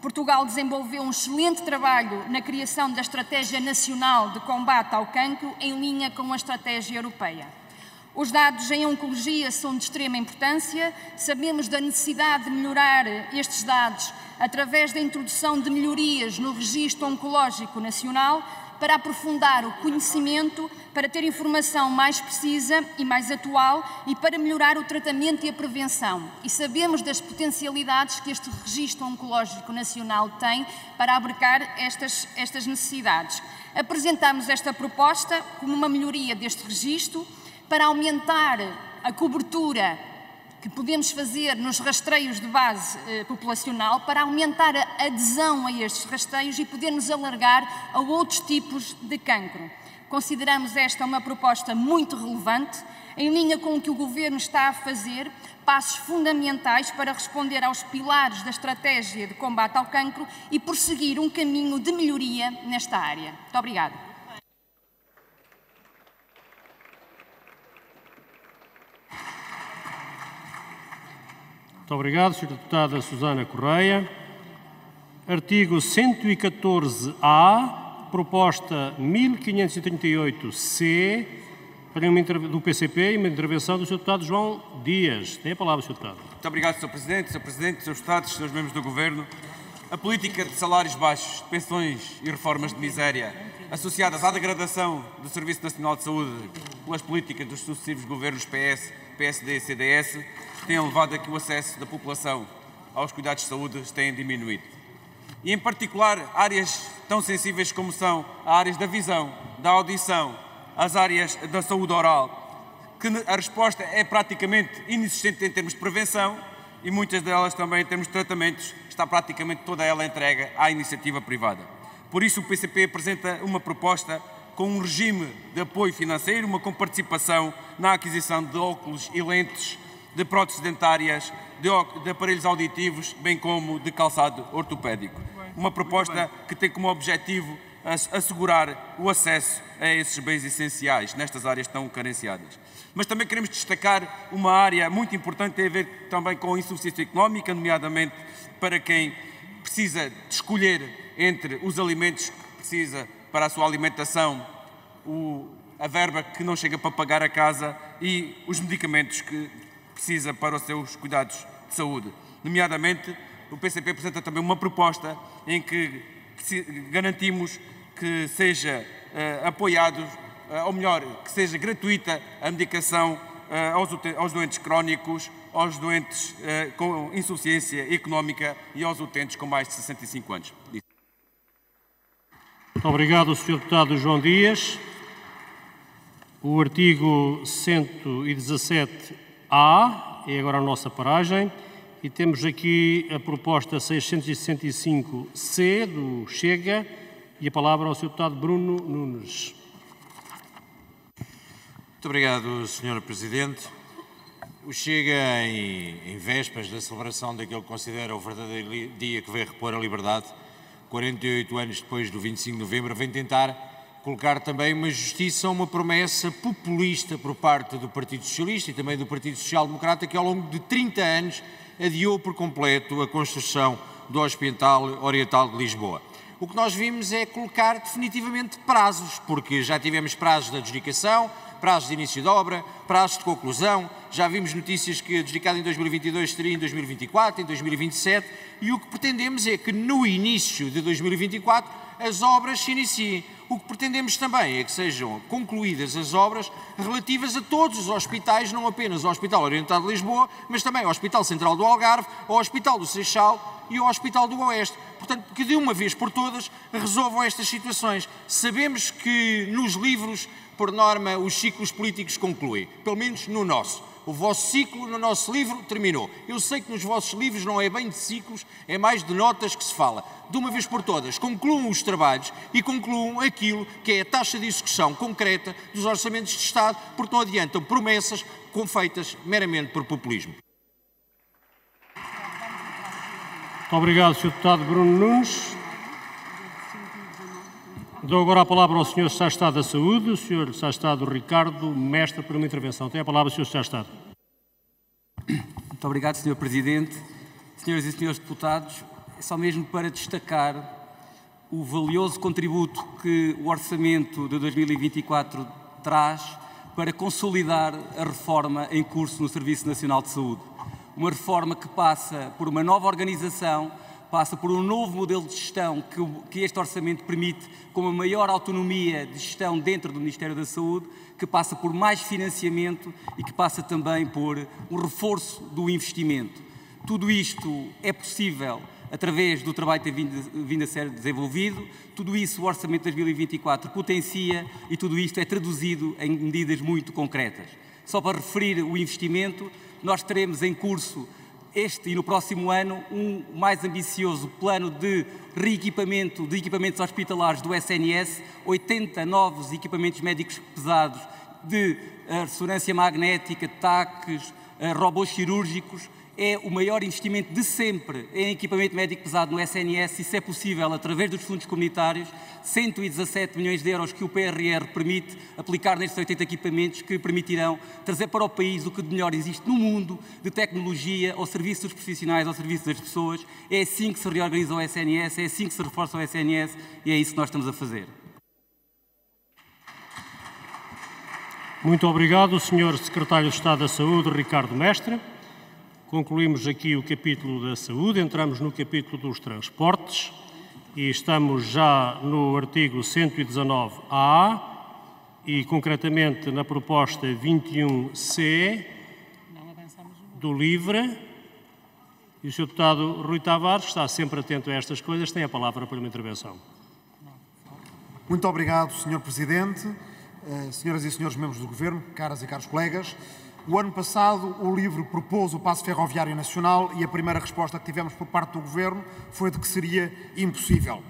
Portugal desenvolveu um excelente trabalho na criação da Estratégia Nacional de Combate ao Cancro, em linha com a Estratégia Europeia. Os dados em oncologia são de extrema importância. Sabemos da necessidade de melhorar estes dados através da introdução de melhorias no Registro Oncológico Nacional para aprofundar o conhecimento, para ter informação mais precisa e mais atual e para melhorar o tratamento e a prevenção. E sabemos das potencialidades que este Registro Oncológico Nacional tem para abarcar estas, estas necessidades. Apresentamos esta proposta como uma melhoria deste registro para aumentar a cobertura que podemos fazer nos rastreios de base eh, populacional para aumentar a adesão a estes rastreios e podermos alargar a outros tipos de cancro. Consideramos esta uma proposta muito relevante, em linha com o que o Governo está a fazer, passos fundamentais para responder aos pilares da estratégia de combate ao cancro e prosseguir um caminho de melhoria nesta área. Muito obrigada. Muito obrigado, Sra. Deputada Susana Correia. Artigo 114-A, proposta 1538-C, do PCP e uma intervenção do Sr. Deputado João Dias. Tem a palavra, Sr. Deputado. Muito obrigado, Sr. Presidente, Sr. Presidente, Srs. Deputados, Srs. Membros do Governo. A política de salários baixos, pensões e reformas de miséria associadas à degradação do Serviço Nacional de Saúde pelas políticas dos sucessivos governos PS, PSD e CDS tem levado a que o acesso da população aos cuidados de saúde tenha diminuído. E, em particular, áreas tão sensíveis como são as áreas da visão, da audição, as áreas da saúde oral, que a resposta é praticamente inexistente em termos de prevenção e muitas delas também em termos de tratamentos, está praticamente toda ela entregue à iniciativa privada. Por isso, o PCP apresenta uma proposta com um regime de apoio financeiro, uma comparticipação na aquisição de óculos e lentes, de próteses dentárias, de, aparelhos auditivos, bem como de calçado ortopédico. Uma proposta que tem como objetivo assegurar o acesso a esses bens essenciais nestas áreas tão carenciadas. Mas também queremos destacar uma área muito importante, tem a ver também com a insuficiência económica, nomeadamente para quem precisa de escolher entre os alimentos que precisa para a sua alimentação, o, a verba que não chega para pagar a casa e os medicamentos que precisa para os seus cuidados de saúde. Nomeadamente, o PCP apresenta também uma proposta em que garantimos que seja uh, apoiado, uh, ou melhor, que seja gratuita a medicação uh, aos, aos, doentes crónicos, aos doentes com insuficiência económica e aos utentes com mais de 65 anos. Muito obrigado, Sr. Deputado João Dias. O artigo 117A é agora a nossa paragem. E temos aqui a proposta 665C do Chega e a palavra ao Sr. Deputado Bruno Nunes. Muito obrigado, Sr. Presidente. O Chega, em, em vésperas da celebração daquele que considera o verdadeiro dia que veio repor a liberdade, 48 anos depois do 25 de novembro, vem tentar colocar também uma justiça, uma promessa populista por parte do Partido Socialista e também do Partido Social Democrata, que ao longo de 30 anos adiou por completo a construção do Hospital Oriental de Lisboa. O que nós vimos é colocar definitivamente prazos, porque já tivemos prazos de adjudicação, prazos de início de obra, prazos de conclusão, já vimos notícias que adjudicado em 2022 seria em 2024, em 2027, e o que pretendemos é que no início de 2024 as obras se iniciem. O que pretendemos também é que sejam concluídas as obras relativas a todos os hospitais, não apenas ao Hospital Orientado de Lisboa, mas também ao Hospital Central do Algarve, ao Hospital do Seixal e ao Hospital do Oeste. Portanto, que de uma vez por todas resolvam estas situações. Sabemos que nos livros, por norma, os ciclos políticos concluem, pelo menos no nosso. O vosso ciclo no nosso livro terminou. Eu sei que nos vossos livros não é bem de ciclos, é mais de notas que se fala. De uma vez por todas, concluam os trabalhos e concluam aquilo que é a taxa de execução concreta dos orçamentos de Estado, porque não adiantam promessas confeitas meramente por populismo. Muito obrigado, Sr. Deputado Bruno Nunes. Dou agora a palavra ao Sr. Secretário de Estado da Saúde, o Sr. Secretário de Estado Ricardo Mestre, para uma intervenção. Tem a palavra Sr. Secretário de Estado. Muito obrigado, Sr. Presidente. Senhoras e senhores deputados, é só mesmo para destacar o valioso contributo que o Orçamento de 2024 traz para consolidar a reforma em curso no Serviço Nacional de Saúde. Uma reforma que passa por uma nova organização, passa por um novo modelo de gestão que, este orçamento permite, com uma maior autonomia de gestão dentro do Ministério da Saúde, que passa por mais financiamento e que passa também por um reforço do investimento. Tudo isto é possível através do trabalho que tem vindo, a ser desenvolvido. Tudo isso o Orçamento de 2024 potencia e tudo isto é traduzido em medidas muito concretas. Só para referir o investimento, nós teremos em curso este e no próximo ano um mais ambicioso plano de reequipamento de equipamentos hospitalares do SNS, 80 novos equipamentos médicos pesados de uh, ressonância magnética, taques, uh, robôs cirúrgicos, é o maior investimento de sempre em equipamento médico pesado no SNS, isso é possível através dos fundos comunitários, 117 milhões de euros que o PRR permite aplicar nestes 80 equipamentos que permitirão trazer para o país o que de melhor existe no mundo de tecnologia ao serviço dos profissionais, ao serviço das pessoas. É assim que se reorganiza o SNS, é assim que se reforça o SNS e é isso que nós estamos a fazer. Muito obrigado, Sr. Secretário de Estado da Saúde, Ricardo Mestre. Concluímos aqui o capítulo da saúde, entramos no capítulo dos transportes e estamos já no artigo 119A e concretamente na proposta 21C do LIVRE. E o Sr. Deputado Rui Tavares está sempre atento a estas coisas, tem a palavra para uma intervenção. Muito obrigado, Sr. Presidente, eh, senhoras e senhores membros do Governo, caras e caros colegas. O ano passado, o LIVRE propôs o passo ferroviário nacional e a primeira resposta que tivemos por parte do Governo foi de que seria impossível.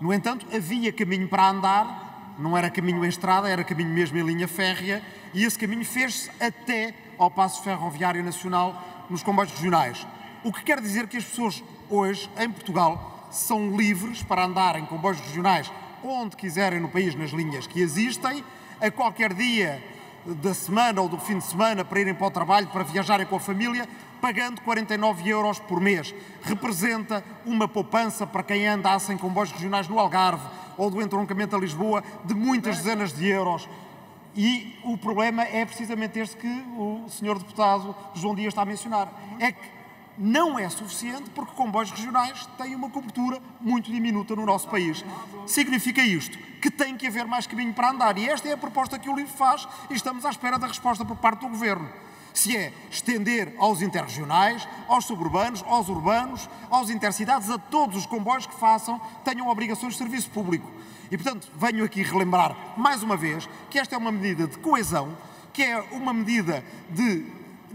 No entanto, havia caminho para andar não era caminho em estrada, era caminho mesmo em linha férrea, e esse caminho fez-se até ao passo ferroviário nacional nos comboios regionais. O que quer dizer que as pessoas hoje, em Portugal, são livres para andar em comboios regionais onde quiserem no país, nas linhas que existem, a qualquer dia da semana ou do fim de semana para irem para o trabalho, para viajarem com a família, pagando 49 euros por mês. Representa uma poupança para quem anda em comboios regionais no Algarve ou do entroncamento a Lisboa de muitas dezenas de euros. E o problema é precisamente este que o senhor deputado João Dias está a mencionar. É que não é suficiente porque comboios regionais têm uma cobertura muito diminuta no nosso país. Significa isto que tem que haver mais caminho para andar. E esta é a proposta que o LIVRE faz e estamos à espera da resposta por parte do Governo. Se é estender aos interregionais, aos suburbanos, aos urbanos, aos intercidades, a todos os comboios que façam, tenham obrigações de serviço público. E, portanto, venho aqui relembrar mais uma vez que esta é uma medida de coesão, que é uma medida de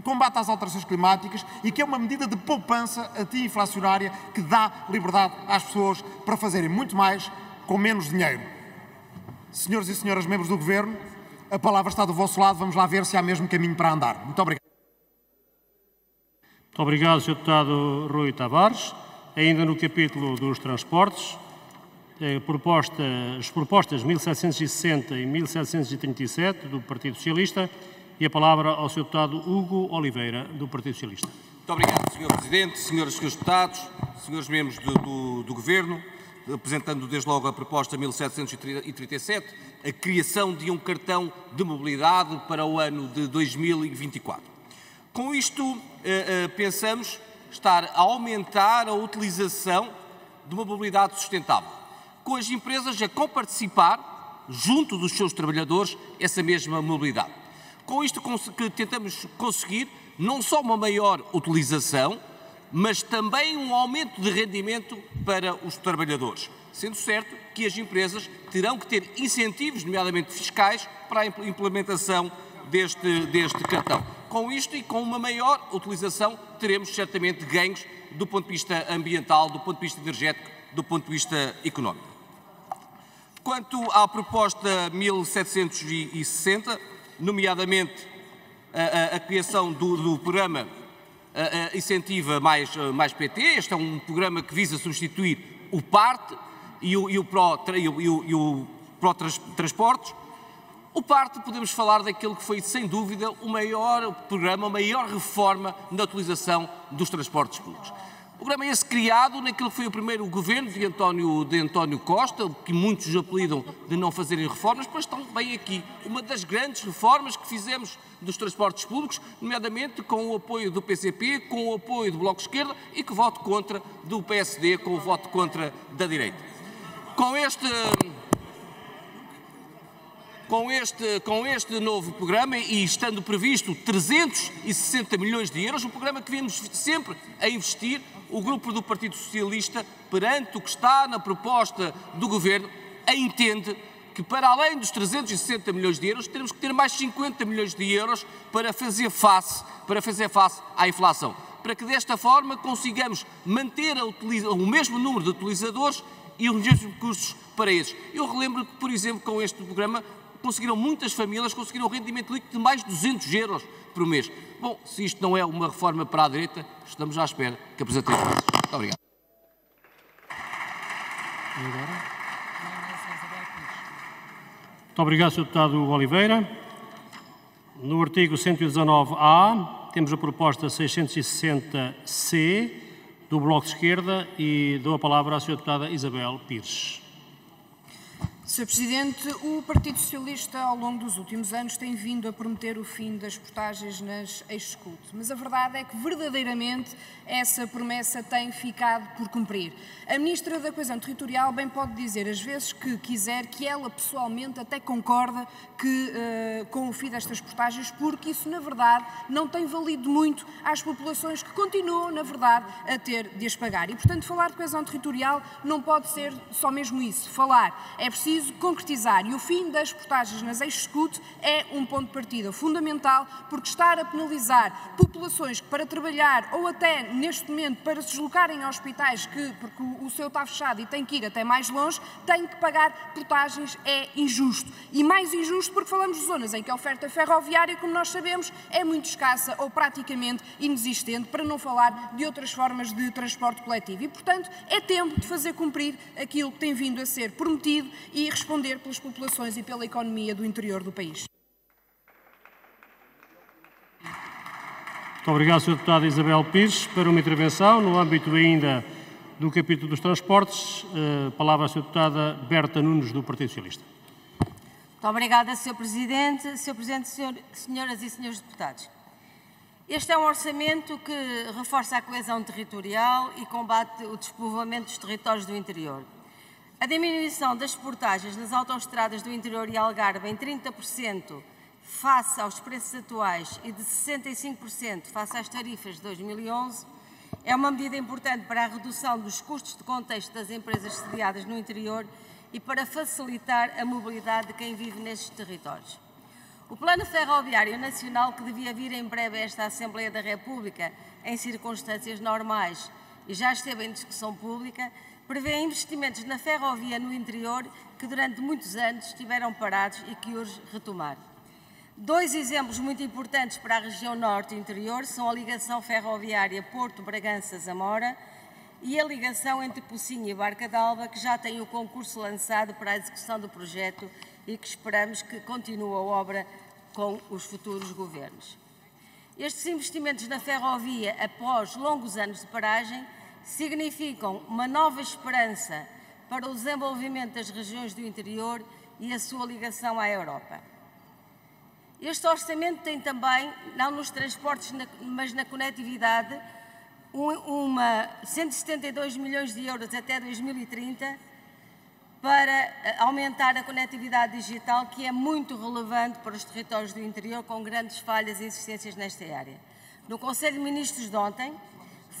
combate às alterações climáticas e que é uma medida de poupança anti-inflacionária que dá liberdade às pessoas para fazerem muito mais com menos dinheiro. Senhores e senhoras membros do Governo, a palavra está do vosso lado, vamos lá ver se há mesmo caminho para andar. Muito obrigado. Muito obrigado, Sr. Deputado Rui Tavares. Ainda no capítulo dos transportes, eh, proposta, as propostas 1760 e 1737 do Partido Socialista e a palavra ao Sr. Deputado Hugo Oliveira, do Partido Socialista. Muito obrigado, Sr. Presidente, Senhoras e Srs. Deputados, Senhores Membros do, do, do Governo, apresentando desde logo a proposta 1737, a criação de um cartão de mobilidade para o ano de 2024. Com isto, eh, eh, pensamos estar a aumentar a utilização de uma mobilidade sustentável, com as empresas a comparticipar, junto dos seus trabalhadores, essa mesma mobilidade. Com isto que tentamos conseguir não só uma maior utilização, mas também um aumento de rendimento para os trabalhadores, sendo certo que as empresas terão que ter incentivos, nomeadamente fiscais, para a implementação deste, deste cartão. Com isto e com uma maior utilização, teremos certamente ganhos do ponto de vista ambiental, do ponto de vista energético, do ponto de vista económico. Quanto à proposta 1760, nomeadamente a, a, a criação do, do programa a, Incentiva mais, mais PT, este é um programa que visa substituir o PART e o, e o e o, e o PRO Transportes, o parte podemos falar daquele que foi, sem dúvida, o maior programa, a maior reforma na utilização dos transportes públicos. O programa esse criado naquele que foi o primeiro governo de António, de António Costa, que muitos apelidam de não fazerem reformas, mas estão bem aqui. Uma das grandes reformas que fizemos dos transportes públicos, nomeadamente com o apoio do PCP, com o apoio do Bloco de Esquerda e que voto contra do PSD, com o voto contra da direita. Com este com este, com este novo programa e estando previsto 360 milhões de euros, um programa que vimos sempre a investir, o grupo do Partido Socialista, perante o que está na proposta do Governo, entende que para além dos 360 milhões de euros, temos que ter mais 50 milhões de euros para fazer face, para fazer face à inflação. Para que desta forma consigamos manter o mesmo número de utilizadores e os mesmos recursos para esses. Eu relembro que, por exemplo, com este programa conseguiram muitas famílias, conseguiram um rendimento líquido de mais de 200 euros por mês. Bom, se isto não é uma reforma para a direita, estamos à espera que apresentemos. Muito obrigado. Muito obrigado, Sr. Deputado Oliveira. No artigo 119A, temos a proposta 660C do Bloco de Esquerda e dou a palavra à Sra. Deputada Isabel Pires. Sr. Presidente, o Partido Socialista, ao longo dos últimos anos, tem vindo a prometer o fim das portagens nas ex-escute, mas a verdade é que, verdadeiramente, essa promessa tem ficado por cumprir. A Ministra da Coesão Territorial bem pode dizer, às vezes que quiser, que ela pessoalmente até concorda que, uh, com o fim destas portagens, porque isso, na verdade, não tem valido muito às populações que continuam, na verdade, a ter de as pagar. E, portanto, falar de coesão territorial não pode ser só mesmo isso. Falar é preciso preciso concretizar e o fim das portagens nas ex-scoot é um ponto de partida fundamental porque estar a penalizar populações que para trabalhar ou até neste momento para se deslocarem a hospitais que, porque o seu está fechado e tem que ir até mais longe, têm que pagar portagens é injusto. E mais injusto porque falamos de zonas em que a oferta ferroviária, como nós sabemos, é muito escassa ou praticamente inexistente, para não falar de outras formas de transporte coletivo. E, portanto, é tempo de fazer cumprir aquilo que tem vindo a ser prometido e responder pelas populações e pela economia do interior do país. Muito obrigado, Sr. Deputado Isabel Pires, para uma intervenção no âmbito ainda do capítulo dos transportes. Uh, palavra à Sra. Deputada Berta Nunes, do Partido Socialista. Muito obrigada, Sr. Presidente. Sr. Presidente, senhor, senhoras e senhores deputados. Este é um orçamento que reforça a coesão territorial e combate o despovoamento dos territórios do interior. A diminuição das portagens nas autoestradas do interior e Algarve em 30% face aos preços atuais e de 65% face às tarifas de 2011 é uma medida importante para a redução dos custos de contexto das empresas sediadas no interior e para facilitar a mobilidade de quem vive nestes territórios. O Plano Ferroviário Nacional, que devia vir em breve a esta Assembleia da República em circunstâncias normais e já esteve em discussão pública, prevê investimentos na ferrovia no interior que durante muitos anos estiveram parados e que urge retomar. Dois exemplos muito importantes para a região norte e interior são a ligação ferroviária Porto-Bragança-Zamora e a ligação entre Pocinho e Barca d'Alva, que já tem o concurso lançado para a execução do projeto e que esperamos que continue a obra com os futuros governos. Estes investimentos na ferrovia, após longos anos de paragem, significam uma nova esperança para o desenvolvimento das regiões do interior e a sua ligação à Europa. Este orçamento tem também, não nos transportes, mas na conectividade, uma 172 milhões de euros até 2030 para eh, aumentar a conectividade digital, que é muito relevante para os territórios do interior, com grandes falhas e existências nesta área. No Conselho de Ministros de ontem,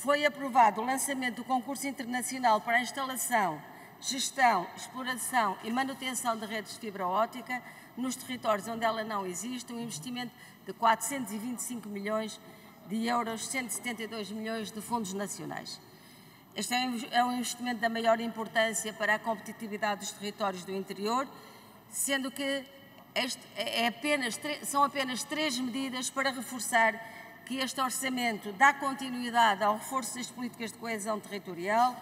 foi aprovado o lançamento do concurso internacional para a instalação, gestão, exploração e manutenção de redes de fibra óptica nos territórios onde ela não existe, um investimento de 425 milhões de euros, 172 milhões de fundos nacionais. Este é um investimento da maior importância para a competitividade dos territórios do interior, sendo que este é apenas, são apenas três medidas para reforçar que este orçamento dá continuidade ao reforço das políticas de coesão territorial,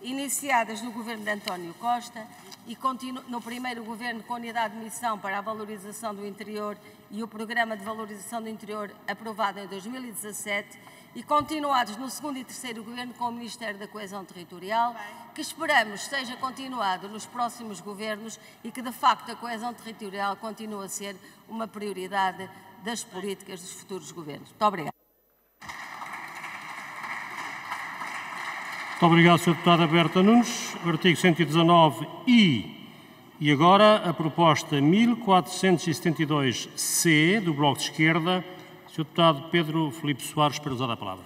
iniciadas no governo de António Costa e no primeiro governo com unidade de missão para a valorização do interior e o programa de valorização do interior aprovado em 2017 e continuados no segundo e terceiro governo com o Ministério da Coesão Territorial, que esperamos seja continuado nos próximos governos e que de facto a coesão territorial continue a ser uma prioridade das políticas dos futuros governos. Muito obrigada. Muito obrigado, Sr. Deputado Berta Nunes. Artigo 119 I. E agora a proposta 1472-C do Bloco de Esquerda. Sr. Deputado Pedro Felipe Soares, para usar a palavra.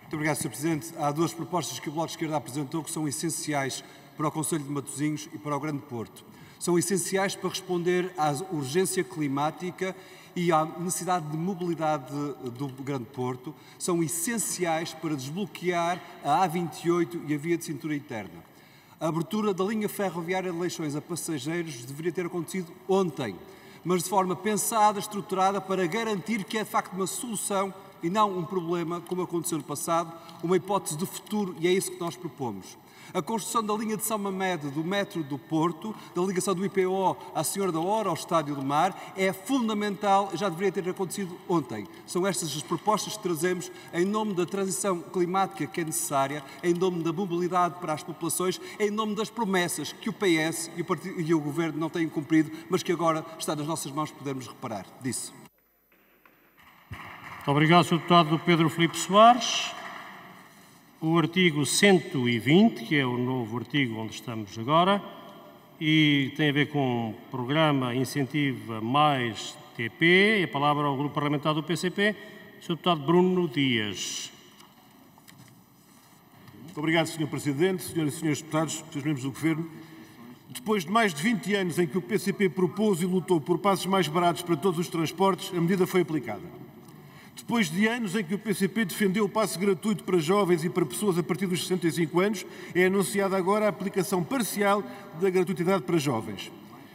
Muito obrigado, Sr. Presidente. Há duas propostas que o Bloco de Esquerda apresentou que são essenciais para o Conselho de Matosinhos e para o Grande Porto. São essenciais para responder à urgência climática e à necessidade de mobilidade do Grande Porto são essenciais para desbloquear a A28 e a via de cintura interna. A abertura da linha ferroviária de Leixões a passageiros deveria ter acontecido ontem, mas de forma pensada, estruturada, para garantir que é de facto uma solução e não um problema, como aconteceu no passado, uma hipótese de futuro, e é isso que nós propomos a construção da linha de São Mamede do metro do Porto, da ligação do IPO à Senhora da Hora, ao Estádio do Mar, é fundamental, já deveria ter acontecido ontem. São estas as propostas que trazemos em nome da transição climática que é necessária, em nome da mobilidade para as populações, em nome das promessas que o PS e o, Partido, e o Governo não têm cumprido, mas que agora está nas nossas mãos podermos reparar disso. Muito obrigado, Sr. Deputado Pedro Filipe Soares o artigo 120, que é o novo artigo onde estamos agora, e tem a ver com o programa Incentiva Mais TP, a palavra ao Grupo Parlamentar do PCP, Sr. Deputado Bruno Dias. Muito obrigado, Sr. Presidente, Senhoras e Senhores Deputados, Srs. Membros do Governo. Depois de mais de 20 anos em que o PCP propôs e lutou por passos mais baratos para todos os transportes, a medida foi aplicada. Depois de anos em que o PCP defendeu o passe gratuito para jovens e para pessoas a partir dos 65 anos, é anunciada agora a aplicação parcial da gratuitidade para jovens.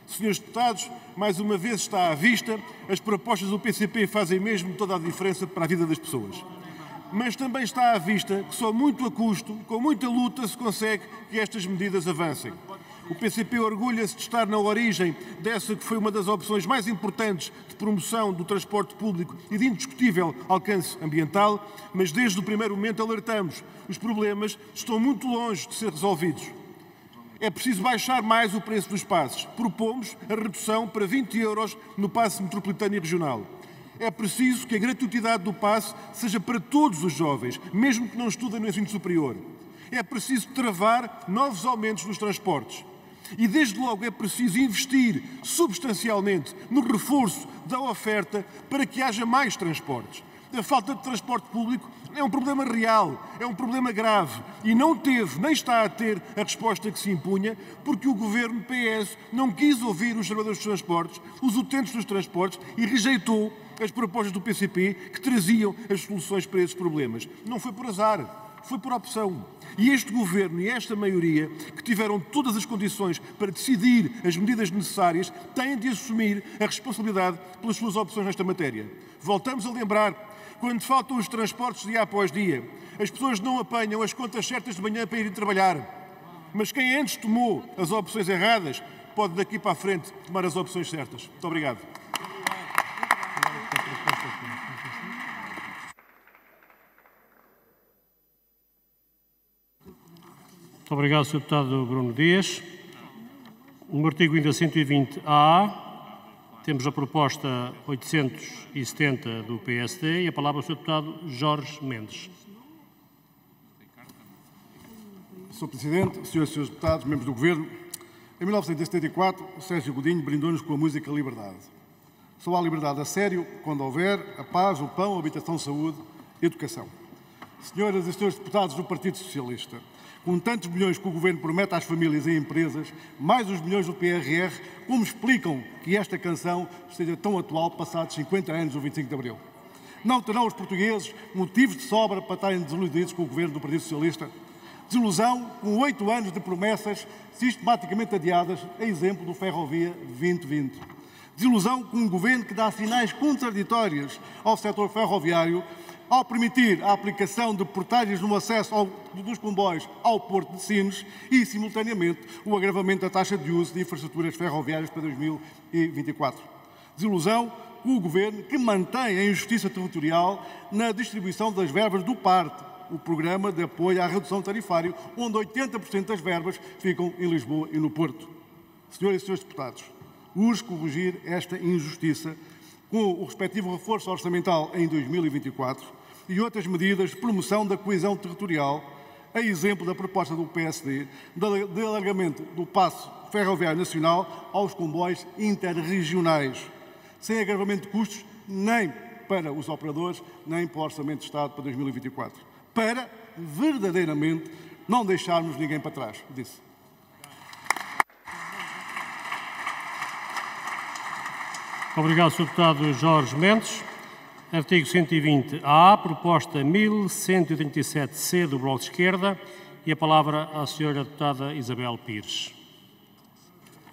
Senhores deputados, mais uma vez está à vista, as propostas do PCP fazem mesmo toda a diferença para a vida das pessoas. Mas também está à vista que só muito a custo, com muita luta, se consegue que estas medidas avancem. O PCP orgulha-se de estar na origem dessa que foi uma das opções mais importantes de promoção do transporte público e de indiscutível alcance ambiental, mas desde o primeiro momento alertamos. Os problemas estão muito longe de ser resolvidos. É preciso baixar mais o preço dos passes. Propomos a redução para 20 euros no passe metropolitano e regional. É preciso que a gratuitidade do passe seja para todos os jovens, mesmo que não estudem no ensino superior. É preciso travar novos aumentos nos transportes. E desde logo é preciso investir substancialmente no reforço da oferta para que haja mais transportes. A falta de transporte público é um problema real, é um problema grave e não teve, nem está a ter a resposta que se impunha, porque o governo PS não quis ouvir os trabalhadores dos transportes, os utentes dos transportes e rejeitou as propostas do PCP que traziam as soluções para esses problemas. Não foi por azar foi por opção. E este governo e esta maioria, que tiveram todas as condições para decidir as medidas necessárias, têm de assumir a responsabilidade pelas suas opções nesta matéria. Voltamos a lembrar, quando faltam os transportes dia após dia, as pessoas não apanham as contas certas de manhã para irem trabalhar. Mas quem antes tomou as opções erradas, pode daqui para a frente tomar as opções certas. Muito obrigado. Muito obrigado, Sr. Deputado Bruno Dias. No artigo ainda 120-A, temos a proposta 870 do PSD e a palavra ao Sr. Deputado Jorge Mendes. Sr. Presidente, Srs. e Srs. Deputados, membros do Governo, em 1974, Sérgio Godinho brindou-nos com a música Liberdade. Só há liberdade a sério quando houver a paz, o pão, a habitação, saúde, educação. Senhoras e senhores deputados do Partido Socialista, com tantos milhões que o Governo promete às famílias e empresas, mais os milhões do PRR, como explicam que esta canção esteja tão atual passados 50 anos do 25 de Abril? Não terão os portugueses motivos de sobra para estarem desiludidos com o Governo do Partido Socialista? Desilusão com oito anos de promessas sistematicamente adiadas, a exemplo do Ferrovia 2020. Desilusão com um Governo que dá sinais contraditórios ao setor ferroviário ao permitir a aplicação de portagens no acesso ao, dos comboios ao Porto de Sines e, simultaneamente, o agravamento da taxa de uso de infraestruturas ferroviárias para 2024. Desilusão com o Governo que mantém a injustiça territorial na distribuição das verbas do PARTE, o Programa de Apoio à Redução Tarifário, onde 80% das verbas ficam em Lisboa e no Porto. Senhoras e senhores deputados, urge corrigir esta injustiça com o respectivo reforço orçamental em 2024 e outras medidas de promoção da coesão territorial, a exemplo da proposta do PSD de alargamento do passo ferroviário nacional aos comboios interregionais, sem agravamento de custos nem para os operadores, nem para o Orçamento de Estado para 2024, para verdadeiramente não deixarmos ninguém para trás, disse. Obrigado, Sr. Deputado Jorge Mendes. Artigo 120-A, proposta 1137-C do Bloco de Esquerda e a palavra à Sra. Deputada Isabel Pires.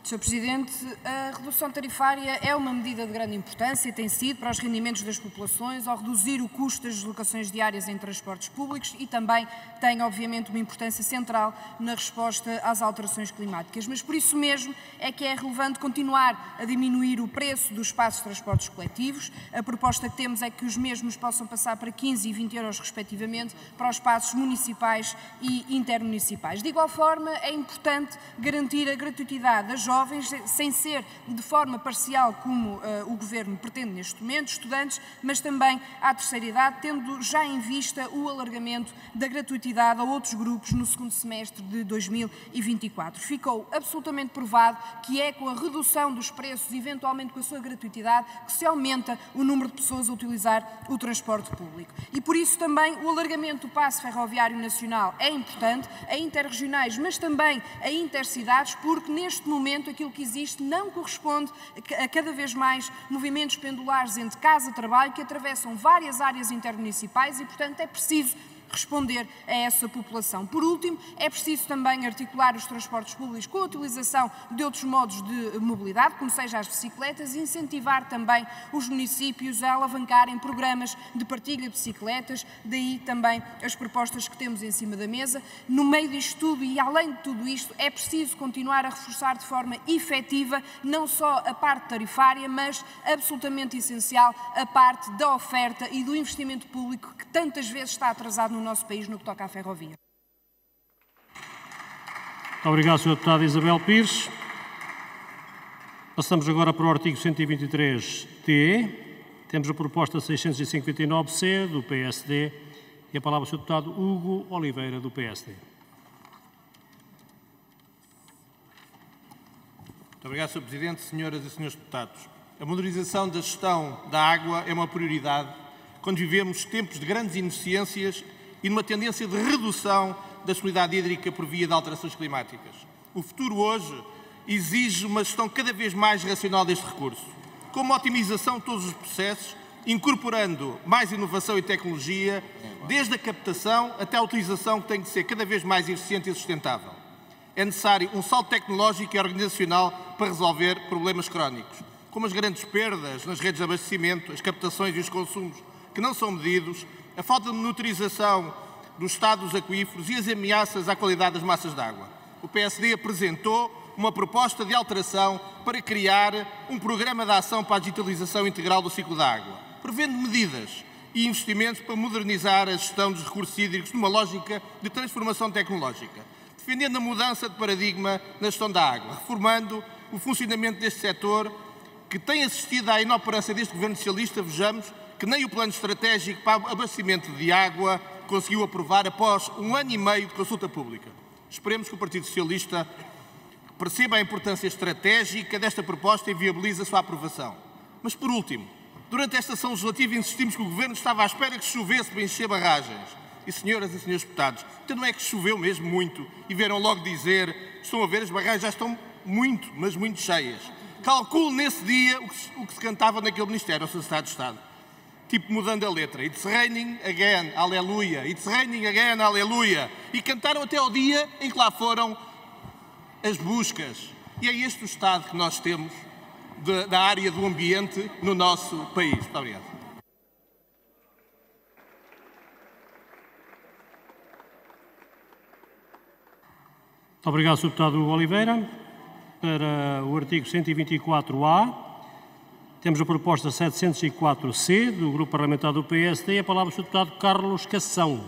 Sr. Presidente, a redução tarifária é uma medida de grande importância e tem sido para os rendimentos das populações ao reduzir o custo das deslocações diárias em transportes públicos e também tem, obviamente, uma importância central na resposta às alterações climáticas. Mas por isso mesmo é que é relevante continuar a diminuir o preço dos espaços de transportes coletivos. A proposta que temos é que os mesmos possam passar para 15 e 20 euros, respectivamente, para os espaços municipais e intermunicipais. De igual forma, é importante garantir a gratuitidade das jovens, sem ser de forma parcial como uh, o Governo pretende neste momento, estudantes, mas também à terceira idade, tendo já em vista o alargamento da gratuitidade a outros grupos no segundo semestre de 2024. Ficou absolutamente provado que é com a redução dos preços, eventualmente com a sua gratuitidade, que se aumenta o número de pessoas a utilizar o transporte público. E por isso também o alargamento do passo ferroviário nacional é importante, a interregionais, mas também a intercidades, porque neste momento aquilo que existe não corresponde a cada vez mais movimentos pendulares entre casa e trabalho que atravessam várias áreas intermunicipais e, portanto, é preciso responder a essa população. Por último, é preciso também articular os transportes públicos com a utilização de outros modos de mobilidade, como seja as bicicletas, e incentivar também os municípios a alavancarem programas de partilha de bicicletas, daí também as propostas que temos em cima da mesa. No meio disto tudo e além de tudo isto, é preciso continuar a reforçar de forma efetiva não só a parte tarifária, mas absolutamente essencial a parte da oferta e do investimento público que tantas vezes está atrasado no nosso país no que toca à ferrovia. Muito obrigado, Sr. Deputado Isabel Pires. Passamos agora para o artigo 123-T. Temos a proposta 659-C do PSD e a palavra ao Sr. Deputado Hugo Oliveira, do PSD. Muito obrigado, Sr. Presidente, senhoras e senhores deputados. A modernização da gestão da água é uma prioridade quando vivemos tempos de grandes ineficiências e numa tendência de redução da disponibilidade hídrica por via de alterações climáticas. O futuro hoje exige uma gestão cada vez mais racional deste recurso, com uma otimização de todos os processos, incorporando mais inovação e tecnologia, desde a captação até a utilização que tem de ser cada vez mais eficiente e sustentável. É necessário um salto tecnológico e organizacional para resolver problemas crónicos, como as grandes perdas nas redes de abastecimento, as captações e os consumos que não são medidos, a falta de monitorização do estado dos aquíferos e as ameaças à qualidade das massas de água. O PSD apresentou uma proposta de alteração para criar um programa de ação para a digitalização integral do ciclo da água, prevendo medidas e investimentos para modernizar a gestão dos recursos hídricos numa lógica de transformação tecnológica, defendendo a mudança de paradigma na gestão da água, reformando o funcionamento deste setor que tem assistido à inoperância deste governo socialista, vejamos, que nem o plano estratégico para abastecimento de água conseguiu aprovar após um ano e meio de consulta pública. Esperemos que o Partido Socialista perceba a importância estratégica desta proposta e viabilize a sua aprovação. Mas, por último, durante esta sessão legislativa insistimos que o Governo estava à espera que chovesse para encher barragens. E, senhoras e senhores deputados, então não é que choveu mesmo muito e vieram logo dizer, estão a ver, as barragens já estão muito, mas muito cheias. Calcule nesse dia o que, o que se cantava naquele Ministério, ao Secretário de Estado tipo mudando a letra. It's raining again, aleluia. It's raining again, aleluia. E cantaram até ao dia em que lá foram as buscas. E é este o estado que nós temos de, da área do ambiente no nosso país. Muito obrigado. Muito obrigado, Sr. Deputado Oliveira. Para o artigo 124-A, temos a proposta 704C do Grupo Parlamentar do PSD a palavra do Sr. Deputado Carlos Cação.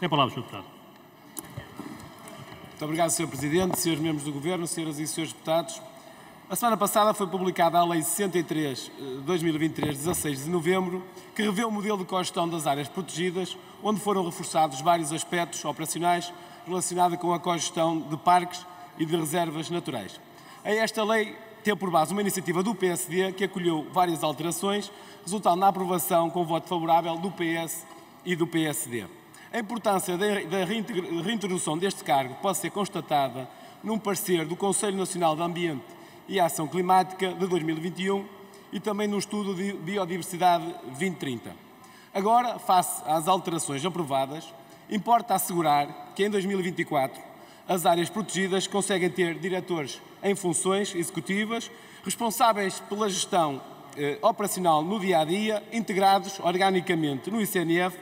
Tem a palavra, Sr. Deputado. Muito obrigado, Sr. Presidente, Srs. membros do Governo, Sras. e Srs. Deputados. A semana passada foi publicada a Lei 63, 2023, 16 de novembro, que revê o modelo de cogestão das áreas protegidas, onde foram reforçados vários aspectos operacionais relacionados com a cogestão de parques e de reservas naturais. A esta lei teve por base uma iniciativa do PSD que acolheu várias alterações, resultando na aprovação com voto favorável do PS e do PSD. A importância da reintrodução deste cargo pode ser constatada num parecer do Conselho Nacional de Ambiente e Ação Climática de 2021 e também no estudo de Biodiversidade 2030. Agora, face às alterações aprovadas, importa assegurar que em 2024 as áreas protegidas conseguem ter diretores em funções executivas, responsáveis pela gestão eh, operacional no dia a dia, integrados organicamente no ICNF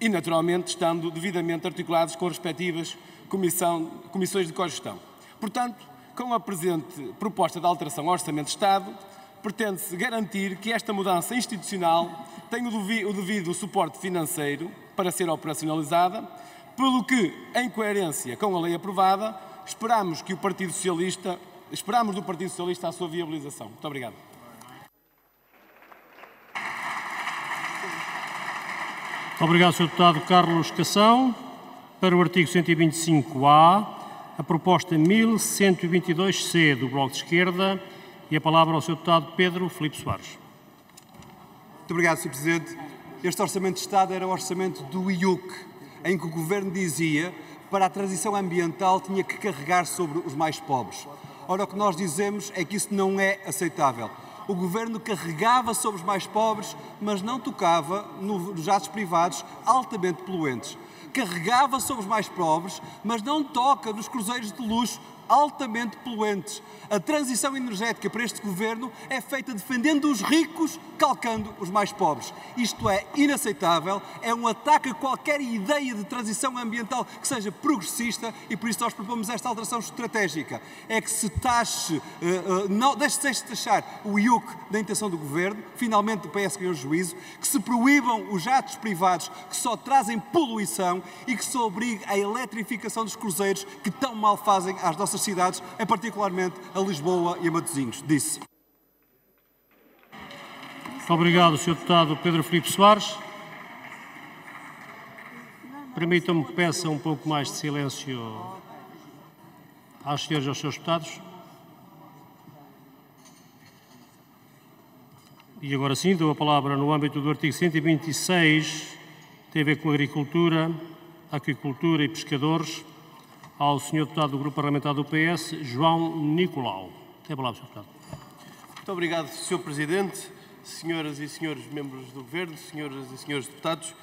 e, naturalmente, estando devidamente articulados com respectivas comissão, comissões de cogestão. Portanto, com a presente proposta de alteração ao Orçamento de Estado, pretende-se garantir que esta mudança institucional tenha o devido suporte financeiro para ser operacionalizada, pelo que, em coerência com a lei aprovada, esperamos que o Partido Socialista esperamos do Partido Socialista a sua viabilização. Muito obrigado. Obrigado, Sr. Deputado Carlos Cação. Para o artigo 125-A, a proposta 1122-C do Bloco de Esquerda e a palavra ao Sr. Deputado Pedro Filipe Soares. Muito obrigado, Sr. Presidente. Este Orçamento de Estado era o orçamento do IUC, em que o Governo dizia para a transição ambiental tinha que carregar sobre os mais pobres. Ora, o que nós dizemos é que isso não é aceitável. O Governo carregava sobre os mais pobres, mas não tocava nos jatos privados altamente poluentes. Carregava sobre os mais pobres, mas não toca nos cruzeiros de luxo altamente poluentes. A transição energética para este governo é feita defendendo os ricos, calcando os mais pobres. Isto é inaceitável, é um ataque a qualquer ideia de transição ambiental que seja progressista e por isso nós propomos esta alteração estratégica. É que se taxe, uh, uh, não, deixe-se de taxar o IUC da intenção do governo, finalmente o PS ganhou juízo, que se proíbam os jatos privados que só trazem poluição e que se obrigue a eletrificação dos cruzeiros que tão mal fazem às nossas cidades, em particularmente a Lisboa e a Matosinhos. Disse. Muito obrigado, Sr. Deputado Pedro Filipe Soares. Permitam-me que peça um pouco mais de silêncio às senhoras e aos seus deputados. E agora sim, dou a palavra no âmbito do artigo 126, tem a ver com agricultura, aquicultura e pescadores, ao Sr. Deputado do Grupo Parlamentar do PS, João Nicolau. Tem a palavra, Sr. Deputado. Muito obrigado, Sr. Presidente, senhoras e senhores membros do Governo, senhoras e senhores deputados.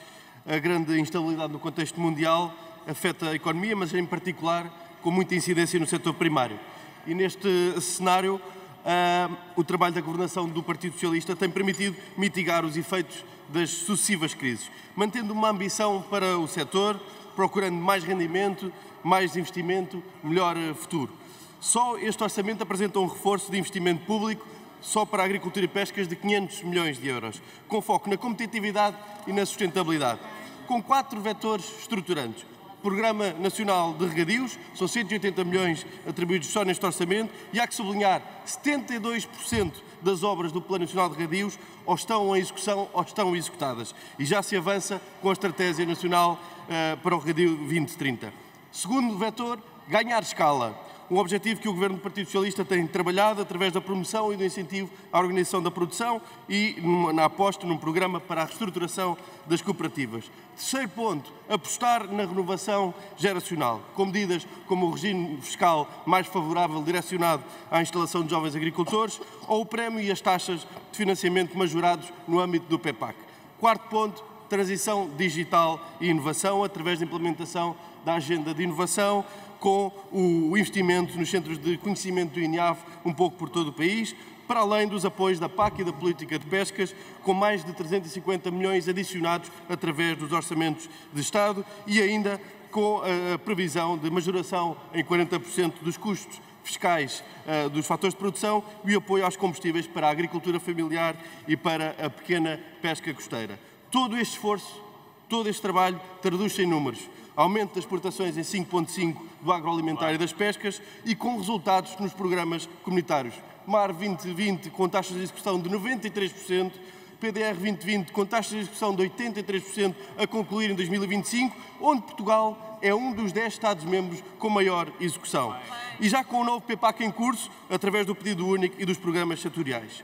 A grande instabilidade no contexto mundial afeta a economia, mas em particular com muita incidência no setor primário. E neste cenário, uh, o trabalho da governação do Partido Socialista tem permitido mitigar os efeitos das sucessivas crises, mantendo uma ambição para o setor, procurando mais rendimento, mais investimento, melhor eh, futuro. Só este orçamento apresenta um reforço de investimento público só para a agricultura e pescas de 500 milhões de euros, com foco na competitividade e na sustentabilidade, com quatro vetores estruturantes. Programa Nacional de Regadios, são 180 milhões atribuídos só neste orçamento, e há que sublinhar, 72% das obras do Plano Nacional de Regadios ou estão em execução ou estão executadas. E já se avança com a Estratégia Nacional uh, para o Regadio 2030. Segundo vetor, ganhar escala. Um objetivo que o Governo do Partido Socialista tem trabalhado através da promoção e do incentivo à organização da produção e na aposta num programa para a reestruturação das cooperativas. Terceiro ponto, apostar na renovação geracional, com medidas como o regime fiscal mais favorável direcionado à instalação de jovens agricultores ou o prémio e as taxas de financiamento majorados no âmbito do PEPAC. Quarto ponto, transição digital e inovação através da implementação da agenda de inovação, com o investimento nos centros de conhecimento do INIAF um pouco por todo o país, para além dos apoios da PAC e da política de pescas, com mais de 350 milhões adicionados através dos orçamentos de Estado e ainda com a previsão de majoração em 40% dos custos fiscais uh, dos fatores de produção e apoio aos combustíveis para a agricultura familiar e para a pequena pesca costeira. Todo este esforço, todo este trabalho traduz-se em números aumento das exportações em 5,5% do agroalimentar e das pescas e com resultados nos programas comunitários. MAR 2020 com taxas de execução de 93%, PDR 2020 com taxas de execução de 83% a concluir em 2025, onde Portugal é um dos 10 Estados-membros com maior execução. E já com o novo PEPAC em curso, através do pedido único e dos programas setoriais.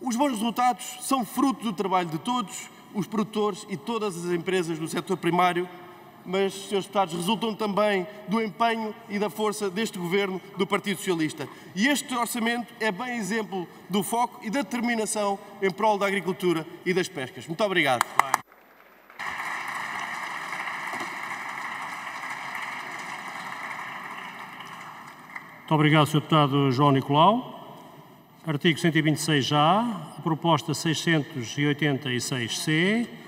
Os bons resultados são fruto do trabalho de todos os produtores e todas as empresas do setor primário mas, Srs. Deputados, resultam também do empenho e da força deste Governo do Partido Socialista. E este orçamento é bem exemplo do foco e da determinação em prol da agricultura e das pescas. Muito obrigado. Muito obrigado, Sr. Deputado João Nicolau. Artigo 126 já, a proposta 686C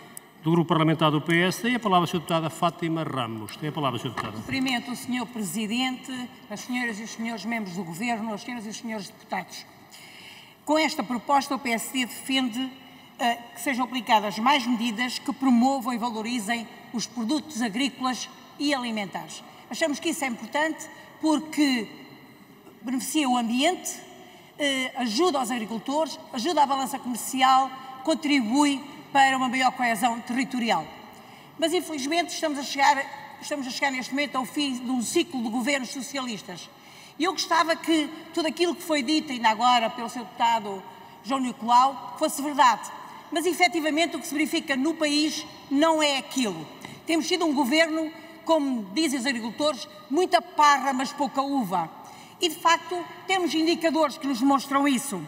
do Grupo Parlamentar do PS. Tem a palavra Sra. Deputada Fátima Ramos. Tem a palavra, Sra. Deputada. Cumprimento o Sr. Presidente, as senhoras e os senhores membros do Governo, as senhoras e os senhores deputados. Com esta proposta, o PSD defende uh, que sejam aplicadas mais medidas que promovam e valorizem os produtos agrícolas e alimentares. Achamos que isso é importante porque beneficia o ambiente, eh, ajuda os agricultores, ajuda a balança comercial, contribui para uma maior coesão territorial. Mas infelizmente estamos a chegar, estamos a chegar neste momento ao fim de um ciclo de governos socialistas. E eu gostava que tudo aquilo que foi dito ainda agora pelo seu deputado João Nicolau fosse verdade. Mas efetivamente o que se verifica no país não é aquilo. Temos tido um governo, como dizem os agricultores, muita parra, mas pouca uva. E de facto temos indicadores que nos mostram isso.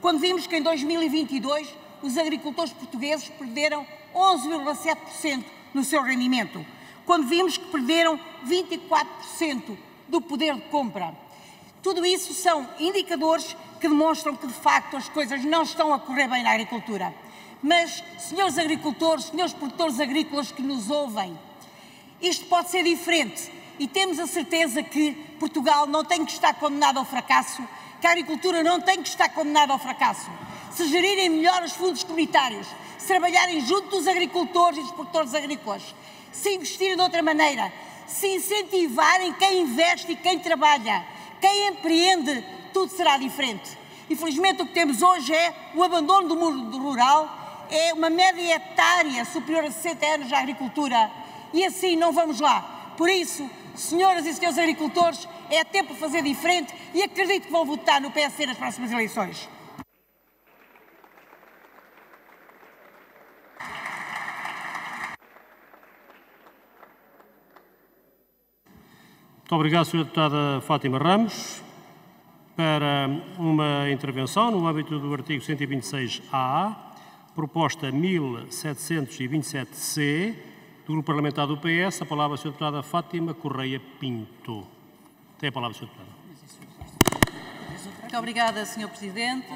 Quando vimos que em 2022 os agricultores portugueses perderam 11,7% no seu rendimento, quando vimos que perderam 24% do poder de compra. Tudo isso são indicadores que demonstram que, de facto, as coisas não estão a correr bem na agricultura. Mas, senhores agricultores, senhores produtores agrícolas que nos ouvem, isto pode ser diferente e temos a certeza que Portugal não tem que estar condenado ao fracasso, que a agricultura não tem que estar condenada ao fracasso. Se gerirem melhor os fundos comunitários, se trabalharem junto dos agricultores e dos produtores agrícolas, se investirem de outra maneira, se incentivarem quem investe e quem trabalha, quem empreende, tudo será diferente. Infelizmente, o que temos hoje é o abandono do mundo rural, é uma média etária superior a 60 anos na agricultura. E assim não vamos lá. Por isso, senhoras e senhores agricultores, é tempo de fazer diferente e acredito que vão votar no PSD nas próximas eleições. Muito obrigado, Sra. Deputada Fátima Ramos. Para uma intervenção no âmbito do artigo 126-A, proposta 1727-C, do Grupo Parlamentar do PS, a palavra Sra. Deputada Fátima Correia Pinto. Tem a palavra, Sra. Deputada. Muito obrigada, Sr. Presidente,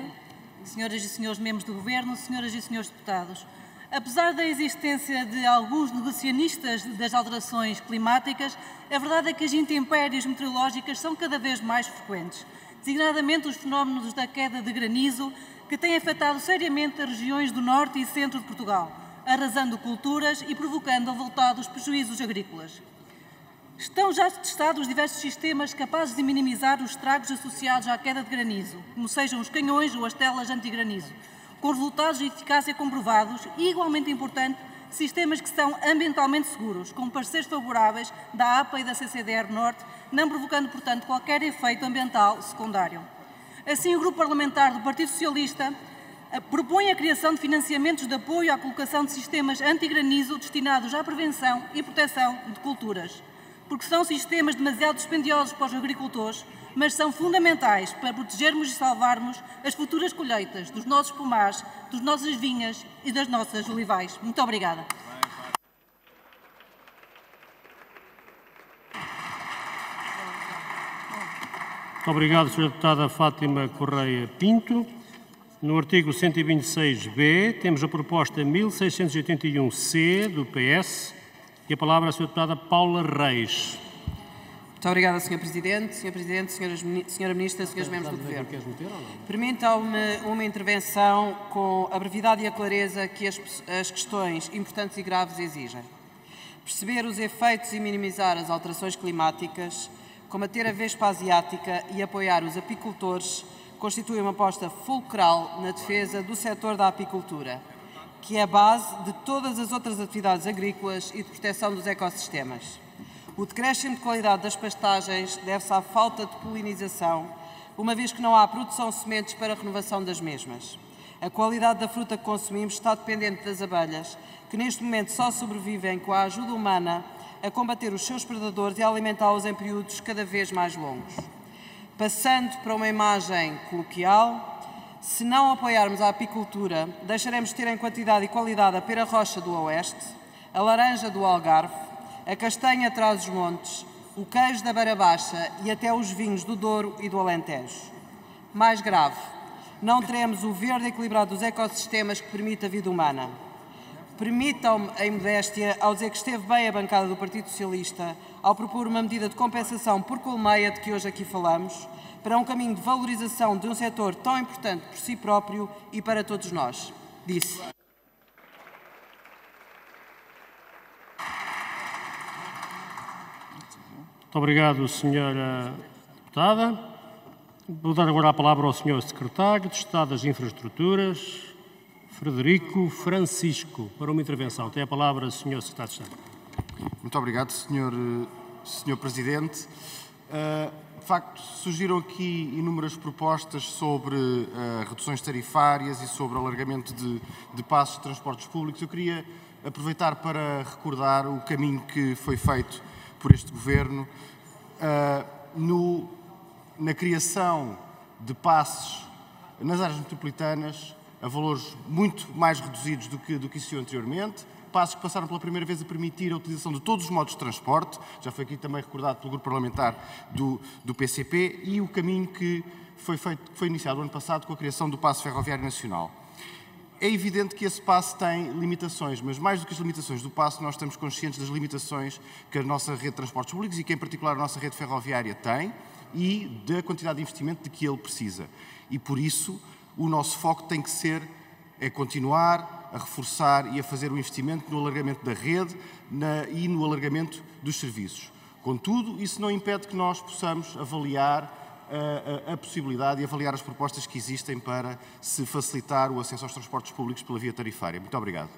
senhoras e senhores membros do Governo, senhoras e senhores deputados. Apesar da existência de alguns negacionistas das alterações climáticas, a verdade é que as intempéries meteorológicas são cada vez mais frequentes, designadamente os fenómenos da queda de granizo, que têm afetado seriamente as regiões do norte e centro de Portugal, arrasando culturas e provocando avultados prejuízos agrícolas. Estão já testados diversos sistemas capazes de minimizar os estragos associados à queda de granizo, como sejam os canhões ou as telas anti-granizo com resultados de eficácia comprovados e, igualmente importante, sistemas que são ambientalmente seguros, com parceiros favoráveis da APA e da CCDR Norte, não provocando, portanto, qualquer efeito ambiental secundário. Assim, o Grupo Parlamentar do Partido Socialista eh, propõe a criação de financiamentos de apoio à colocação de sistemas anti-granizo destinados à prevenção e proteção de culturas, porque são sistemas demasiado dispendiosos para os agricultores, mas são fundamentais para protegermos e salvarmos as futuras colheitas dos nossos pomares, das nossas vinhas e das nossas olivais. Muito obrigada. Muito obrigado, Sra. Deputada Fátima Correia Pinto. No artigo 126b, temos a proposta 1681-C do PS e a palavra à Sra. Deputada Paula Reis. Muito obrigada, Sr. Presidente. Sr. Presidente, Senhoras, Sra. Ministra, Srs. Membros do Governo. Permitam-me uma intervenção com a brevidade e a clareza que as, as questões importantes e graves exigem. Perceber os efeitos e minimizar as alterações climáticas, combater a vespa asiática e apoiar os apicultores constitui uma aposta fulcral na defesa do setor da apicultura, que é a base de todas as outras atividades agrícolas e de proteção dos ecossistemas. O decréscimo de qualidade das pastagens deve-se à falta de polinização, uma vez que não há produção de sementes para a renovação das mesmas. A qualidade da fruta que consumimos está dependente das abelhas, que neste momento só sobrevivem com a ajuda humana a combater os seus predadores e alimentá-los em períodos cada vez mais longos. Passando para uma imagem coloquial, se não apoiarmos a apicultura, deixaremos de ter em quantidade e qualidade a pera rocha do Oeste, a laranja do Algarve, a castanha atrás dos montes, o queijo da Beira Baixa e até os vinhos do Douro e do Alentejo. Mais grave, não teremos o verde equilibrado dos ecossistemas que permite a vida humana. Permitam-me, em modéstia, ao dizer que esteve bem a bancada do Partido Socialista ao propor uma medida de compensação por colmeia de que hoje aqui falamos, para um caminho de valorização de um setor tão importante por si próprio e para todos nós. Disse. Obrigado, Sra. Deputada. Vou dar agora a palavra ao Sr. Secretário de Estado das Infraestruturas, Frederico Francisco, para uma intervenção. Tem a palavra Sr. Secretário de Estado. Muito obrigado, Sr. Sr. Presidente. Uh, de facto, surgiram aqui inúmeras propostas sobre uh, reduções tarifárias e sobre alargamento de, de passos de transportes públicos. Eu queria aproveitar para recordar o caminho que foi feito por este Governo uh, no, na criação de passos nas áreas metropolitanas a valores muito mais reduzidos do que, do que existiu anteriormente, passos que passaram pela primeira vez a permitir a utilização de todos os modos de transporte, já foi aqui também recordado pelo grupo parlamentar do, do PCP, e o caminho que foi, feito, foi iniciado no ano passado com a criação do Passo Ferroviário Nacional. É evidente que esse passo tem limitações, mas mais do que as limitações do passo, nós estamos conscientes das limitações que a nossa rede de transportes públicos e que, em particular, a nossa rede ferroviária tem e da quantidade de investimento de que ele precisa. E, por isso, o nosso foco tem que ser é continuar a reforçar e a fazer o investimento no alargamento da rede na, e no alargamento dos serviços. Contudo, isso não impede que nós possamos avaliar a, a, possibilidade e avaliar as propostas que existem para se facilitar o acesso aos transportes públicos pela via tarifária. Muito obrigado.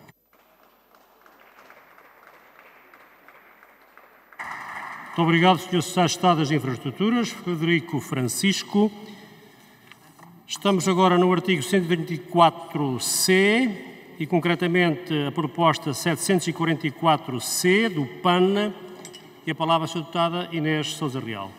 Muito obrigado, Sr. Secretário de Estado das Infraestruturas, Frederico Francisco. Estamos agora no artigo 134C e, concretamente, a proposta 744C do PAN. E a palavra, Sra. Deputada Inês Sousa Real.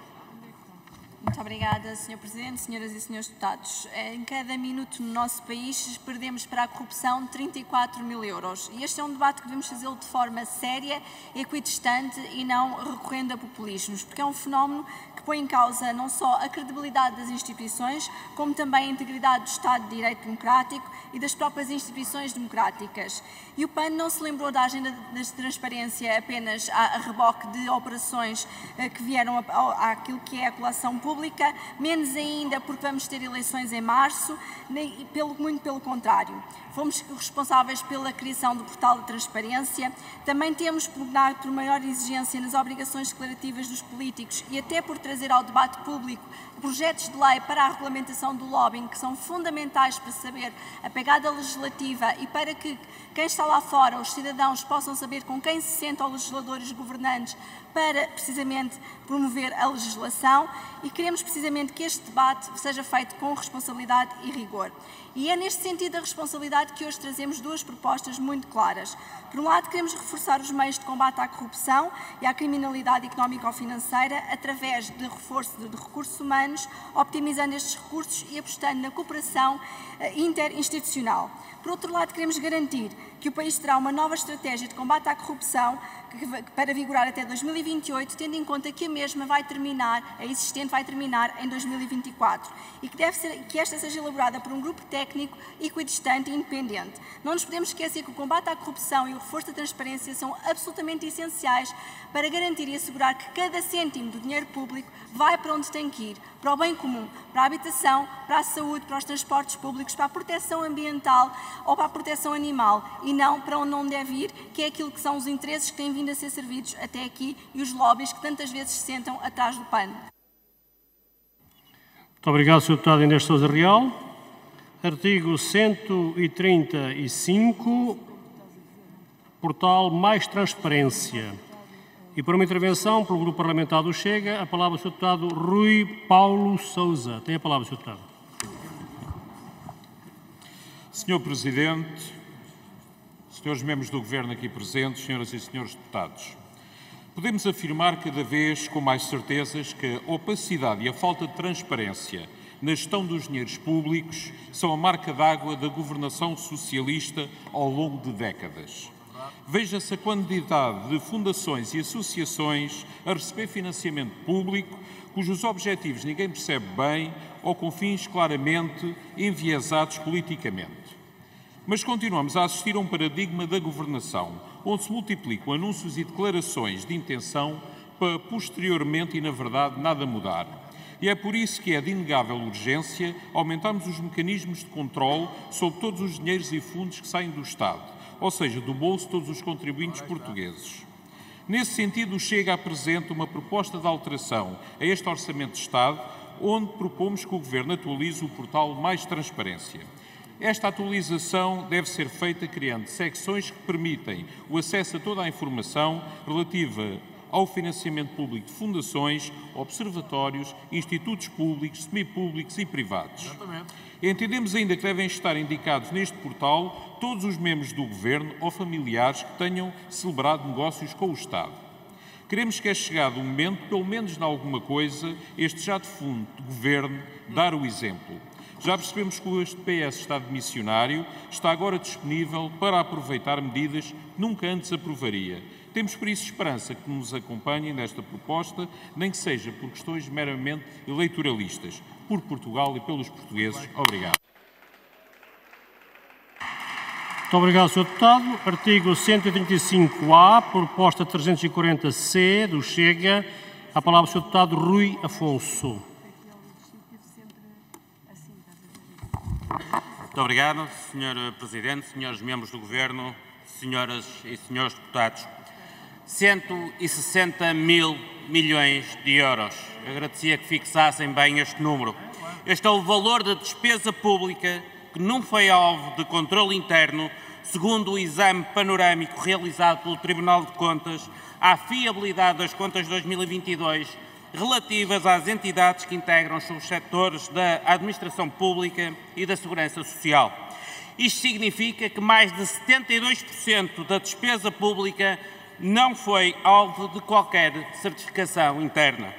Muito obrigada, Sr. Presidente, Senhoras e Senhores Deputados. Em cada minuto no nosso país perdemos para a corrupção 34 mil euros. E este é um debate que devemos fazê-lo de forma séria, equidistante e não recorrendo a populismos, porque é um fenómeno que põe em causa não só a credibilidade das instituições, como também a integridade do Estado de Direito Democrático e das próprias instituições democráticas. E o PAN não se lembrou da agenda de transparência apenas a, reboque de operações eh, que vieram àquilo que é a colação pública, menos ainda porque vamos ter eleições em março, nem, pelo, muito pelo contrário. Fomos responsáveis pela criação do portal de transparência, também temos pugnado por maior exigência nas obrigações declarativas dos políticos e até por trazer ao debate público projetos de lei para a regulamentação do lobbying que são fundamentais para saber a pegada legislativa e para que quem está lá fora, os cidadãos, possam saber com quem se sentam os legisladores governantes para precisamente promover a legislação e queremos precisamente que este debate seja feito com responsabilidade e rigor. E é neste sentido da responsabilidade que hoje trazemos duas propostas muito claras. Por um lado, queremos reforçar os meios de combate à corrupção e à criminalidade económica ou financeira através de reforço de recursos humanos, optimizando estes recursos e apostando na cooperação eh, interinstitucional. Por outro lado, queremos garantir que o país terá uma nova estratégia de combate à corrupção para vigorar até 2028, tendo em conta que a mesma vai terminar, a existente vai terminar em 2024 e que, deve ser, que esta seja elaborada por um grupo técnico equidistante e independente. Não nos podemos esquecer que o combate à corrupção e o reforço da transparência são absolutamente essenciais para garantir e assegurar que cada cêntimo do dinheiro público vai para onde tem que ir, para o bem comum, para a habitação, para a saúde, para os transportes públicos, para a proteção ambiental ou para a proteção animal e não para onde não deve ir, que é aquilo que são os interesses que têm vindo a ser servidos até aqui e os lobbies que tantas vezes se sentam atrás do pano. Muito obrigado, Sr. Deputado Inês Sousa Real. Artigo 135, portal Mais Transparência. E para uma intervenção pelo Grupo Parlamentar do Chega, a palavra ao Sr. Deputado Rui Paulo Souza. Tem a palavra, Sr. Deputado. Senhor Presidente, senhores membros do Governo aqui presentes, senhoras e senhores deputados, podemos afirmar cada vez com mais certezas que a opacidade e a falta de transparência na gestão dos dinheiros públicos são a marca d'água da governação socialista ao longo de décadas. Veja-se a quantidade de fundações e associações a receber financiamento público cujos objetivos ninguém percebe bem ou com fins claramente enviesados politicamente. Mas continuamos a assistir a um paradigma da governação, onde se multiplicam anúncios e declarações de intenção para posteriormente e, na verdade, nada mudar. E é por isso que é de inegável urgência aumentarmos os mecanismos de controle sobre todos os dinheiros e fundos que saem do Estado ou seja, do bolso de todos os contribuintes portugueses. Nesse sentido, o Chega apresenta uma proposta de alteração a este Orçamento de Estado, onde propomos que o Governo atualize o portal Mais Transparência. Esta atualização deve ser feita criando secções que permitem o acesso a toda a informação relativa ao financiamento público de fundações, observatórios, institutos públicos, semipúblicos e privados. Exatamente. Entendemos ainda que devem estar indicados neste portal todos os membros do Governo ou familiares que tenham celebrado negócios com o Estado. Queremos que é chegado o momento, pelo menos em alguma coisa, este já defunto Governo dar o exemplo. Já percebemos que este PS está de missionário, está agora disponível para aproveitar medidas que nunca antes aprovaria. Temos por isso esperança que nos acompanhem nesta proposta, nem que seja por questões meramente eleitoralistas, por Portugal e pelos portugueses. Obrigado. Muito obrigado, Sr. Deputado. Artigo 135-A, proposta 340-C do Chega. A palavra, Sr. Deputado Rui Afonso. Muito obrigado, Sr. Presidente, Srs. Membros do Governo, Senhoras e Senhores Deputados. 160 mil milhões de euros. Agradecia que fixassem bem este número. Este é o valor da despesa pública que não foi alvo de controle interno, segundo o exame panorâmico realizado pelo Tribunal de Contas à fiabilidade das contas de 2022 relativas às entidades que integram os subsetores da administração pública e da segurança social. Isto significa que mais de 72% da despesa pública não foi alvo de qualquer certificação interna.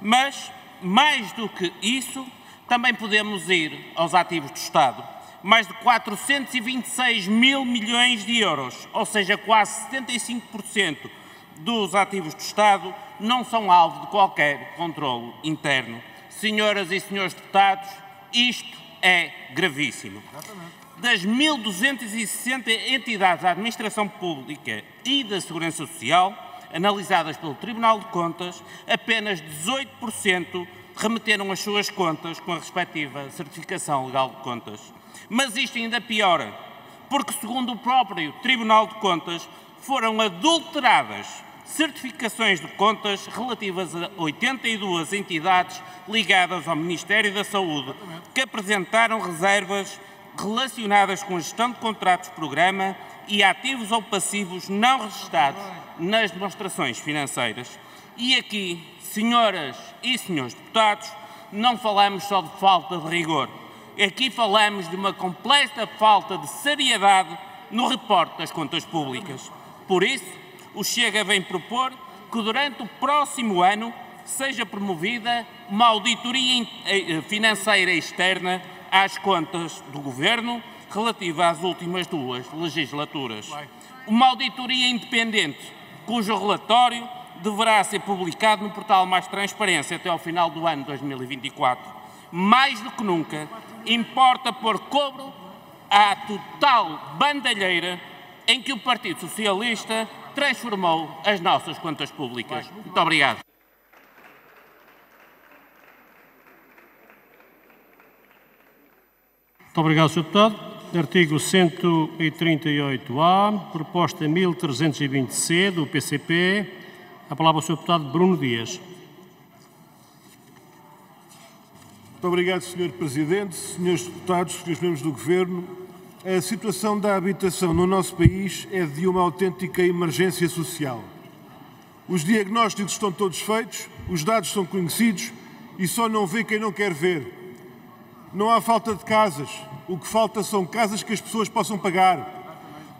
Mas, mais do que isso, também podemos ir aos ativos do Estado. Mais de 426 mil milhões de euros, ou seja, quase 75% dos ativos do Estado, não são alvo de qualquer controlo interno. Senhoras e senhores deputados, isto é gravíssimo. Das 1.260 entidades da administração pública e da segurança social, analisadas pelo Tribunal de Contas, apenas 18% remeteram as suas contas com a respectiva certificação legal de contas. Mas isto ainda piora, porque, segundo o próprio Tribunal de Contas, foram adulteradas certificações de contas relativas a 82 entidades ligadas ao Ministério da Saúde, que apresentaram reservas relacionadas com a gestão de contratos de programa e ativos ou passivos não registados nas demonstrações financeiras. E aqui, senhoras e senhores deputados, não falamos só de falta de rigor. Aqui falamos de uma completa falta de seriedade no reporte das contas públicas. Por isso, o Chega vem propor que durante o próximo ano seja promovida uma auditoria eh, financeira externa às contas do Governo relativa às últimas duas legislaturas. Uma auditoria independente, cujo relatório deverá ser publicado no portal Mais Transparência até ao final do ano 2024. Mais do que nunca, importa pôr cobro à total bandalheira em que o Partido Socialista transformou as nossas contas públicas. Muito obrigado. Muito obrigado, Sr. Deputado. Artigo 138-A, proposta 1320-C do PCP. A palavra ao Sr. Deputado Bruno Dias. Muito obrigado, Sr. Presidente, Srs. Deputados, Srs. Membros do Governo. A situação da habitação no nosso país é de uma autêntica emergência social. Os diagnósticos estão todos feitos, os dados são conhecidos e só não vê quem não quer ver. Não há falta de casas, o que falta são casas que as pessoas possam pagar.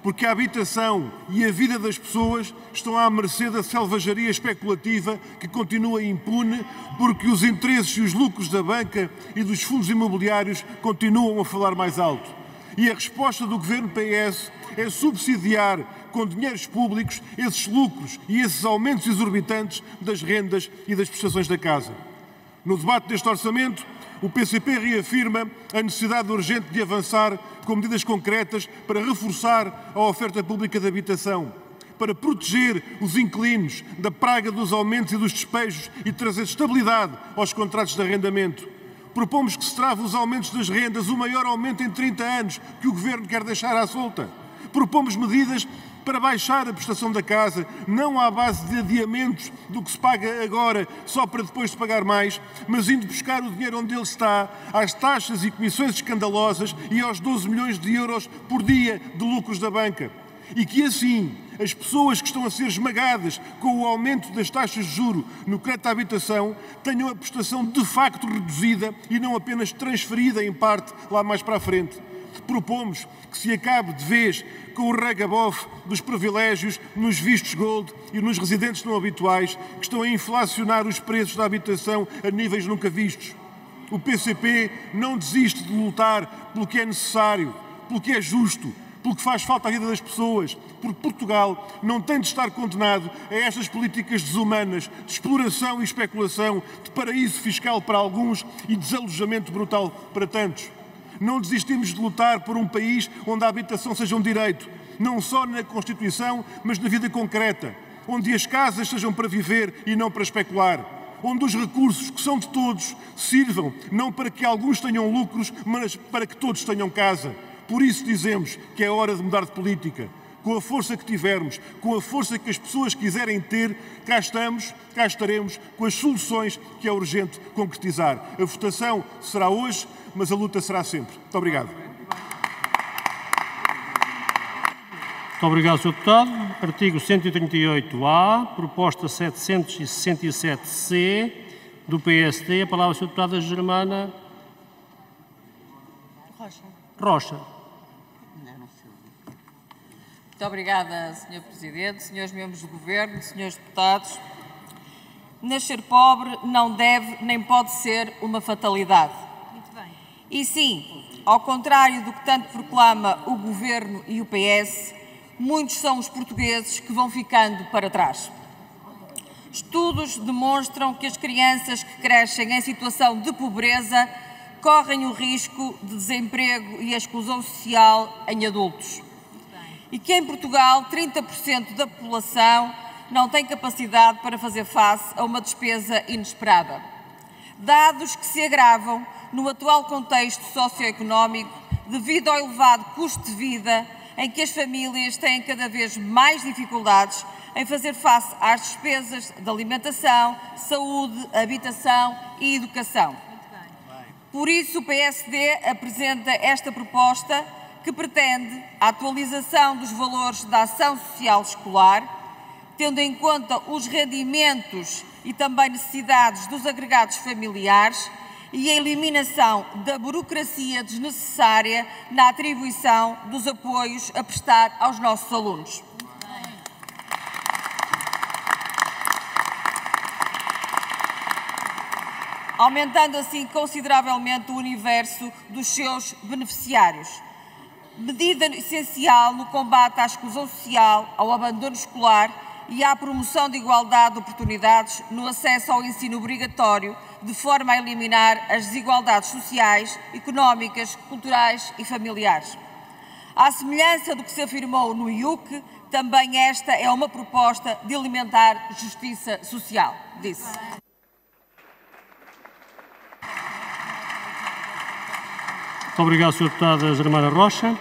Porque a habitação e a vida das pessoas estão à mercê da selvageria especulativa que continua impune, porque os interesses e os lucros da banca e dos fundos imobiliários continuam a falar mais alto. E a resposta do governo PS é subsidiar com dinheiros públicos esses lucros e esses aumentos exorbitantes das rendas e das prestações da casa. No debate deste orçamento, o PCP reafirma a necessidade urgente de avançar com medidas concretas para reforçar a oferta pública de habitação, para proteger os inquilinos da praga dos aumentos e dos despejos e trazer estabilidade aos contratos de arrendamento Propomos que se trave os aumentos das rendas, o maior aumento em 30 anos que o Governo quer deixar à solta. Propomos medidas para baixar a prestação da casa, não à base de adiamentos do que se paga agora, só para depois de pagar mais, mas indo buscar o dinheiro onde ele está, às taxas e comissões escandalosas e aos 12 milhões de euros por dia de lucros da banca. E que assim as pessoas que estão a ser esmagadas com o aumento das taxas de juro no crédito à habitação tenham a prestação de facto reduzida e não apenas transferida em parte lá mais para a frente. Propomos que se acabe de vez com o regabof dos privilégios nos vistos gold e nos residentes não habituais que estão a inflacionar os preços da habitação a níveis nunca vistos. O PCP não desiste de lutar pelo que é necessário, pelo que é justo, pelo que faz falta à vida das pessoas, porque Portugal não tem de estar condenado a estas políticas desumanas de exploração e especulação, de paraíso fiscal para alguns e desalojamento brutal para tantos. Não desistimos de lutar por um país onde a habitação seja um direito, não só na Constituição, mas na vida concreta, onde as casas sejam para viver e não para especular onde os recursos que são de todos sirvam não para que alguns tenham lucros, mas para que todos tenham casa. Por isso dizemos que é hora de mudar de política. Com a força que tivermos, com a força que as pessoas quiserem ter, cá estamos, cá estaremos com as soluções que é urgente concretizar. A votação será hoje, mas a luta será sempre. Muito obrigado. Muito obrigado, Sr. Deputado. Artigo 138-A, proposta 767-C do PSD. A palavra, Sr. Deputada Germana Rocha. Rocha. Muito obrigada, Sr. Presidente, Srs. Membros do Governo, Srs. Deputados. Nascer pobre não deve nem pode ser uma fatalidade. Muito bem. E sim, ao contrário do que tanto proclama o Governo e o PS, muitos são os portugueses que vão ficando para trás. Estudos demonstram que as crianças que crescem em situação de pobreza correm o risco de desemprego e exclusão social em adultos. E que em Portugal 30% da população não tem capacidade para fazer face a uma despesa inesperada. Dados que se agravam no atual contexto socioeconómico devido ao elevado custo de vida em que as famílias têm cada vez mais dificuldades em fazer face às despesas de alimentação, saúde, habitação e educação. Por isso, o PSD apresenta esta proposta que pretende a atualização dos valores da ação social escolar, tendo em conta os rendimentos e também necessidades dos agregados familiares e a eliminação da burocracia desnecessária na atribuição dos apoios a prestar aos nossos alunos. aumentando assim consideravelmente o universo dos seus beneficiários. Medida essencial no combate à exclusão social, ao abandono escolar e à promoção de igualdade de oportunidades no acesso ao ensino obrigatório, de forma a eliminar as desigualdades sociais, económicas, culturais e familiares. À semelhança do que se afirmou no IUC, também esta é uma proposta de alimentar justiça social, disse. Muito obrigado, Sr. Deputada Germana Rocha.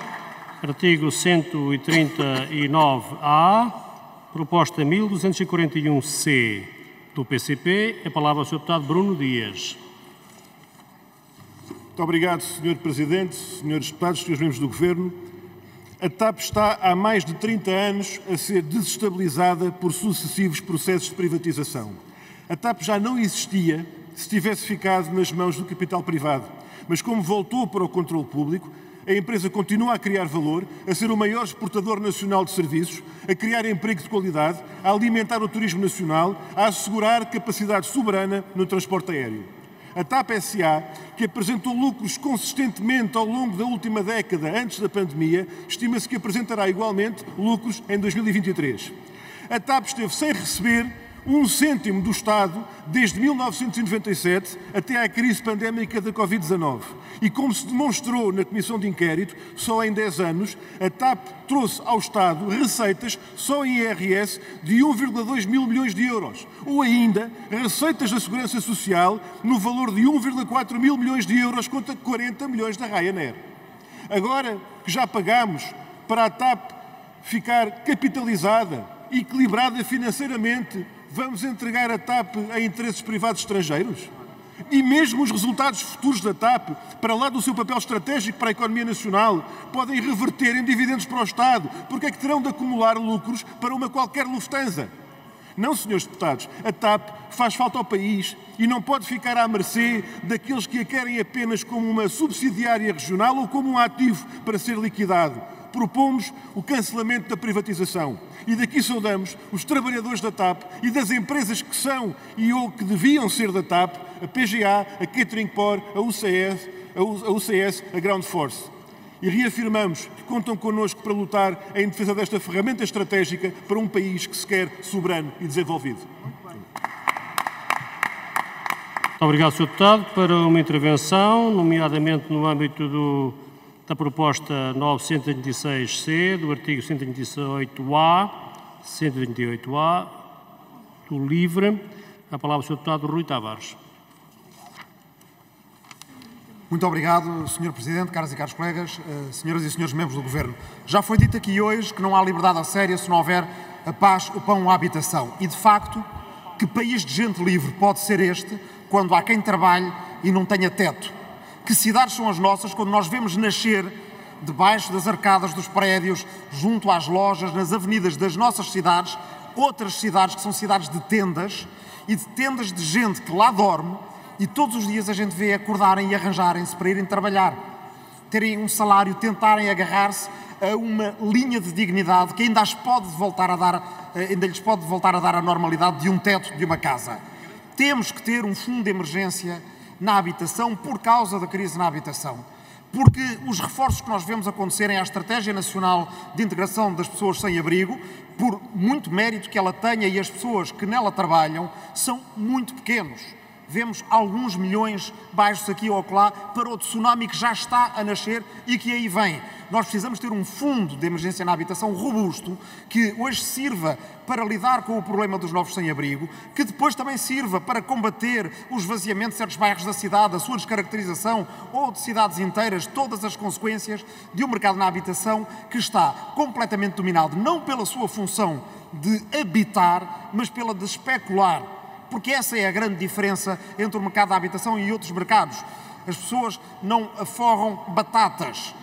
Artigo 139-A, proposta 1241-C do PCP. A palavra ao Sr. Deputado Bruno Dias. Muito obrigado, Sr. Presidente, Srs. Deputados, Srs. Membros do Governo. A TAP está há mais de 30 anos a ser desestabilizada por sucessivos processos de privatização. A TAP já não existia se tivesse ficado nas mãos do capital privado mas como voltou para o controle público, a empresa continua a criar valor, a ser o maior exportador nacional de serviços, a criar emprego de qualidade, a alimentar o turismo nacional, a assegurar capacidade soberana no transporte aéreo. A TAP SA, que apresentou lucros consistentemente ao longo da última década antes da pandemia, estima-se que apresentará igualmente lucros em 2023. A TAP esteve sem receber um cêntimo do Estado desde 1997 até à crise pandémica da Covid-19. E como se demonstrou na Comissão de Inquérito, só em 10 anos, a TAP trouxe ao Estado receitas só em IRS de 1,2 mil milhões de euros. Ou ainda, receitas da Segurança Social no valor de 1,4 mil milhões de euros contra 40 milhões da Ryanair. Agora que já pagamos para a TAP ficar capitalizada, equilibrada financeiramente, vamos entregar a TAP a interesses privados estrangeiros? E mesmo os resultados futuros da TAP, para lá do seu papel estratégico para a economia nacional, podem reverter em dividendos para o Estado, porque é que terão de acumular lucros para uma qualquer Lufthansa. Não, senhores deputados, a TAP faz falta ao país e não pode ficar à mercê daqueles que a querem apenas como uma subsidiária regional ou como um ativo para ser liquidado. Propomos o cancelamento da privatização e daqui saudamos os trabalhadores da TAP e das empresas que são e ou que deviam ser da TAP, a PGA, a Catering Por, a UCS, a UCS, a Ground Force. E reafirmamos que contam connosco para lutar em defesa desta ferramenta estratégica para um país que se quer soberano e desenvolvido. Muito obrigado, Sr. Deputado. Para uma intervenção, nomeadamente no âmbito do, da proposta 926C, do artigo 128A, 128A, do LIVRE, a palavra ao Sr. Deputado Rui Tavares. Muito obrigado, Sr. Presidente, caras e caros colegas, uh, senhoras e senhores membros do Governo. Já foi dito aqui hoje que não há liberdade a séria se não houver a paz, o pão, a habitação. E, de facto, que país de gente livre pode ser este quando há quem trabalhe e não tenha teto? Que cidades são as nossas quando nós vemos nascer debaixo das arcadas dos prédios, junto às lojas, nas avenidas das nossas cidades, outras cidades que são cidades de tendas e de tendas de gente que lá dorme e todos os dias a gente vê acordarem e arranjarem-se para irem trabalhar, terem um salário, tentarem agarrar-se a uma linha de dignidade que ainda, as pode voltar a dar, ainda lhes pode voltar a dar a normalidade de um teto de uma casa. Temos que ter um fundo de emergência na habitação por causa da crise na habitação. Porque os reforços que nós vemos acontecerem à Estratégia Nacional de Integração das Pessoas Sem Abrigo, por muito mérito que ela tenha e as pessoas que nela trabalham, são muito pequenos vemos alguns milhões baixos aqui ou lá para o tsunami que já está a nascer e que aí vem. Nós precisamos ter um fundo de emergência na habitação robusto que hoje sirva para lidar com o problema dos novos sem-abrigo, que depois também sirva para combater o esvaziamento de certos bairros da cidade, a sua descaracterização ou de cidades inteiras, todas as consequências de um mercado na habitação que está completamente dominado não pela sua função de habitar, mas pela de especular porque essa é a grande diferença entre o mercado da habitação e outros mercados. As pessoas não aforram batatas,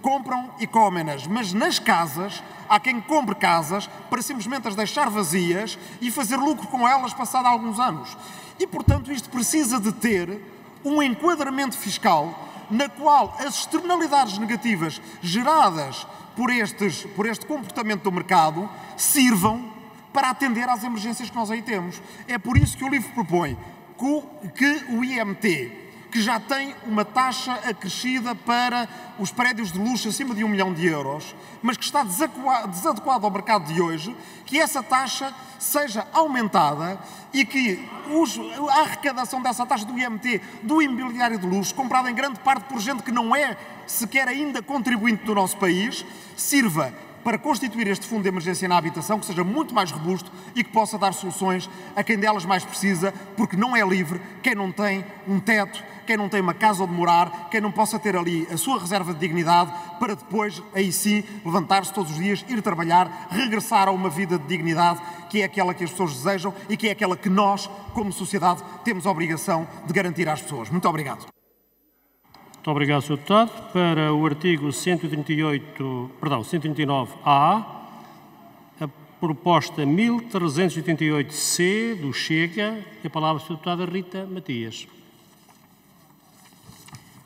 compram e comem-nas, mas nas casas há quem compre casas para simplesmente as deixar vazias e fazer lucro com elas passado alguns anos. E, portanto, isto precisa de ter um enquadramento fiscal na qual as externalidades negativas geradas por, estes, por este comportamento do mercado sirvam para atender às emergências que nós aí temos. É por isso que o livro propõe que o IMT, que já tem uma taxa acrescida para os prédios de luxo acima de um milhão de euros, mas que está desadequado ao mercado de hoje, que essa taxa seja aumentada e que os, a arrecadação dessa taxa do IMT, do imobiliário de luxo, comprado em grande parte por gente que não é sequer ainda contribuinte do nosso país, sirva para constituir este fundo de emergência na habitação que seja muito mais robusto e que possa dar soluções a quem delas mais precisa, porque não é livre quem não tem um teto, quem não tem uma casa onde morar, quem não possa ter ali a sua reserva de dignidade para depois, aí sim, levantar-se todos os dias, ir trabalhar, regressar a uma vida de dignidade que é aquela que as pessoas desejam e que é aquela que nós, como sociedade, temos a obrigação de garantir às pessoas. Muito obrigado. Muito obrigado, Sr. Deputado. Para o artigo 138, perdão, 139A, a proposta 1388C do Chega, a palavra, Sra. Deputada Rita Matias.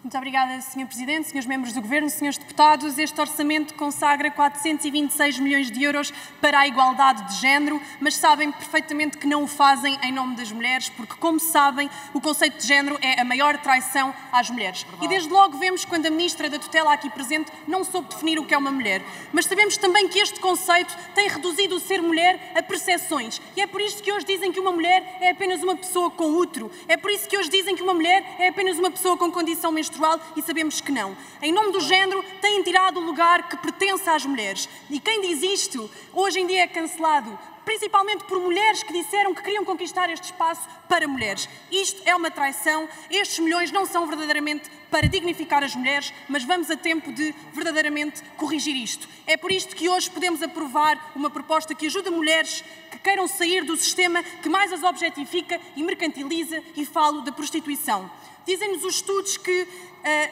Muito obrigada, Sr. Presidente, Srs. Membros do Governo, Srs. Deputados. Este orçamento consagra 426 milhões de euros para a igualdade de género, mas sabem perfeitamente que não o fazem em nome das mulheres, porque, como sabem, o conceito de género é a maior traição às mulheres. E desde logo vemos quando a Ministra da Tutela aqui presente não soube definir o que é uma mulher. Mas sabemos também que este conceito tem reduzido o ser mulher a percepções. E é por isso que hoje dizem que uma mulher é apenas uma pessoa com útero. É por isso que hoje dizem que uma mulher é apenas uma pessoa com condição menstrual menstrual e sabemos que não. Em nome do género, têm tirado o lugar que pertence às mulheres. E quem diz isto, hoje em dia é cancelado principalmente por mulheres que disseram que queriam conquistar este espaço para mulheres. Isto é uma traição. Estes milhões não são verdadeiramente para dignificar as mulheres, mas vamos a tempo de verdadeiramente corrigir isto. É por isto que hoje podemos aprovar uma proposta que ajuda mulheres que queiram sair do sistema que mais as objetifica e mercantiliza, e falo da prostituição. Dizem-nos os estudos que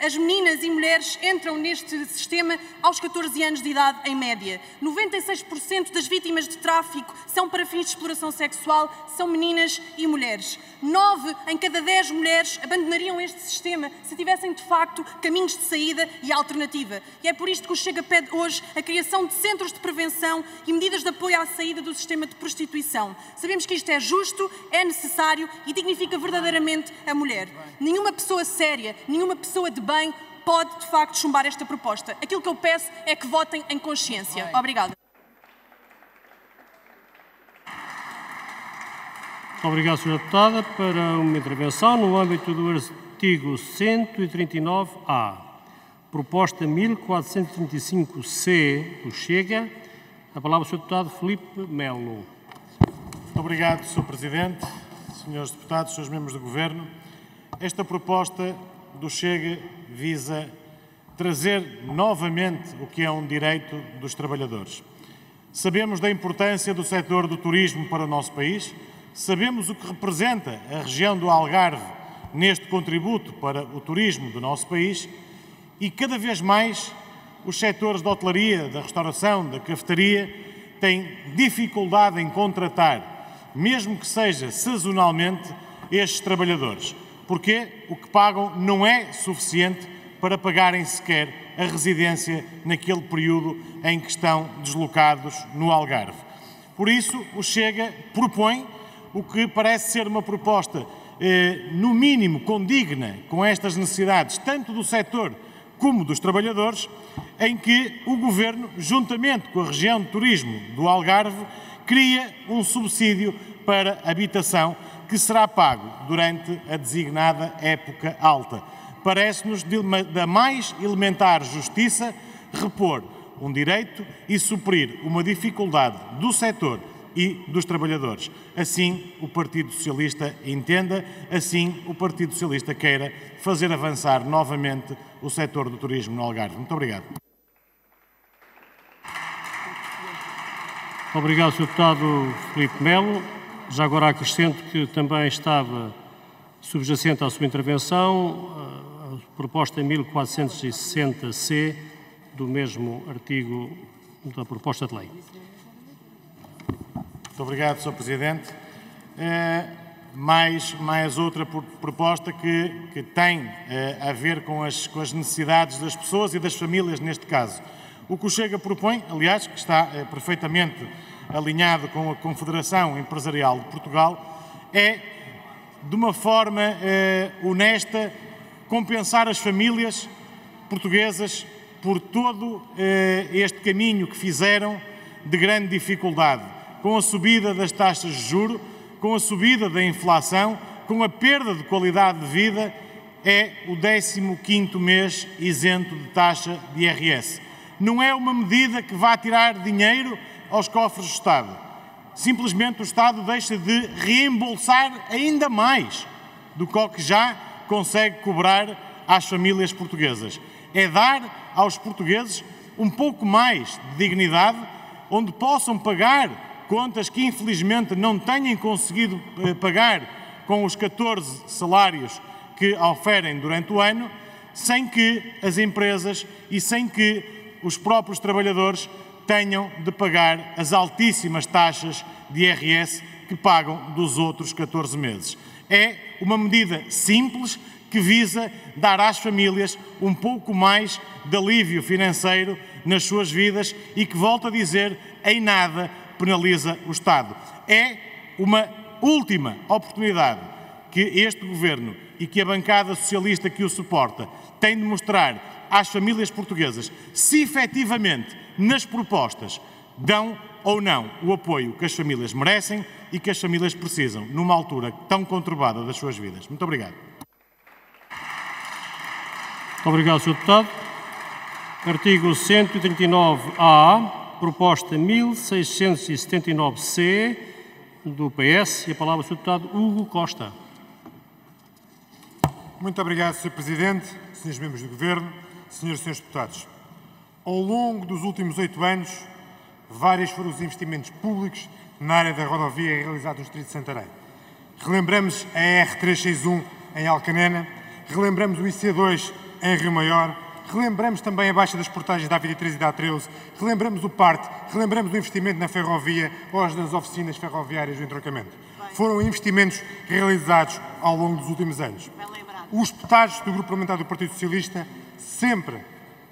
as meninas e mulheres entram neste sistema aos 14 anos de idade, em média. 96% das vítimas de tráfico são para fins de exploração sexual, são meninas e mulheres. 9 em cada 10 mulheres abandonariam este sistema se tivessem, de facto, caminhos de saída e alternativa. E é por isto que o Chega pede hoje a criação de centros de prevenção e medidas de apoio à saída do sistema de prostituição. Sabemos que isto é justo, é necessário e dignifica verdadeiramente a mulher. Nenhuma pessoa séria, nenhuma pessoa de bem pode, de facto, chumbar esta proposta. Aquilo que eu peço é que votem em consciência. Obrigada. Obrigado, Sra. Deputada. Para uma intervenção no âmbito do artigo 139-A, proposta 1435-C do Chega, a palavra ao Sr. Deputado Felipe Melo. Obrigado, Sr. Presidente, Senhores Deputados, Srs. Membros do Governo. Esta proposta do Chega visa trazer novamente o que é um direito dos trabalhadores. Sabemos da importância do setor do turismo para o nosso país, sabemos o que representa a região do Algarve neste contributo para o turismo do nosso país e cada vez mais os setores da hotelaria, da restauração, da cafetaria têm dificuldade em contratar, mesmo que seja sazonalmente, estes trabalhadores porque o que pagam não é suficiente para pagarem sequer a residência naquele período em que estão deslocados no Algarve. Por isso, o Chega propõe o que parece ser uma proposta, eh, no mínimo, condigna com estas necessidades, tanto do setor como dos trabalhadores, em que o Governo, juntamente com a região de turismo do Algarve, cria um subsídio para habitação que será pago durante a designada época alta. Parece-nos da mais elementar justiça repor um direito e suprir uma dificuldade do setor e dos trabalhadores. Assim o Partido Socialista entenda, assim o Partido Socialista queira fazer avançar novamente o setor do turismo no Algarve. Muito obrigado. Obrigado, Sr. Deputado Filipe Melo. Já agora acrescento que também estava subjacente à sua intervenção a proposta 1460-C do mesmo artigo da proposta de lei. Muito obrigado, Sr. Presidente. É, mais, mais outra proposta que, que tem é, a ver com as, com as necessidades das pessoas e das famílias neste caso. O que o Chega propõe, aliás, que está perfeitamente alinhado com a Confederação Empresarial de Portugal, é, de uma forma eh, honesta, compensar as famílias portuguesas por todo eh, este caminho que fizeram de grande dificuldade, com a subida das taxas de juro, com a subida da inflação, com a perda de qualidade de vida, é o 15º mês isento de taxa de IRS. Não é uma medida que vá tirar dinheiro aos cofres do Estado. Simplesmente o Estado deixa de reembolsar ainda mais do que já consegue cobrar às famílias portuguesas. É dar aos portugueses um pouco mais de dignidade, onde possam pagar contas que infelizmente não tenham conseguido eh, pagar com os 14 salários que oferem durante o ano, sem que as empresas e sem que os próprios trabalhadores tenham de pagar as altíssimas taxas de IRS que pagam dos outros 14 meses. É uma medida simples que visa dar às famílias um pouco mais de alívio financeiro nas suas vidas e que, volto a dizer, em nada penaliza o Estado. É uma última oportunidade que este Governo e que a bancada socialista que o suporta tem de mostrar às famílias portuguesas se efetivamente nas propostas dão ou não o apoio que as famílias merecem e que as famílias precisam numa altura tão conturbada das suas vidas. Muito obrigado. Muito obrigado, Sr. Deputado. Artigo 139-A, proposta 1679-C do PS. E a palavra, Sr. Deputado Hugo Costa. Muito obrigado, Sr. Presidente, Srs. Membros do Governo, Srs. e Srs. Deputados. Ao longo dos últimos oito anos, vários foram os investimentos públicos na área da rodovia realizados no Distrito de Santarém. Relembramos a R361 em Alcanena, relembramos o IC2 em Rio Maior, relembramos também a baixa das portagens da A23 e da A13, relembramos o PARTE, relembramos o investimento na ferrovia ou nas oficinas ferroviárias do entrocamento. Foram investimentos realizados ao longo dos últimos anos. Os deputados do Grupo Parlamentar do Partido Socialista sempre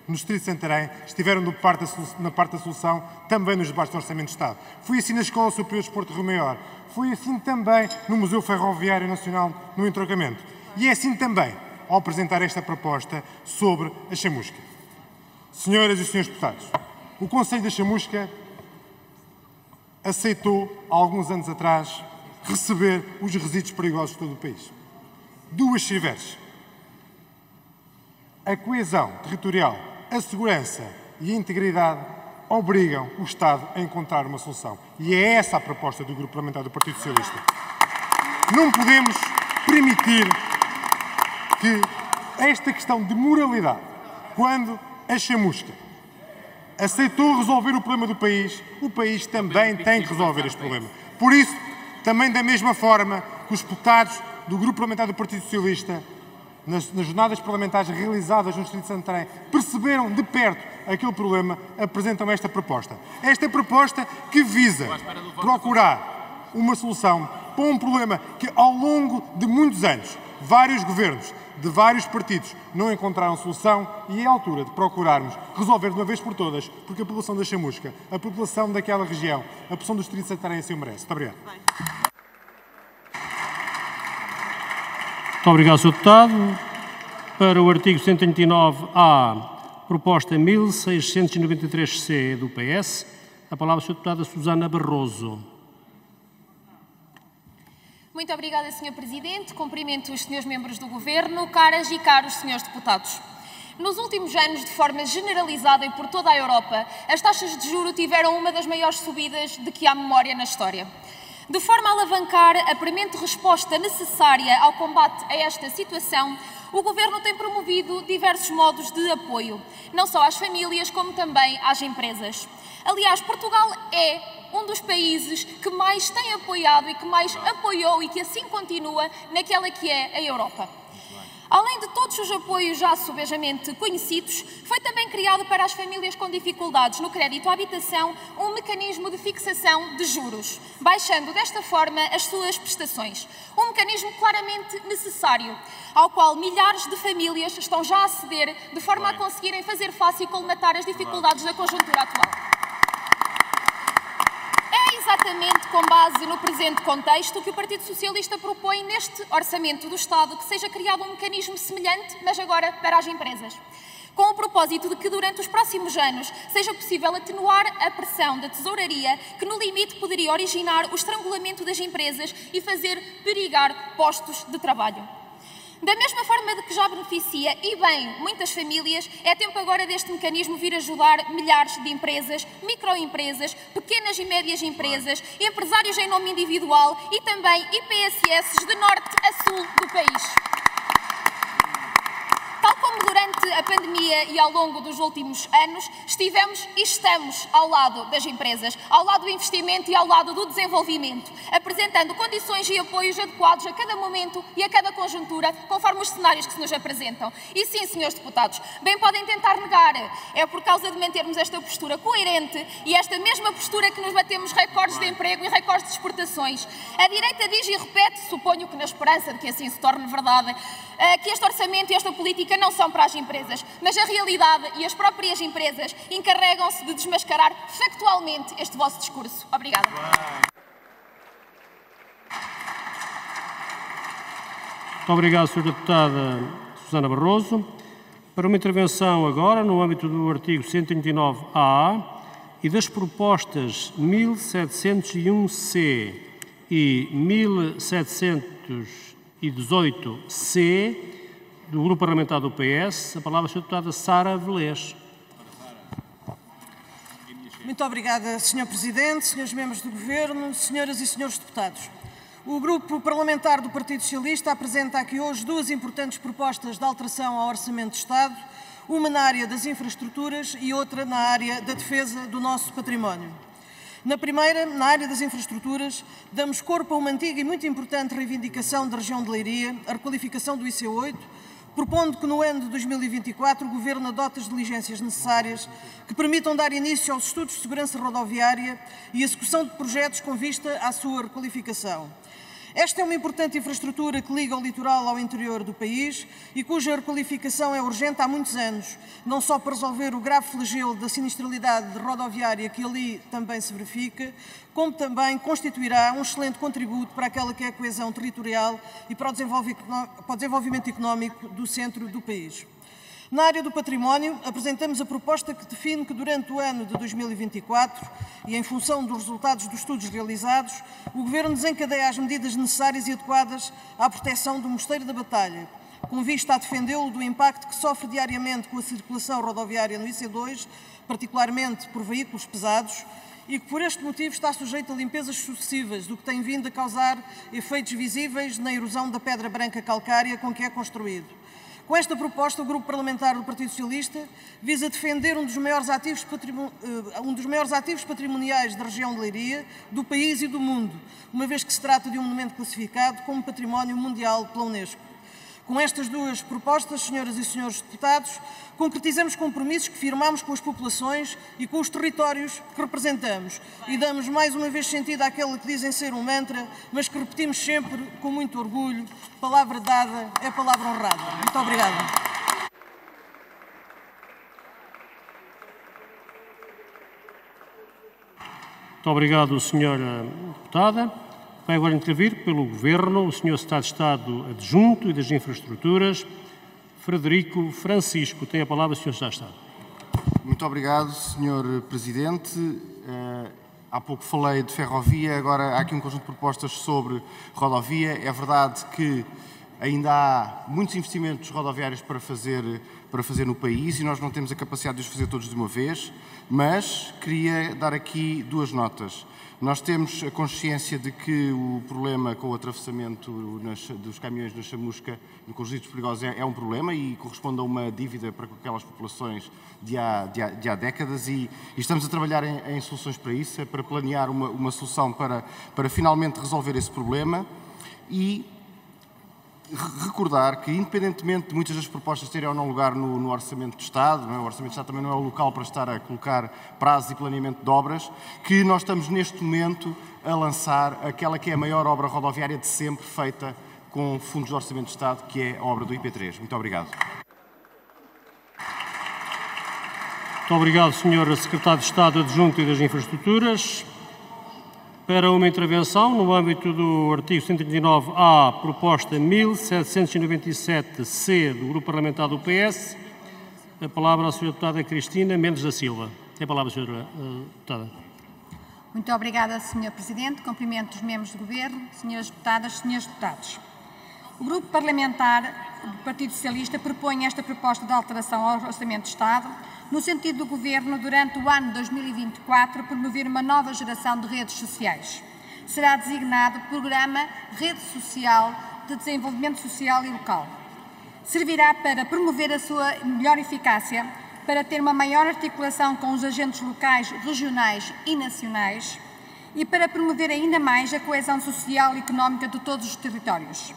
no Distrito de Santarém estiveram parte da, na parte da solução, também nos debates do Orçamento de Estado. Foi assim na Escola Superior de Desporto de Rio Maior. Foi assim também no Museu Ferroviário Nacional, no entrocamento. E é assim também ao apresentar esta proposta sobre a chamusca. Senhoras e senhores deputados, o Conselho da Chamusca aceitou, há alguns anos atrás, receber os resíduos perigosos de todo o país. Duas civeres. A coesão territorial, a segurança e a integridade obrigam o Estado a encontrar uma solução. E é essa a proposta do Grupo Parlamentar do Partido Socialista. Não podemos permitir que esta questão de moralidade, quando a chamusca aceitou resolver o problema do país, o país também tem que resolver este problema. Por isso, também da mesma forma que os deputados do Grupo Parlamentar do Partido Socialista, nas, nas jornadas parlamentares realizadas no Distrito de Santarém, perceberam de perto aquele problema, apresentam esta proposta. Esta proposta que visa procurar uma solução para um problema que, ao longo de muitos anos, vários governos de vários partidos não encontraram solução e é a altura de procurarmos resolver de uma vez por todas, porque a população da Chamusca, a população daquela região, a população do Distrito de Santarém assim o merece. Muito obrigado. Muito obrigado, Sr. Deputado. Para o artigo 139-A, proposta 1693-C do PS, a palavra, Sra. Deputada Susana Barroso. Muito obrigada, Sr. Presidente. Cumprimento os senhores membros do Governo, caras e caros senhores deputados. Nos últimos anos, de forma generalizada e por toda a Europa, as taxas de juro tiveram uma das maiores subidas de que há memória na história. De forma a alavancar a premente resposta necessária ao combate a esta situação, o Governo tem promovido diversos modos de apoio, não só às famílias, como também às empresas. Aliás, Portugal é um dos países que mais tem apoiado e que mais apoiou e que assim continua naquela que é a Europa. Além de todos os apoios já subejamente conhecidos, foi também criado para as famílias com dificuldades no crédito à habitação um mecanismo de fixação de juros, baixando desta forma as suas prestações. Um mecanismo claramente necessário, ao qual milhares de famílias estão já a aceder de forma a conseguirem fazer face e colmatar as dificuldades da conjuntura atual. Exatamente com base no presente contexto que o Partido Socialista propõe neste Orçamento do Estado que seja criado um mecanismo semelhante, mas agora para as empresas. Com o propósito de que durante os próximos anos seja possível atenuar a pressão da tesouraria que no limite poderia originar o estrangulamento das empresas e fazer perigar postos de trabalho. Da mesma forma de que já beneficia, e bem, muitas famílias, é tempo agora deste mecanismo vir ajudar milhares de empresas, microempresas, pequenas e médias empresas, empresários em nome individual e também IPSS de norte a sul do país. Tal como durante a pandemia e ao longo dos últimos anos, estivemos e estamos ao lado das empresas, ao lado do investimento e ao lado do desenvolvimento, apresentando condições e apoios adequados a cada momento e a cada conjuntura, conforme os cenários que se nos apresentam. E sim, senhores deputados, bem podem tentar negar, é por causa de mantermos esta postura coerente e esta mesma postura que nos batemos recordes de emprego e recordes de exportações. A direita diz e repete, suponho que na esperança de que assim se torne verdade, eh, que este orçamento e esta política não são para as empresas, mas a realidade e as próprias empresas encarregam-se de desmascarar factualmente este vosso discurso. Obrigada. Muito obrigado, Sra. Deputada Susana Barroso. Para uma intervenção agora, no âmbito do artigo 139-A e das propostas 1701-C e 1718-C, do Grupo Parlamentar do PS, a palavra é a. Deputada Sara Velez. Muito obrigada, Sr. Presidente, Srs. Membros do Governo, Senhoras e Senhores Deputados. O Grupo Parlamentar do Partido Socialista apresenta aqui hoje duas importantes propostas de alteração ao Orçamento de Estado, uma na área das infraestruturas e outra na área da defesa do nosso património. Na primeira, na área das infraestruturas, damos corpo a uma antiga e muito importante reivindicação da região de Leiria, a requalificação do IC8, propondo que no ano de 2024 o Governo adote as diligências necessárias que permitam dar início aos estudos de segurança rodoviária e execução de projetos com vista à sua requalificação. Esta é uma importante infraestrutura que liga o litoral ao interior do país e cuja requalificação é urgente há muitos anos, não só para resolver o grave flagelo da sinistralidade rodoviária que ali também se verifica, como também constituirá um excelente contributo para aquela que é a coesão territorial e para o desenvolvimento económico do centro do país. Na área do património, apresentamos a proposta que define que durante o ano de 2024 e em função dos resultados dos estudos realizados, o Governo desencadeia as medidas necessárias e adequadas à proteção do Mosteiro da Batalha, com vista a defendê-lo do impacto que sofre diariamente com a circulação rodoviária no IC2, particularmente por veículos pesados, e que por este motivo está sujeito a limpezas sucessivas, o que tem vindo a causar efeitos visíveis na erosão da pedra branca calcária com que é construído. Com esta proposta, o Grupo Parlamentar do Partido Socialista visa defender um dos maiores ativos, eh, um dos maiores ativos patrimoniais da região de Leiria, do país e do mundo, uma vez que se trata de um monumento classificado como Património Mundial pela Unesco. Com estas duas propostas, senhoras e senhores deputados, concretizamos compromissos que firmamos com as populações e com os territórios que representamos e damos mais uma vez sentido àquele que dizem ser um mantra, mas que repetimos sempre com muito orgulho: palavra dada é palavra honrada. Muito obrigada. Muito obrigado, Senhora Deputada. Vai agora intervir pelo Governo o Sr. Secretário de Estado Adjunto e das Infraestruturas, Frederico Francisco. Tem a palavra, Sr. Secretário de Estado. Muito obrigado, Sr. Presidente. Uh, há pouco falei de ferrovia, agora há aqui um conjunto de propostas sobre rodovia. É verdade que ainda há muitos investimentos rodoviários para fazer, para fazer no país e nós não temos a capacidade de os fazer todos de uma vez, mas queria dar aqui duas notas. Nós temos a consciência de que o problema com o atravessamento nas, dos caminhões na chamusca no Conjuntos Perigosos é, é, um problema e corresponde a uma dívida para aquelas populações de há, de há, de há décadas e, e, estamos a trabalhar em, em, soluções para isso, é para planear uma, uma solução para, para finalmente resolver esse problema e recordar que, independentemente de muitas das propostas terem ou não lugar no, no Orçamento de Estado, é? o Orçamento de Estado também não é o local para estar a colocar prazos e planeamento de obras, que nós estamos neste momento a lançar aquela que é a maior obra rodoviária de sempre feita com fundos do Orçamento de Estado, que é a obra do IP3. Muito obrigado. Muito obrigado, Sr. Secretário de Estado Adjunto e das Infraestruturas. Para uma intervenção no âmbito do artigo 139-A, proposta 1797-C do Grupo Parlamentar do PS, a palavra à Sra. Deputada Cristina Mendes da Silva. Tem a palavra, Sra. Eh, deputada. Muito obrigada, Sr. Presidente. Cumprimento os membros do Governo, Sras. Deputadas, Srs. Deputados. O Grupo Parlamentar do Partido Socialista propõe esta proposta de alteração ao Orçamento de Estado no sentido do Governo, durante o ano 2024, promover uma nova geração de redes sociais. Será designado Programa Rede Social de Desenvolvimento Social e Local. Servirá para promover a sua melhor eficácia, para ter uma maior articulação com os agentes locais, regionais e nacionais e para promover ainda mais a coesão social e económica de todos os territórios.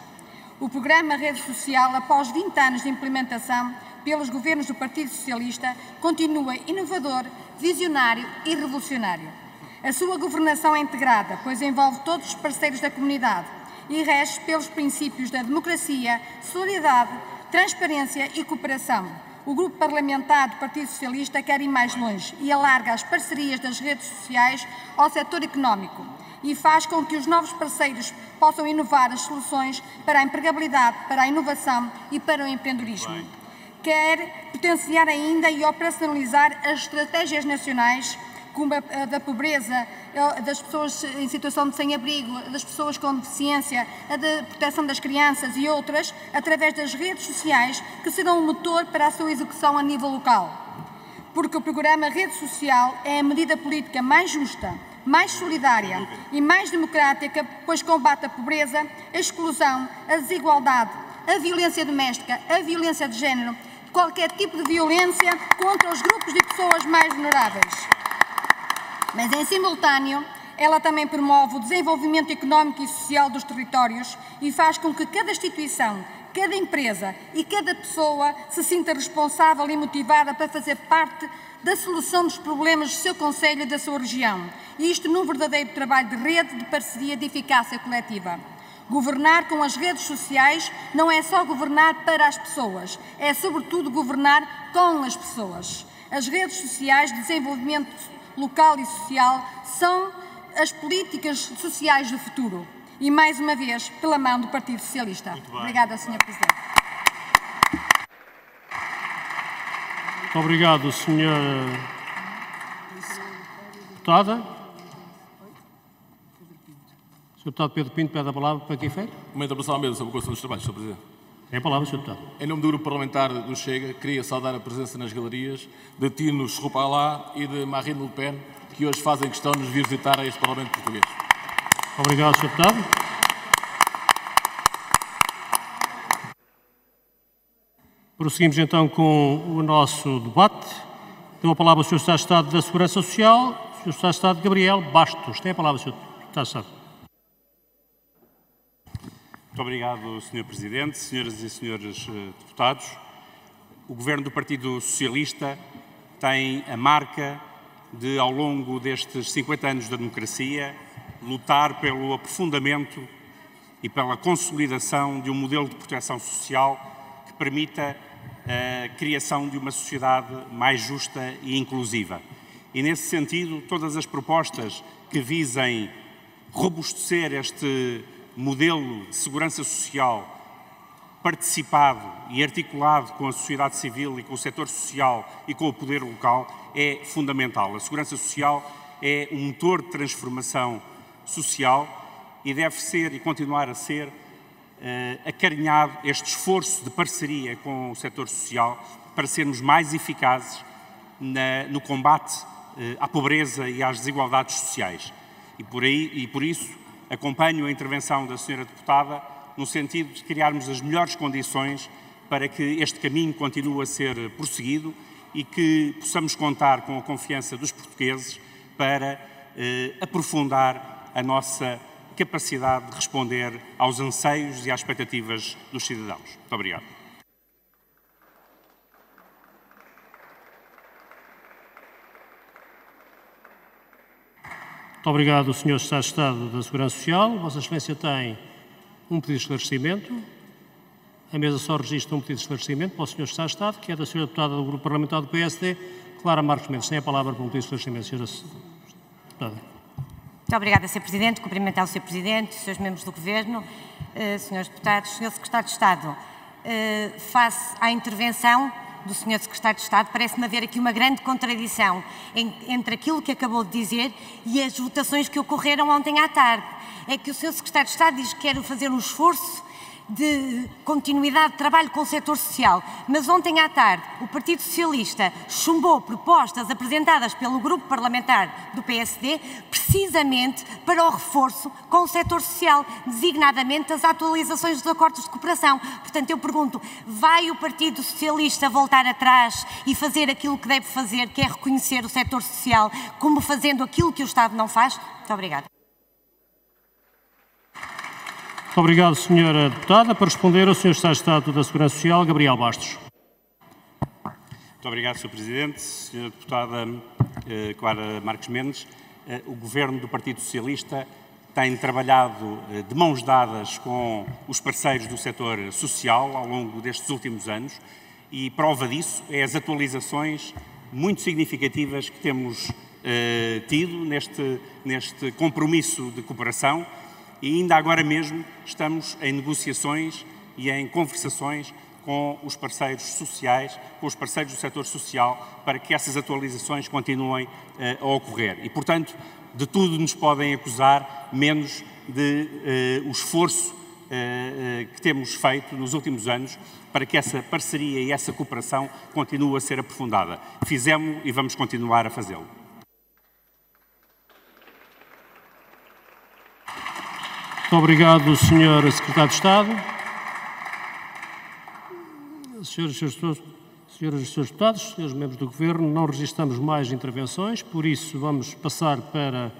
O programa Rede Social, após 20 anos de implementação, pelos governos do Partido Socialista continua inovador, visionário e revolucionário. A sua governação é integrada, pois envolve todos os parceiros da comunidade e rege pelos princípios da democracia, solidariedade, transparência e cooperação. O grupo parlamentar do Partido Socialista quer ir mais longe e alarga as parcerias das redes sociais ao setor económico e faz com que os novos parceiros possam inovar as soluções para a empregabilidade, para a inovação e para o empreendedorismo quer potenciar ainda e operacionalizar as estratégias nacionais como a da pobreza das pessoas em situação de sem-abrigo, das pessoas com deficiência, a da proteção das crianças e outras, através das redes sociais, que serão o motor para a sua execução a nível local. Porque o programa Rede Social é a medida política mais justa, mais solidária e mais democrática, pois combate a pobreza, a exclusão, a desigualdade, a violência doméstica, a violência de género, qualquer tipo de violência contra os grupos de pessoas mais vulneráveis. Mas, em simultâneo, ela também promove o desenvolvimento económico e social dos territórios e faz com que cada instituição, cada empresa e cada pessoa se sinta responsável e motivada para fazer parte da solução dos problemas do seu Conselho e da sua região. E isto num verdadeiro trabalho de rede, de parceria, de eficácia coletiva. Governar com as redes sociais não é só governar para as pessoas, é sobretudo governar com as pessoas. As redes sociais de desenvolvimento local e social são as políticas sociais do futuro. E mais uma vez, pela mão do Partido Socialista. Obrigada, Sr. Presidente. Muito obrigado, Sr. Deputada. Deputado Pedro Pinto pede a palavra para quem fez? Uma intervenção à mesa sobre a Constituição dos Trabalhos, Sr. Presidente. É a palavra, Sr. Deputado. Em nome do Grupo Parlamentar do Chega, queria saudar a presença nas galerias de Tino Schupalá e de Marine Le Pen, que hoje fazem questão de nos vir visitar a este Parlamento Português. Obrigado, Sr. Deputado. Prosseguimos então com o nosso debate. Dou a palavra ao Sr. Estado da Segurança Social, Sr. Estado Gabriel Bastos. Tem a palavra, Sr. Estado. Muito obrigado, Sr. Presidente, senhoras e senhores eh, deputados. O Governo do Partido Socialista tem a marca de, ao longo destes 50 anos da democracia, lutar pelo aprofundamento e pela consolidação de um modelo de proteção social que permita a criação de uma sociedade mais justa e inclusiva. E, nesse sentido, todas as propostas que visem robustecer este modelo de segurança social participado e articulado com a sociedade civil e com o setor social e com o poder local é fundamental. A segurança social é um motor de transformação social e deve ser e continuar a ser uh, acarinhado este esforço de parceria com o setor social para sermos mais eficazes na, no combate uh, à pobreza e às desigualdades sociais. E por, aí, e por isso acompanho a intervenção da senhora deputada no sentido de criarmos as melhores condições para que este caminho continue a ser prosseguido e que possamos contar com a confiança dos portugueses para eh, aprofundar a nossa capacidade de responder aos anseios e às expectativas dos cidadãos. Muito obrigado. Obrigado, Sr. Estado de Estado da Segurança Social. Vossa Excelência tem um pedido de esclarecimento. A mesa só registra um pedido de esclarecimento para o Sr. Estado de Estado, que é da Sra. Deputada do Grupo Parlamentar do PSD, Clara Marcos Mendes. Tem a palavra para um pedido de esclarecimento, Sra. Deputada. Muito obrigada, Sr. Presidente. Cumprimentar o Sr. Presidente, os seus membros do Governo, eh, Srs. Deputados, Sr. Secretário de Estado. Eh, face à intervenção do Sr. Secretário de Estado, parece-me haver aqui uma grande contradição entre aquilo que acabou de dizer e as votações que ocorreram ontem à tarde. É que o Sr. Secretário de Estado diz que quer fazer um esforço de continuidade de trabalho com o setor social. Mas ontem à tarde o Partido Socialista chumbou propostas apresentadas pelo grupo parlamentar do PSD precisamente para o reforço com o setor social, designadamente as atualizações dos acordos de cooperação. Portanto, eu pergunto, vai o Partido Socialista voltar atrás e fazer aquilo que deve fazer, que é reconhecer o setor social como fazendo aquilo que o Estado não faz? Muito obrigada. Muito obrigado, Sra. Deputada. Para responder, o Sr. Estado da Segurança Social, Gabriel Bastos. Muito obrigado, Sr. Presidente. Sra. Deputada eh, Clara Marques Mendes, eh, o Governo do Partido Socialista tem trabalhado eh, de mãos dadas com os parceiros do setor social ao longo destes últimos anos e prova disso é as atualizações muito significativas que temos eh, tido neste, neste compromisso de cooperação e ainda agora mesmo estamos em negociações e em conversações com os parceiros sociais, com os parceiros do setor social, para que essas atualizações continuem uh, a ocorrer. E, portanto, de tudo nos podem acusar, menos de uh, o esforço uh, que temos feito nos últimos anos para que essa parceria e essa cooperação continue a ser aprofundada. Fizemos e vamos continuar a fazê-lo. Muito obrigado, Sr. Secretário de Estado. Senhoras e senhores, deputados, senhores membros do Governo, não registramos mais intervenções, por isso vamos passar para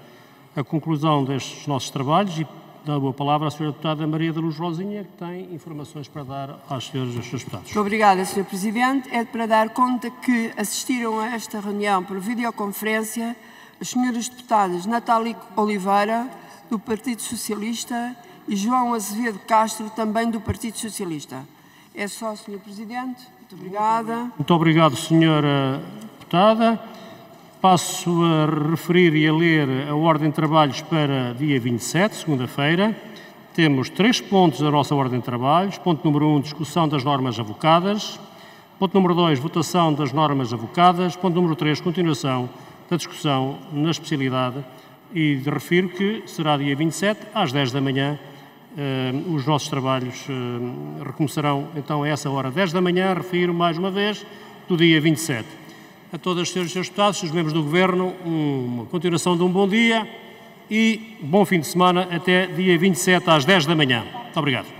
a conclusão destes nossos trabalhos e dou a palavra à senhora deputada Maria da Luz Rosinha, que tem informações para dar às senhoras e aos senhores deputados. Muito obrigada, Sr. Presidente. É para dar conta que assistiram a esta reunião por videoconferência as senhoras deputadas Natália Oliveira, do Partido Socialista, e João Azevedo Castro, também do Partido Socialista. É só, Sr. Presidente. Muito obrigada. Muito obrigado, senhora deputada. Passo a referir e a ler a ordem de trabalhos para dia 27, segunda-feira. Temos três pontos da nossa ordem de trabalhos. Ponto número 1, um, discussão das normas avocadas. Ponto número 2, votação das normas avocadas. Ponto número 3, continuação da discussão na especialidade. E refiro que será dia 27, às 10 da manhã. Uh, os nossos trabalhos uh, recomeçarão então a essa hora, 10 da manhã, refiro mais uma vez, do dia 27 a todas as senhoras e senhores deputados, os membros do Governo, uma continuação de um bom dia e bom fim de semana até dia 27 às 10 da manhã. Muito obrigado.